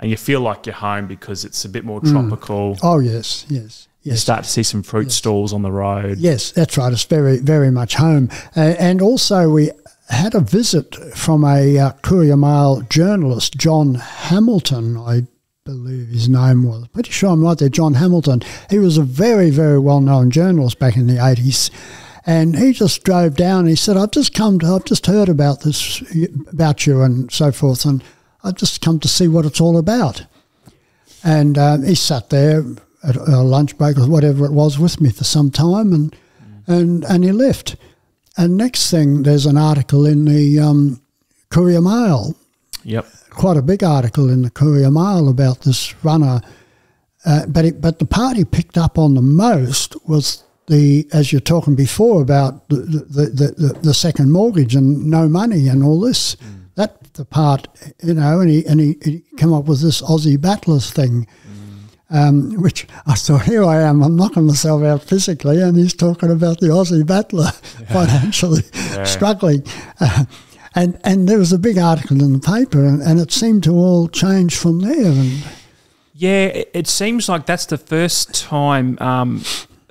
S1: and you feel like you're home because it's a bit more tropical.
S2: Oh yes, yes,
S1: You start to see some fruit stalls on the road.
S2: Yes, that's right. It's very, very much home. Uh, and also, we had a visit from a uh, Courier Mail journalist, John Hamilton, I believe his name was. Pretty sure I'm right there, John Hamilton. He was a very, very well known journalist back in the 80s. And he just drove down. He said, "I've just come to. I've just heard about this, about you, and so forth, and I've just come to see what it's all about." And um, he sat there at a lunch break or whatever it was with me for some time, and and and he left. And next thing, there's an article in the um, Courier Mail,
S1: Yep.
S2: quite a big article in the Courier Mail about this runner. Uh, but it, but the part he picked up on the most was the as you're talking before about the the, the, the, the second mortgage and no money and all this. That the part you know, and he and he, he came up with this Aussie battlers thing. Um, which I thought, here I am, I'm knocking myself out physically, and he's talking about the Aussie battler financially struggling. Uh, and and there was a big article in the paper, and, and it seemed to all change from there. And
S1: Yeah, it, it seems like that's the first time um,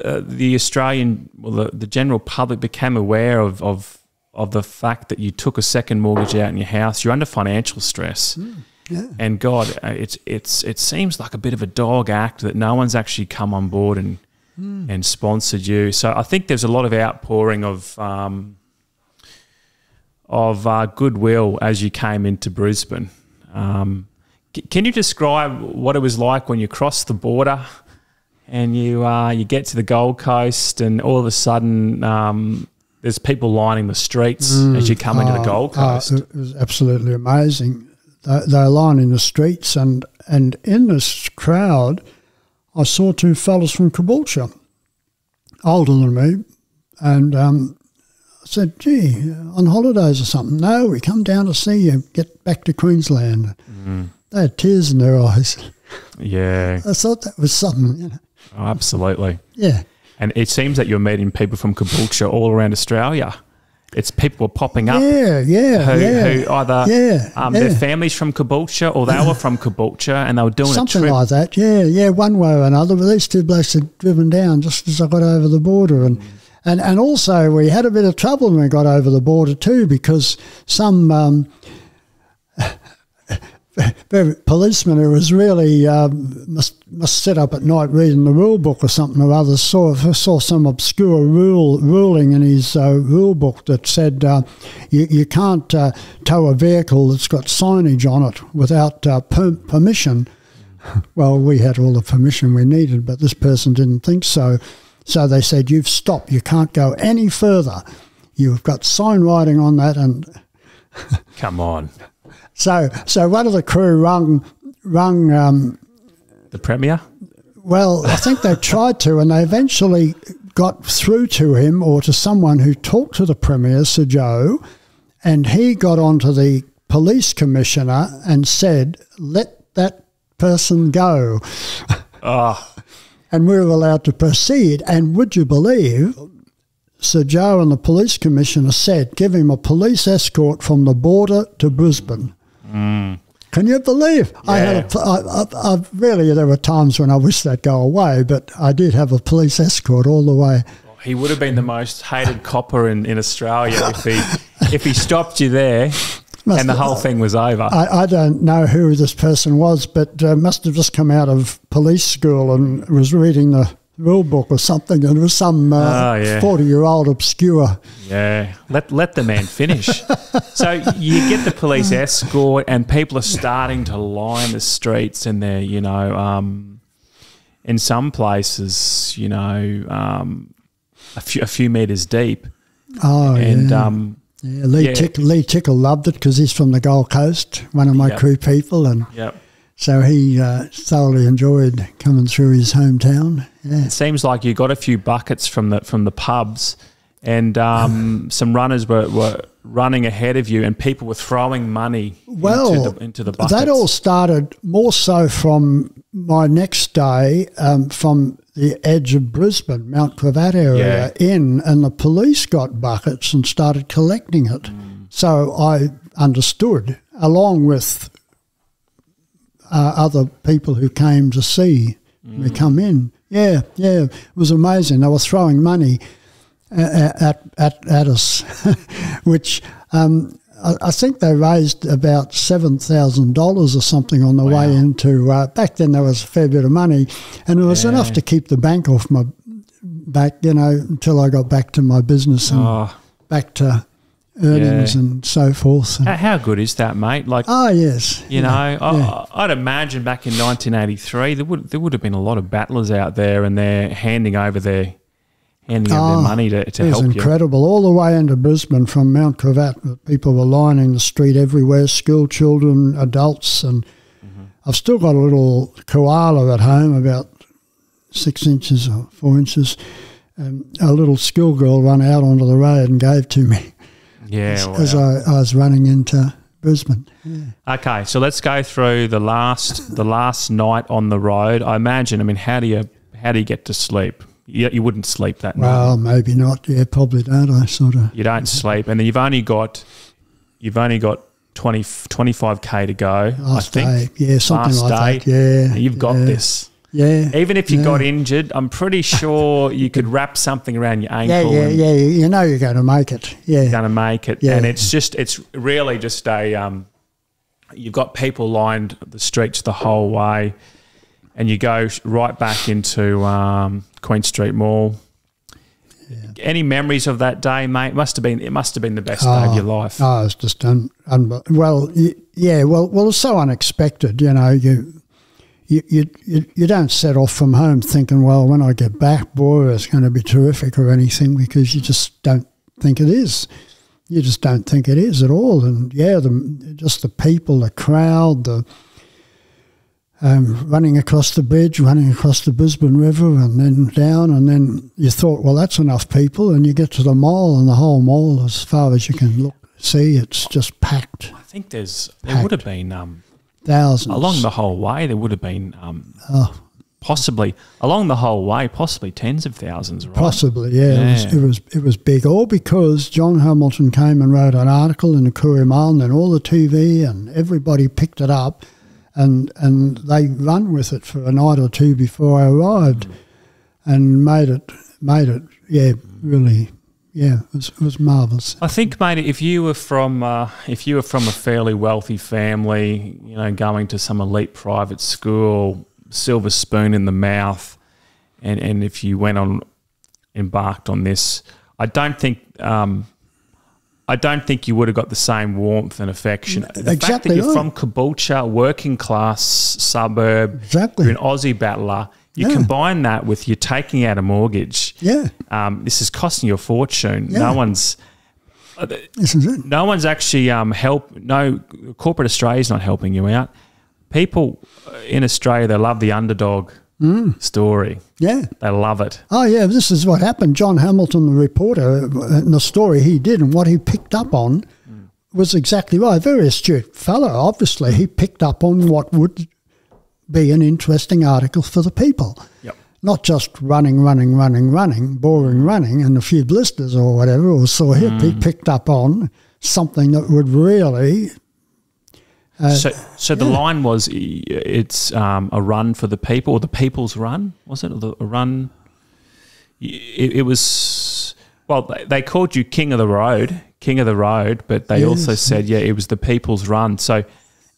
S1: uh, the Australian, well, the, the general public became aware of, of of the fact that you took a second mortgage out in your house. You're under financial stress,
S2: yeah,
S1: and God, uh, it's it's it seems like a bit of a dog act that no one's actually come on board and and sponsored you. So I think there's a lot of outpouring of. Um, of uh, goodwill as you came into Brisbane. Um, c- can you describe what it was like when you crossed the border and you uh, you get to the Gold Coast and all of a sudden um, there's people lining the streets as you mm. come into the
S2: Oh,
S1: Gold
S2: oh,
S1: Coast?
S2: it was absolutely amazing. They, they're lining the streets, and and in this crowd, I saw two fellas from Caboolture, older than me, and um, I said, "Gee, uh, on holidays or something?" No, we come down to see you. Get back to Queensland. Mm. They had tears in their eyes.
S1: yeah,
S2: I thought that was something. You know?
S1: oh, absolutely.
S2: Yeah.
S1: And it seems that you're meeting people from Caboolture all around Australia. It's people popping up.
S2: Yeah, yeah,
S1: Who,
S2: yeah.
S1: who either
S2: Yeah,
S1: um,
S2: yeah.
S1: their families from Caboolture or they were from Caboolture and they were doing
S2: Something
S1: a trip.
S2: like that, yeah, yeah, one way or another. But these two blokes had driven down just as I got over the border, and and and also we had a bit of trouble when we got over the border too because some. Um, policeman who was really um, must must sit up at night reading the rule book or something or other saw saw some obscure rule ruling in his uh, rule book that said uh, you you can't uh, tow a vehicle that's got signage on it without uh, per- permission. Well, we had all the permission we needed, but this person didn't think so. So they said, "You've stopped. You can't go any further. You've got sign writing on that." And
S1: Come on.
S2: So, so one of the crew rung rung. Um,
S1: The Premier?
S2: well, I think they tried to, and they eventually got through to him or to someone who talked to the Premier, Sir Joh, and he got onto the police commissioner and said, "Let that person go."
S1: Oh,
S2: and we were allowed to proceed. And would you believe, Sir Joh and the police commissioner said, give him a police escort from the border to Brisbane. Can you believe? I had a,
S1: Yeah.
S2: I, I, I really, there were times when I wished they'd go away, but I did have a police escort all the way.
S1: he would have been the most hated copper in, in Australia if he if he stopped you there.
S2: Must
S1: and the
S2: have-
S1: whole thing was over.
S2: I, I don't know who this person was, but uh, must have just come out of police school and was reading the rule book or something, and it was some
S1: Oh, yeah.
S2: forty-year-old obscure.
S1: Yeah, let let the man finish. so you get the police escort, and people are starting to line the streets, and they're you know, um, in some places, you know, um, a few a few meters deep,
S2: Oh,
S1: and
S2: yeah.
S1: um,
S2: yeah. Lee,
S1: yeah.
S2: Tick, Lee Tickle loved it because he's from the Gold Coast, one of my
S1: Yep.
S2: crew people, and
S1: yeah,
S2: so he uh, thoroughly enjoyed coming through his hometown. Yeah.
S1: it seems like you got a few buckets from the from the pubs, and um, some runners were, were running ahead of you, and people were throwing money
S2: Well,
S1: into the into the buckets.
S2: That all started more so from my next day um, from the edge of Brisbane, Mount Gravatt area, in, and the police got buckets and started collecting it.
S1: Mm.
S2: So I understood, along with uh, other people who came to see me
S1: Mm.
S2: come in. Yeah, yeah, it was amazing. They were throwing money uh, at at, at us, which um, I, I think they raised about seven thousand dollars or something on the way into. Uh, back then, there was a fair bit of money, and it was enough to keep the bank off my back. You know, until I got back to my business and
S1: Oh,
S2: back to earnings
S1: Yeah.
S2: and so forth. And,
S1: how, how good is that, mate? Like.
S2: oh yes,
S1: You know,
S2: yeah.
S1: I, I'd imagine back in 1983 there would there would have been a lot of battlers out there, and they're handing over their handing over
S2: Oh,
S1: their money to, to help you.
S2: incredible. All the way into Brisbane from Mount Gravatt, people were lining the street everywhere, school children, adults. And
S1: Mm-hmm.
S2: I've still got a little koala at home, about six inches or four inches. And a little schoolgirl ran out onto the road and gave to me
S1: Yeah.
S2: as,
S1: wow.
S2: as I, I was running into Brisbane.
S1: Okay, so let's go through the last the last night on the road. I imagine. I mean, how do you how do you get to sleep? You, you wouldn't sleep that night.
S2: Well, maybe not. Yeah, probably don't. I sort of.
S1: You don't sleep, and then you've only got you've only got 20, 25 k to go.
S2: Last
S1: I think.
S2: day. Yeah, something
S1: Last
S2: like
S1: day.
S2: that. Yeah.
S1: You've got
S2: yeah,
S1: this.
S2: Yeah.
S1: Even if you
S2: yeah.
S1: got injured, I'm pretty sure you could wrap something around your ankle
S2: yeah,
S1: and
S2: yeah. You know you're going to make it. Yeah.
S1: You're going to make it.
S2: Yeah.
S1: And it's just, it's really just a, um, you've got people lined the streets the whole way, and you go right back into um, Queen Street Mall. Yeah. Any memories of that day, mate? Must have been. It must have been the best day of your life.
S2: Oh, it's just un, un, well, yeah, well, well, it's so unexpected. You know, you, you, you, you, don't set off from home thinking, well, when I get back, boy, it's going to be terrific or anything, because you just don't think it is. You just don't think it is at all. And yeah, the, just the people, the crowd, the um, running across the bridge, running across the Brisbane River, and then down, and then you thought, well, that's enough people, and you get to the mall, and the whole mall, as far as you can look, see, it's just packed,
S1: I think there's there would have been um,
S2: thousands
S1: along the whole way. There would have been um,
S2: Oh.
S1: possibly along the whole way, possibly tens of thousands. Right?
S2: Possibly, yeah. It, was, it was it was big, all because John Hamilton came and wrote an article in the Courier Mail, and then all the TV and everybody picked it up, and and they run with it for a night or two before I arrived, and made it made it yeah really yeah it was it was marvelous.
S1: I think, mate, if you were from uh, if you were from a fairly wealthy family, you know, going to some elite private school, silver spoon in the mouth, and and if you went on embarked on this, I don't think. Um, I don't think you would have got the same warmth and affection. The fact that
S2: Exactly
S1: you're
S2: right.
S1: from Caboolture, working class suburb,
S2: Exactly.
S1: you're an Aussie battler. You
S2: Yeah.
S1: combine that with you taking out a mortgage.
S2: Yeah,
S1: Um, this is costing you a fortune.
S2: Yeah.
S1: No one's
S2: this is it.
S1: no one's actually um, help. No, corporate Australia is not helping you out. People uh, in Australia they love the underdog
S2: Mm.
S1: story.
S2: Yeah.
S1: They love it.
S2: Oh yeah, this is what happened. John Hamilton, the reporter, and the story he did and what he picked up on was exactly right. Very astute fellow. Obviously, he picked up on what would be an interesting article for the people.
S1: Yep.
S2: Not just running, running, running, running, boring running, and a few blisters or whatever or sore hip. He picked up on something that would really. Uh,
S1: so, so the line was it's um, a run for the people, or the people's run, was it? Or the, a run. It, it was. Well, they- they called you king of the road, king of the road, but they also said, yeah, it was the people's run. So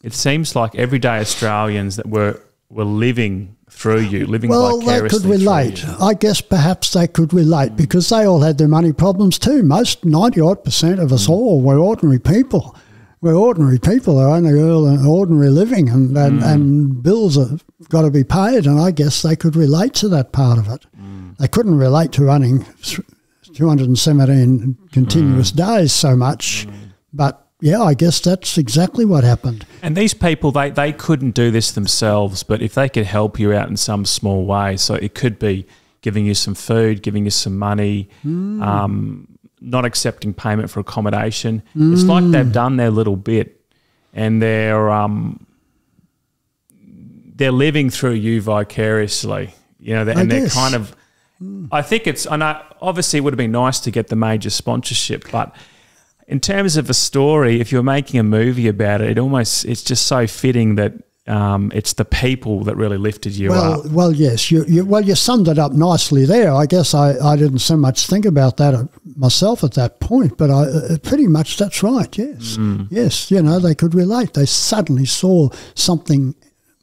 S1: it seems like everyday Australians that were were living through you, living
S2: Well, they could relate. I guess perhaps they could relate because they all had their money problems too. Most, 90 odd percent of
S1: Mm.
S2: us all were ordinary people. We're ordinary people who only earn an ordinary living and, and,
S1: Mm.
S2: and bills have got to be paid. And I guess they could relate to that part of it.
S1: Mm.
S2: They couldn't relate to running th- 217 continuous
S1: Mm.
S2: days so much. But yeah, I guess that's exactly what happened.
S1: And these people, they, they couldn't do this themselves, but if they could help you out in some small way, so it could be giving you some food, giving you some money, um, not accepting payment for accommodation. It's like they've done their little bit, and they're um, they're living through you vicariously. You know, and they're kind of. I think it's. I know. Obviously, it would have been nice to get the major sponsorship, but in terms of a story, if you're making a movie about it, it almost it's just so fitting that um, it's the people that really lifted you
S2: Well,
S1: up.
S2: well, yes. You, you, well, you summed it up nicely there. I guess I, I didn't so much think about that uh, myself at that point, but I uh, pretty much that's right. Yes,
S1: Mm.
S2: yes. You know, they could relate. They suddenly saw something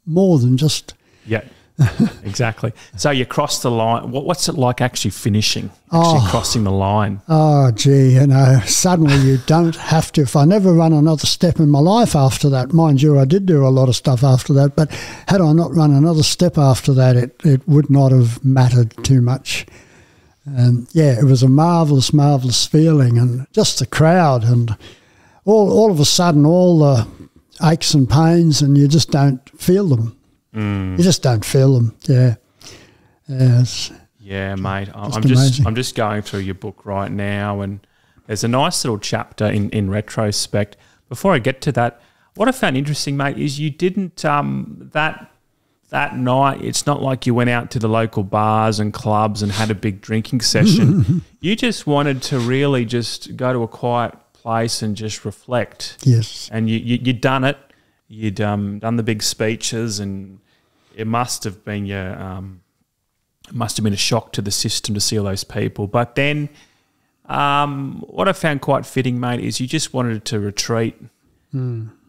S2: more than just.
S1: Yeah, exactly. So you cross the line. What, what's it like actually finishing? Actually oh. crossing the line.
S2: Oh, gee, you know, suddenly you don't have to. If I never run another step in my life after that, mind you, I did do a lot of stuff after that, but had I not run another step after that, it, it would not have mattered too much. And yeah, it was a marvelous, marvelous feeling, and just the crowd, and all, all of a sudden, all the aches and pains, and you just don't feel them. You just don't feel them. Yeah. Yes.
S1: Yeah, mate.
S2: Just
S1: I'm just
S2: amazing.
S1: I'm just going through your book right now, and there's a nice little chapter in in retrospect. Before I get to that, what I found interesting, mate, is you didn't um that that night. It's not like you went out to the local bars and clubs and had a big drinking session. you just wanted to really just go to a quiet place and just reflect.
S2: Yes.
S1: And you, you you'd done it. You'd um, done the big speeches, and it must have been your um, it must have been a shock to the system to see all those people. But then, um, what I found quite fitting, mate, is you just wanted to retreat,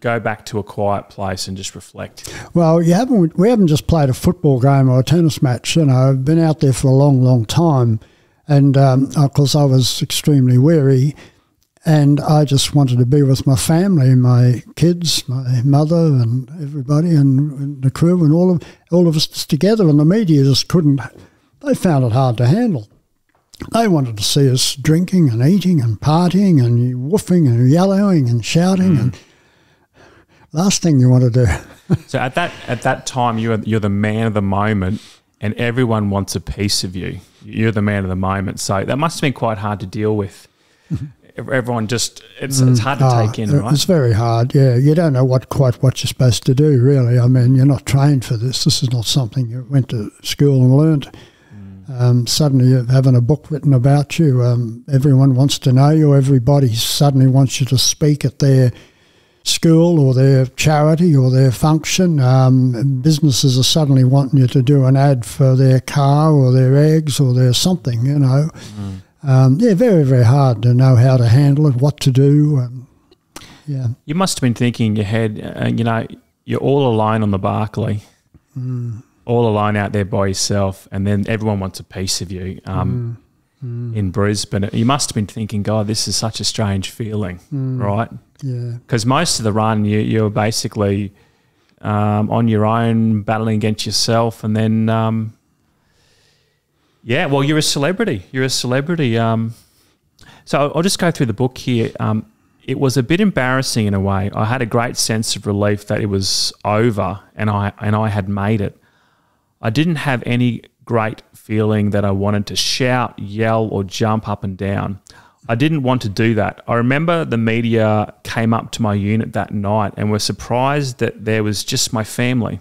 S1: go back to a quiet place, and just reflect.
S2: Well, you haven't. We haven't just played a football game or a tennis match. You know, I've been out there for a long, long time, and um, of course, I was extremely weary, and I just wanted to be with my family, my kids, my mother, and everybody, and, and the crew, and all of all of us together. And the media just couldn't. They found it hard to handle. They wanted to see us drinking and eating and partying and woofing and yellowing and shouting. And hmm. last thing you want to do.
S1: So at that at that time, you're you're the man of the moment, and everyone wants a piece of you. You're the man of the moment. So that must have been quite hard to deal with. Everyone just it's it's hard to
S2: Ah,
S1: take in, right?
S2: It's very hard. Yeah, you don't know what quite what you're supposed to do. Really, I mean, you're not trained for this. This is not something you went to school and learnt.
S1: Mm.
S2: Um, suddenly, you're having a book written about you. Um, everyone wants to know you. Everybody suddenly wants you to speak at their school or their charity or their function. Um, businesses are suddenly wanting you to do an ad for their car or their eggs or their something. You know.
S1: Mm.
S2: Um, yeah, very, very hard to know how to handle it, what to do. Um, yeah.
S1: You must have been thinking in your head, uh, you know, you're all alone on the Barkly, all alone out there by yourself, and then everyone wants a piece of you um, in Brisbane. You must have been thinking, God, this is such a strange feeling, right?
S2: Yeah.
S1: Because most of the run, you, you're basically um, on your own, battling against yourself, and then, um, yeah, well, you're a celebrity. You're a celebrity. Um, so I'll- just go through the book here. Um, it was a bit embarrassing in a way. I had a great sense of relief that it was over and I and I had made it. I didn't have any great feeling that I wanted to shout, yell, or jump up and down. I didn't want to do that. I remember the media came up to my unit that night and were surprised that there was just my family,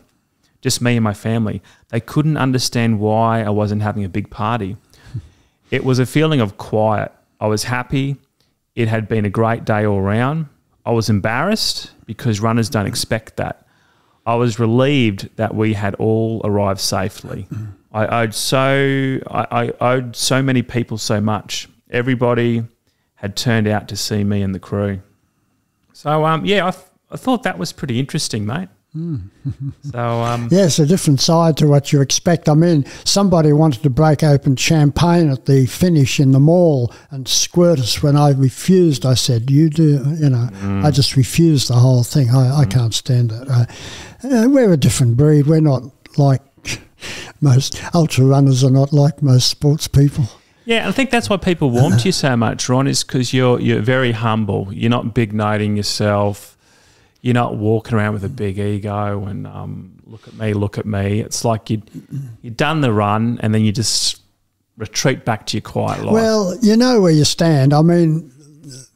S1: just me and my family. They couldn't understand why I wasn't having a big party. It was a feeling of quiet. I was happy. It had been a great day all round. I was embarrassed because runners don't expect that. I was relieved that we had all arrived safely. I owed so I, I owed so many people so much. everybody had turned out to see me and the crew. So um, yeah, I, th- I thought that was pretty interesting, mate. So um,
S2: Yeah, it's a different side to what you expect. I mean, somebody wanted to break open champagne at the finish in the mall and squirt us when I refused. I said, "You do," you know. I just refused the whole thing. I, I can't stand it. I, uh, we're a different breed. We're not like most ultra runners. Are not like most sports people.
S1: Yeah, I think that's why people warm to you so much, Ron, is because you're you're very humble. You're not big noting yourself. You're not walking around with a big ego and um, look at me, look at me. It's like you you've done the run and then you just retreat back to your quiet life.
S2: Well, you know where you stand. I mean,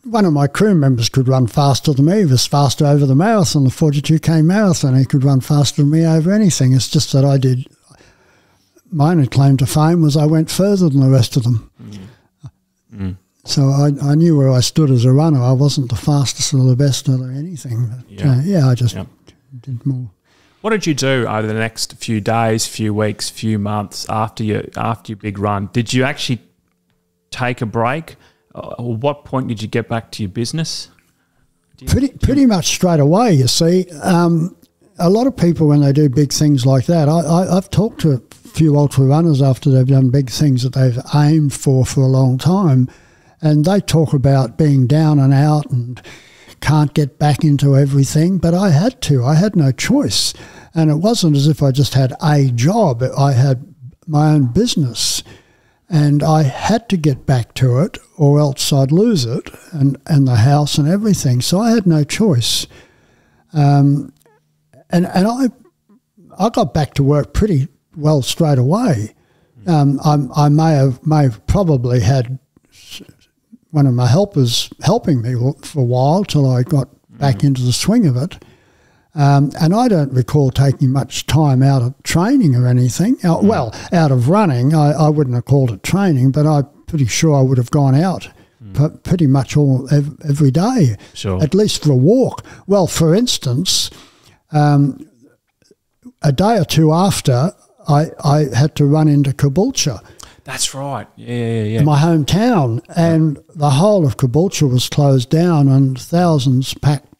S2: one of my crew members could run faster than me. He was faster over the marathon, the 42k marathon. He could run faster than me over anything. It's just that I did. My only claim to fame was I went further than the rest of them.
S1: Mm.
S2: So I, I knew where I stood as a runner. I wasn't the fastest or the best or anything. But,
S1: Yeah.
S2: uh, yeah, I just did more.
S1: What did you do over the next few days, few weeks, few months after your after your big run? Did you actually take a break? Uh, what point did you get back to your business?
S2: Pretty, pretty much straight away, you see. Um, a lot of people, when they do big things like that, I, I, I've talked to a few ultra runners after they've done big things that they've aimed for for a long time, and they talk about being down and out and can't get back into everything. But I had to, I had no choice. And it wasn't as if I just had a job, I had my own business and I had to get back to it, or else I'd lose it and, and the house and everything. So I had no choice. Um, and and I I got back to work pretty well straight away. Um, I, I may have may have probably had one of my helpers helping me for a while till I got back into the swing of it. Um, and I don't recall taking much time out of training or anything. Uh, Well, out of running, I, I wouldn't have called it training, but I'm pretty sure I would have gone out p- pretty much all ev- every day,
S1: Sure.
S2: at least for a walk. Well, for instance, um, a day or two after, I, I had to run into Caboolture
S1: That's right. Yeah, yeah, yeah.
S2: my hometown, and the whole of Caboolture was closed down, and thousands packed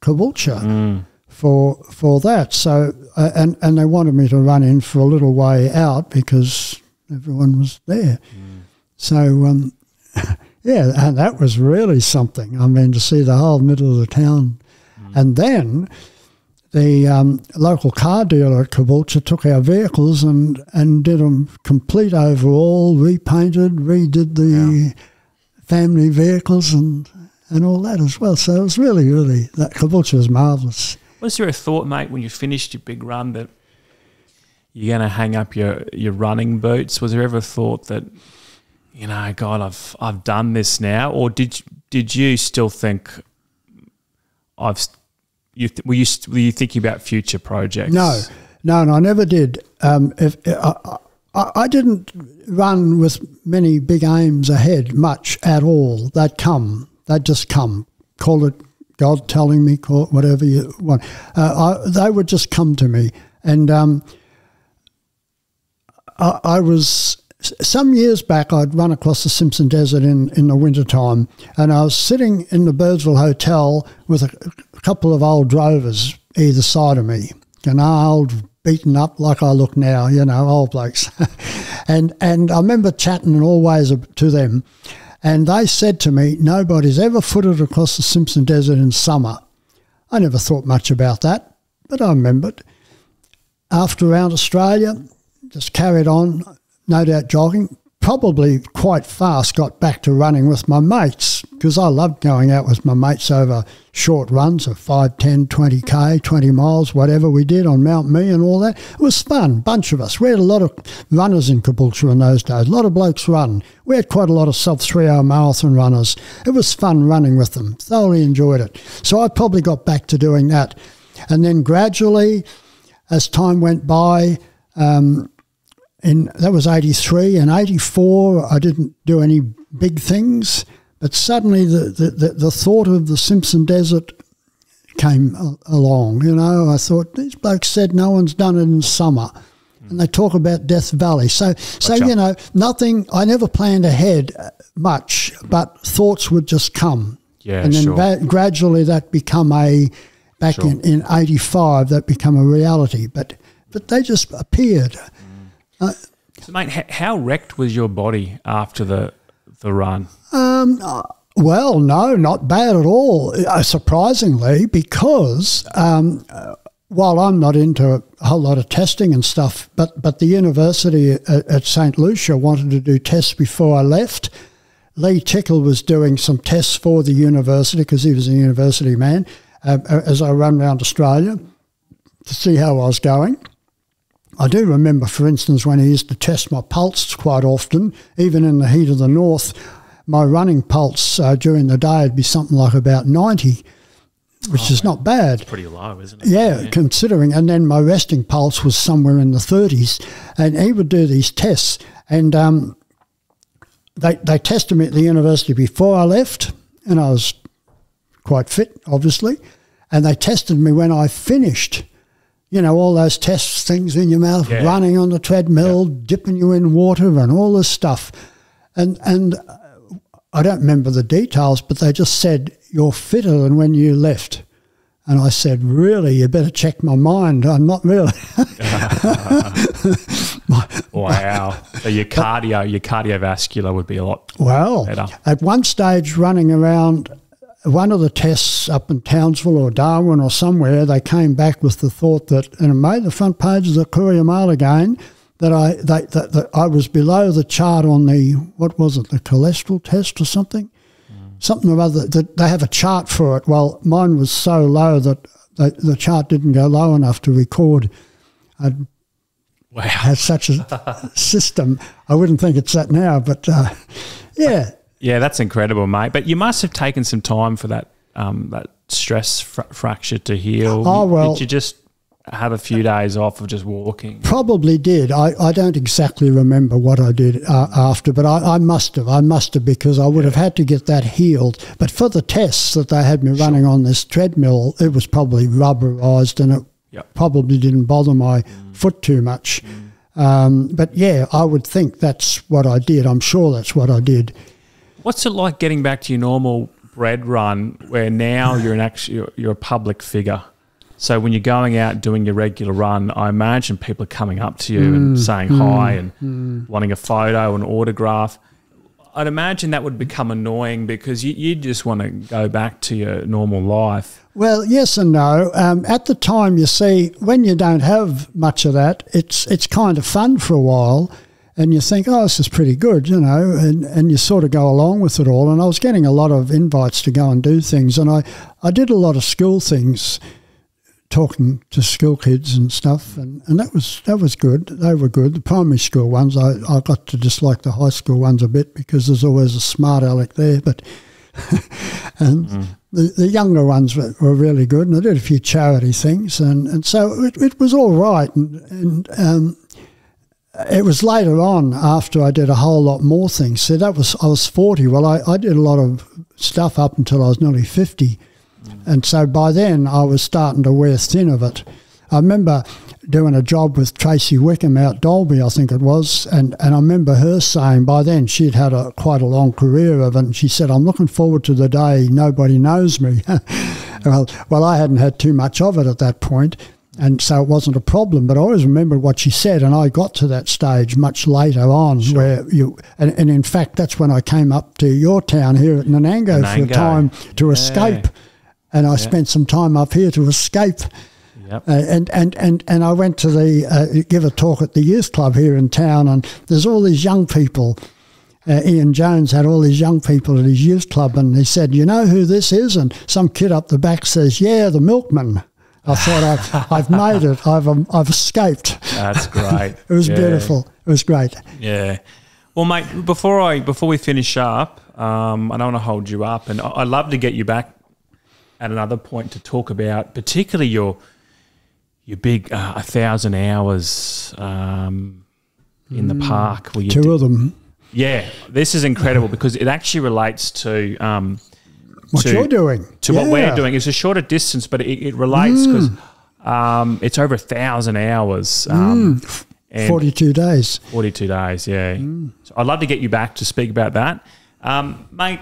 S2: Caboolture for for that. So, uh, and and they wanted me to run in for a little way out because everyone was there. So, um, yeah, and that was really something. I mean, to see the whole middle of the town, and then. The um, local car dealer at Caboolture took our vehicles and, and did a complete overhaul, repainted, redid the family vehicles and, and all that as well. So it was really, really, that Caboolture was marvellous.
S1: Was there a thought, mate, when you finished your big run that you're going to hang up your, your running boots? Was there ever a thought that, you know, God, I've I've done this now, or did did you still think I've you th- were you st- were you thinking about future projects?
S2: No, no, no, I never did. Um, if, I, I, I didn't run with many big aims ahead much at all. They'd come, they'd just come. Call it God telling me, call it whatever you want. Uh, I, they would just come to me. And um, I, I was some years back, I'd run across the Simpson Desert in, in the wintertime, and I was sitting in the Birdsville Hotel with a, a couple of old drovers either side of me, and old, beaten up like I look now, you know, old blokes. and and I remember chatting always to them, and they said to me, "Nobody's ever footed across the Simpson Desert in summer." I never thought much about that, but I remembered. After around Australia, just carried on, no doubt jogging. Probably quite fast got back to running with my mates because I loved going out with my mates over short runs of 5, 10, 20k, 20 miles, whatever we did on Mount Mee and all that. It was fun, bunch of us. We had a lot of runners in Caboolture in those days, a lot of blokes run. We had quite a lot of self three hour marathon runners. It was fun running with them, thoroughly enjoyed it. So I probably got back to doing that. And then gradually, as time went by, um, in that was 83 and 84 i didn't do any big things but suddenly the, the, the, the thought of the simpson desert came along you know i thought these blokes said no one's done it in summer and they talk about Death Valley. So, so
S1: Gotcha.
S2: you know, nothing. I never planned ahead uh, much, but thoughts would just come.
S1: Yeah,
S2: and then
S1: sure.
S2: gradually that become a back
S1: Sure.
S2: in in '85 that become a reality. But but they just appeared.
S1: So, mate, how wrecked was your body after the the run?
S2: Well, no, not bad at all. Uh, surprisingly, because um, uh, while I'm not into a whole lot of testing and stuff, but but the university at, at St Lucia wanted to do tests before I left. Lee Tickle was doing some tests for the university because he was a university man. Uh, as I ran around Australia to see how I was going. I do remember, for instance, when he used to test my pulse quite often, even in the heat of the north, my running pulse uh, during the day would be something like about 90, which is not bad.
S1: Pretty low, isn't it?
S2: Yeah, considering. And then my resting pulse was somewhere in the 30s. And he would do these tests. And um, they, they tested me at the university before I left, and I was quite fit, obviously. And they tested me when I finished. You know, all those tests, things in your mouth,
S1: Yeah.
S2: running on the treadmill, dipping you in water, and all this stuff. And and uh, I don't remember the details, but they just said you're fitter than when you left. And I said, really, you better check my mind. I'm not really.
S1: Wow. so your cardio, your cardiovascular would be a lot.
S2: Well,
S1: Better.
S2: at one stage, running around one of the tests up in Townsville or Darwin or somewhere, they came back with the thought that, and it made the front page of the Courier Mail again, that I they, that, that I was below the chart on the what was it, the cholesterol test or something, something or other. That they have a chart for it. Well, mine was so low that the, the chart didn't go low enough to record. I'd
S1: Wow.
S2: had such a system. I wouldn't think it's that now, but uh, yeah.
S1: Yeah, that's incredible, mate. But you must have taken some time for that um, that stress fr- fracture to heal.
S2: Oh, well-
S1: Did you just have a few days off of just walking?
S2: Probably did. I, I don't exactly remember what I did uh, after, but I, I must have. I must have because I would have had to get that healed. But for the tests that they had me running on this treadmill, it was probably rubberized and it
S1: Yep.
S2: probably didn't bother my foot too much. Um, but yeah, I would think that's what I did. I'm sure that's what I did.
S1: What's it like getting back to your normal bread run, where now you're an actual you're, you're a public figure? So when you're going out doing your regular run, I imagine people are coming up to you and mm. saying hi mm. and mm. wanting a photo, an autograph. I'd imagine that would become annoying because you, you just want to go back to your normal life.
S2: Well, yes and no. Um, at the time, you see, when you don't have much of that, it's it's kind of fun for a while, and you think, oh, this is pretty good, you know, and, and you sort of go along with it all. And I was getting a lot of invites to go and do things, and I, I did a lot of school things, talking to school kids and stuff, and, and that was that was good. They were good. The primary school ones, I, I got to dislike the high school ones a bit because there's always a smart aleck there, but and the, the younger ones were, were really good, and I did a few charity things, and, and so it, it was all right. And, and um, it was later on after I did a whole lot more things. So that was I was forty. Well, I, I did a lot of stuff up until I was nearly fifty, mm. and so by then I was starting to wear thin of it. I remember doing a job with Tracy Wickham out Dalby, I think it was, and, and I remember her saying by then she'd had a quite a long career of it, and she said, "I'm looking forward to the day nobody knows me." Mm. well, well, I hadn't had too much of it at that point, and so it wasn't a problem. But I always remembered what she said, and I got to that stage much later on, where you, and, and in fact, that's when I came up to your town here at Nanango, for a time to escape, and I spent some time up here to escape.
S1: Yep.
S2: Uh, and, and, and, and I went to the uh, give a talk at the youth club here in town, and there's all these young people. Uh, Ian Jones had all these young people at his youth club, and he said, "You know who this is?" And some kid up the back says, "Yeah, the milkman." I thought I've, I've made it. I've um, I've escaped.
S1: That's great.
S2: It was
S1: Yeah.
S2: beautiful. It was great.
S1: Yeah. Well, mate, before I before we finish up, um, I don't want to hold you up, and I- I'd love to get you back at another point to talk about, particularly your your big uh, a thousand hours um, in the park. Where you
S2: Two of them.
S1: yeah, this is incredible because it actually relates to um,
S2: What
S1: to,
S2: you're doing.
S1: to what we're
S2: Mm.
S1: doing. It's a shorter distance, but it, it relates because um, it's over a thousand hours. Um, And
S2: 42 days.
S1: 42 days, yeah. So I'd love to get you back to speak about that. Um, mate,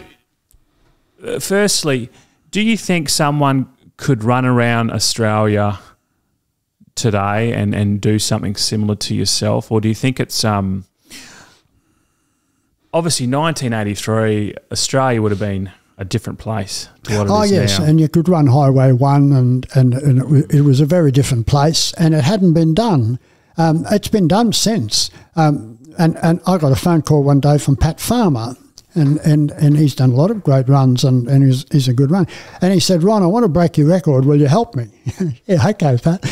S1: uh, firstly, do you think someone could run around Australia today and, and do something similar to yourself? Or do you think it's um, obviously 1983, Australia would have been a different place to what it is
S2: Oh yes,
S1: now?
S2: and you could run Highway One, and and, and it was a very different place, and it hadn't been done. Um, it's been done since, um, and and I got a phone call one day from Pat Farmer, and and, and he's done a lot of great runs, and and he's, he's a good run, and he said, Ron, I want to break your record. Will you help me? yeah, okay, Pat.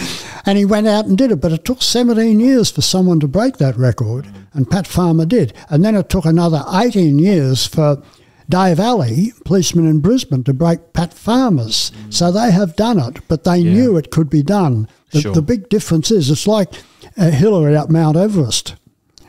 S2: And he went out and did it, but it took 17 years for someone to break that record, and Pat Farmer did, and then it took another 18 years for Dave Alley, policeman in Brisbane, to break Pat Farmer's. So they have done it, but they knew it could be done. The,
S1: Sure.
S2: the big difference is it's like uh, Hillary up Mount Everest.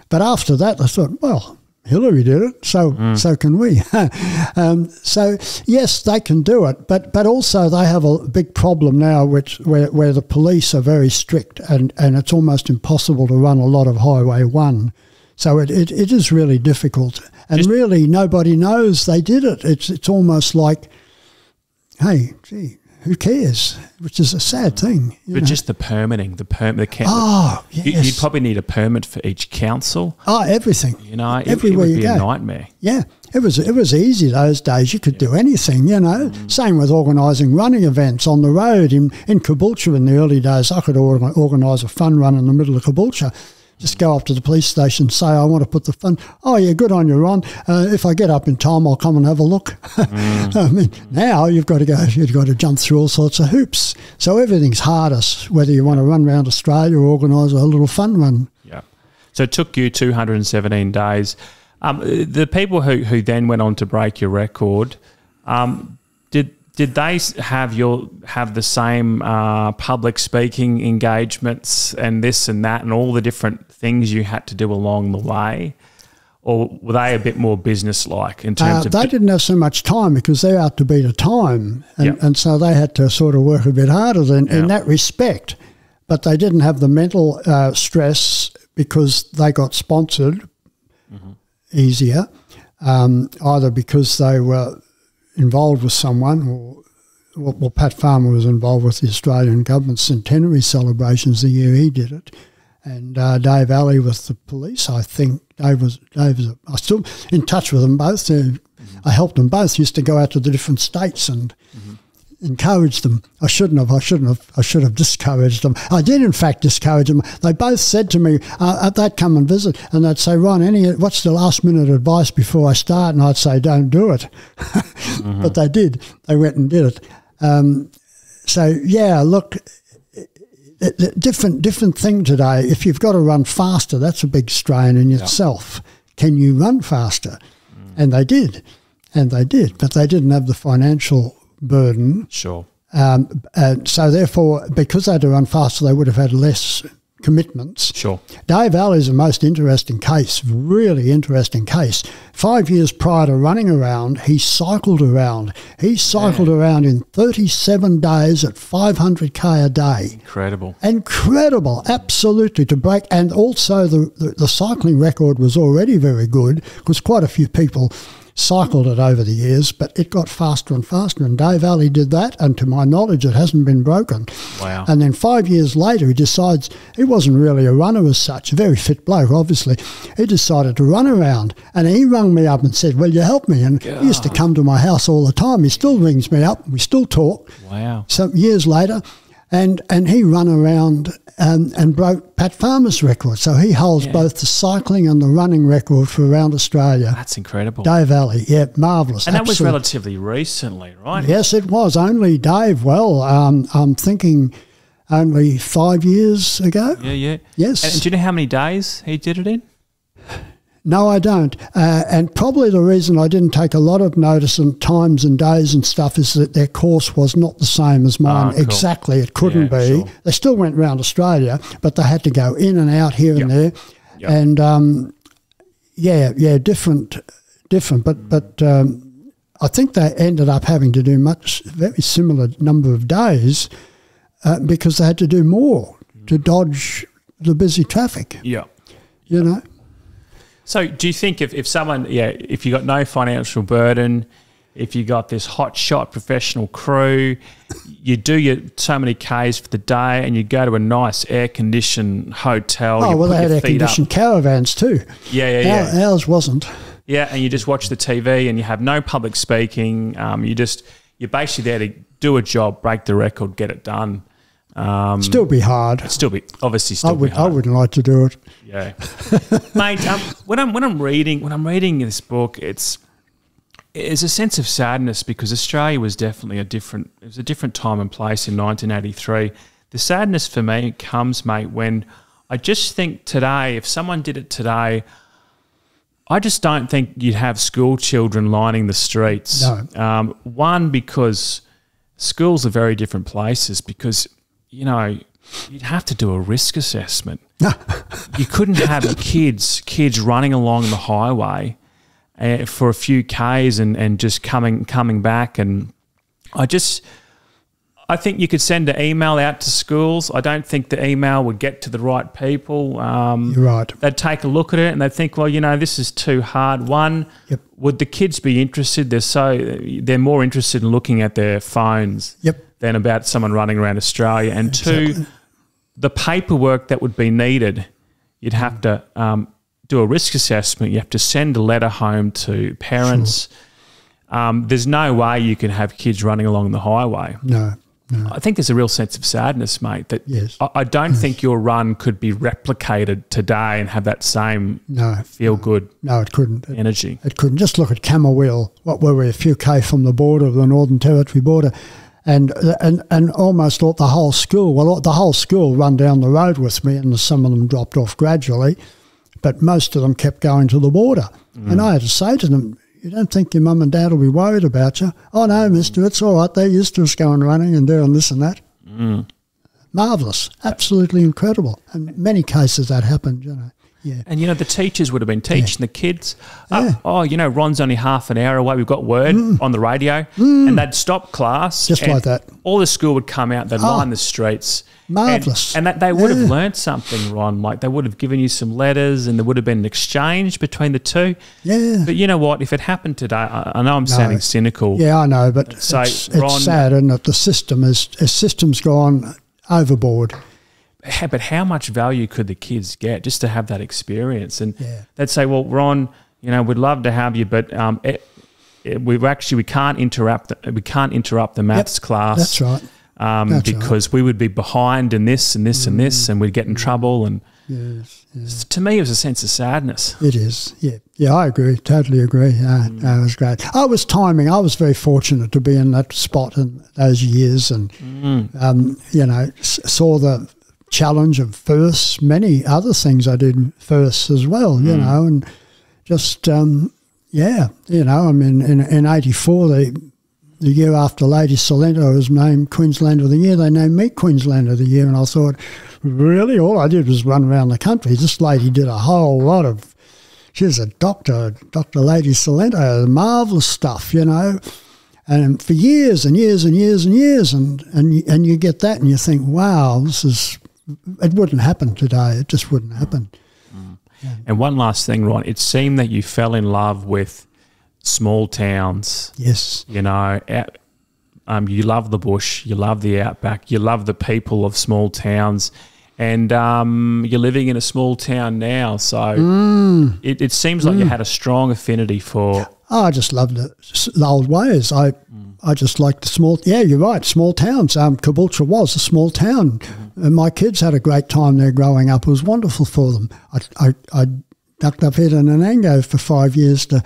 S2: But after that, I thought, well, Hillary did it, so so can we. um, so yes, they can do it, but but also they have a big problem now, which where where the police are very strict, and and it's almost impossible to run a lot of Highway One. So it, it, it is really difficult, and
S1: Just-
S2: really nobody knows they did it. It's it's almost like, hey, gee, who cares? Which is a sad thing. you
S1: but
S2: know.
S1: just the permitting, the permit, the count.
S2: Ah, oh
S1: you,
S2: yes,
S1: You'd probably need a permit for each council.
S2: oh everything.
S1: You know, it, it
S2: Everywhere
S1: would
S2: you go.
S1: nightmare.
S2: Yeah, it was it was easy those days. You could do anything, you know. Mm. Same with organising running events on the road in in Caboolture in the early days. I could organise a fun run in the middle of Caboolture. Just go up to the police station, say I want to put the fun. Oh yeah, good on you, Ron. Uh, if I get up in time, I'll come and have a look. I mean, now you've got to go. You've got to jump through all sorts of hoops. So everything's harder. Whether you want to run around Australia or organise a little fun run.
S1: Yeah. So it took you 217 days. Um, the people who, who then went on to break your record, um, did they have your have the same uh, public speaking engagements and this and that and all the different things you had to do along the way, or were they a bit more business like in terms
S2: Uh,
S1: of?
S2: they didn't have so much time because they're out to beat a time, and,
S1: Yep.
S2: and so they had to sort of work a bit harder than,
S1: Yeah.
S2: in that respect. But they didn't have the mental uh, stress because they got sponsored easier, um, either because they were involved with someone or. Well, Pat Farmer was involved with the Australian government centenary celebrations the year he did it, and uh, Dave Alley with the police. I think Dave was Dave was. I still in touch with them both. Uh, I helped them both. Used to go out to the different states and encourage them. I shouldn't have. I shouldn't have. I should have discouraged them. I did, in fact, discourage them. They both said to me, uh, uh they'd come and visit, and they'd say, "Ron, any what's the last minute advice before I start?" And I'd say, "Don't do it." Mm-hmm. But they did. They went and did it. Um, so yeah, look, a- a different different thing today. If you've got to run faster, that's a big strain in itself. Can you run faster? Mm. And they did, and they did, but they didn't have the financial burden.
S1: sure.
S2: Um, and so therefore, because they had to run faster, they would have had less commitments.
S1: Sure.
S2: Dave Alley is the most interesting case, really interesting case. Five years prior to running around, he cycled around. He cycled around in 37 days at 500k a day.
S1: Incredible.
S2: Incredible, absolutely to break. And also, the, the, the cycling record was already very good because quite a few people cycled it over the years, but it got faster and faster. And Dave Alley did that, and to my knowledge, it hasn't been broken.
S1: Wow.
S2: And then five years later, he decides he wasn't really a runner as such, a very fit bloke, obviously. He decided to run around, and he rung me up and said, "Will you help me?" And he used to come to my house all the time. He still rings me up. We still talk
S1: Wow.
S2: some years later, and and he run around um, and broke Pat Farmer's record. So he holds
S1: Yeah.
S2: both the cycling and the running record for around Australia.
S1: That's incredible.
S2: Dave Alley, yeah, marvellous.
S1: and that was relatively recently, right?
S2: Yes, it was only Dave. Well, um, I'm thinking only five years ago.
S1: Yeah, yeah.
S2: Yes.
S1: And, and do you know how many days he did it in?
S2: No, I don't. Uh, and probably the reason I didn't take a lot of notice on times and days and stuff is that their course was not the same as mine.
S1: Ah, cool.
S2: Exactly. It couldn't
S1: Yeah,
S2: be.
S1: sure.
S2: They still went round Australia, but they had to go in and out here and there.
S1: Yep.
S2: And um, yeah, yeah, different, different. But, but um, I think they ended up having to do much, very similar number of days uh, because they had to do more to dodge the busy traffic.
S1: Yeah.
S2: You know,
S1: So, do you think if, if someone, yeah, if you got no financial burden, if you got this hot shot professional crew, you do your so many Ks for the day, and you go to a nice air conditioned hotel.
S2: oh well, they had air
S1: up.
S2: conditioned caravans too.
S1: Yeah, yeah, yeah.
S2: Our, ours wasn't.
S1: Yeah, and you just watch the TV, and you have no public speaking. Um, you just you're basically there to do a job, break the record, get it done. Um,
S2: Still be hard.
S1: still be obviously still
S2: I would. I wouldn't like to do it.
S1: Yeah, mate. Um, when I'm when I'm reading when I'm reading this book, it's it's a sense of sadness because Australia was definitely a different. It was a different time and place in 1983. The sadness for me comes, mate, when I just think today, if someone did it today, I just don't think you'd have school children lining the streets.
S2: No.
S1: Um, one because schools are very different places because you know you'd have to do a risk assessment you couldn't have kids kids running along the highway uh, for a few k's and, and just coming coming back and I just I think you could send an email out to schools. I don't think the email would get to the right people. Um,
S2: You're right.
S1: they'd take a look at it and they'd think, well, you know, this is too hard. One,
S2: Yep.
S1: would the kids be interested? They're so they're more interested in looking at their phones
S2: Yep.
S1: Than about someone running around Australia. And two, the paperwork that would be needed, you'd have to um, do a risk assessment. You have to send a letter home to parents. Um, there's no way you can have kids running along the highway.
S2: No. No.
S1: I think there's a real sense of sadness, mate. That
S2: Yes.
S1: I, I don't think your run could be replicated today and have that same
S2: No.
S1: feel good
S2: No, it couldn't. It,
S1: energy.
S2: it couldn't. Just look at Camooweal. What were we? A few k from the border, of the Northern Territory border, and and and almost thought the whole school. Well, the whole school run down the road with me, and some of them dropped off gradually, but most of them kept going to the border. Mm. And I had to say to them, "You don't think your mum and dad will be worried about you?" Oh no, Mister, it's all right. They're used to us going running and doing this and that. Mm. Marvelous, absolutely incredible. And many cases that happened. You know, yeah.
S1: And you know, the teachers would have been teaching the kids. Oh,
S2: Yeah. Mm.
S1: oh, you know, Ron's only half an hour away. We've got word on the radio, and they'd stop class,
S2: Just like that.
S1: All the school would come out. They'd
S2: Oh.
S1: line the streets.
S2: Marvellous.
S1: And, and that they would have
S2: Yeah.
S1: learnt something, Ron. Like they would have given you some letters, and there would have been an exchange between the two.
S2: Yeah.
S1: But you know what? If it happened today, I, I know I'm sounding cynical.
S2: Yeah, I know, but
S1: So,
S2: it's,
S1: Ron-
S2: it's sad, isn't it? The system is the system's gone overboard.
S1: But how much value could the kids get just to have that experience? And
S2: Yeah.
S1: they'd say, "Well, Ron, you know, we'd love to have you, but um, it, it, we've actually we can't interrupt the, we can't interrupt the maths class.
S2: That's right.
S1: Um,
S2: That's right.
S1: because we would be behind in this and this and this, and we'd get in trouble. And
S2: Yes, yes,
S1: to me, it was a sense of sadness.
S2: it is. Yeah, yeah, I agree. Totally agree. Yeah,
S1: Mm.
S2: no, it was great. I was timing. I was very fortunate to be in that spot in those years, and
S1: Mm.
S2: um, you know, saw the challenge of first. Many other things I did first as well. You
S1: Mm.
S2: know, and just um, yeah, you know, I mean, in in '84 they. The year after Lady Cilento was named Queenslander of the Year, they named me Queenslander of the Year, and I thought, really, all I did was run around the country. This lady did a whole lot of. She was a doctor, Dr. Lady Cilento, marvelous stuff, you know. And for years and years and years and years, and and you, and you get that, and you think, wow, this is. It wouldn't happen today. It just wouldn't happen.
S1: And one last thing, Ron, it seemed that you fell in love with small towns.
S2: Yes,
S1: You know, out, um, you love the bush, you love the outback, you love the people of small towns, and um, you're living in a small town now. So
S2: Mm.
S1: it, it seems like you had a strong affinity for.
S2: Oh, I just love the, the old ways. I I just like the small. Yeah, you're right. Small towns. Um, Caboolture was a small town, and my kids had a great time there growing up. It was wonderful for them. I I, I ducked up here in Nanango for five years to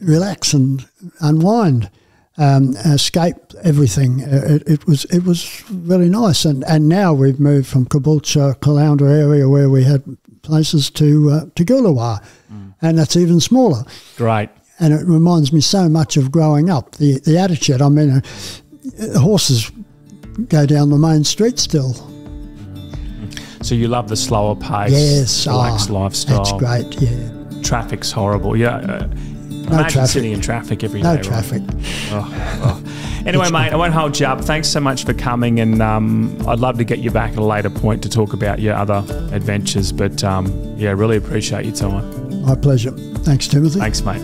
S2: relax and unwind, um, escape everything. It, it was it was really nice. And and now we've moved from Caboolture, Caloundra area where we had places to uh, to Gulawa, and that's even smaller
S1: Great.
S2: And it reminds me so much of growing up. The the attitude. I mean, uh, horses go down the main street still.
S1: So you love the slower pace,
S2: Yes,
S1: relaxed
S2: ah,
S1: lifestyle.
S2: That's great. Yeah,
S1: Traffic's horrible. Yeah. Uh,
S2: No
S1: imagine
S2: traffic.
S1: sitting in traffic every day.
S2: no
S1: right?
S2: traffic.
S1: Oh, oh. Anyway, mate, I won't hold you up. Thanks so much for coming, and um, I'd love to get you back at a later point to talk about your other adventures. But um, yeah, really appreciate your time.
S2: My pleasure. Thanks, Timothy.
S1: Thanks, mate.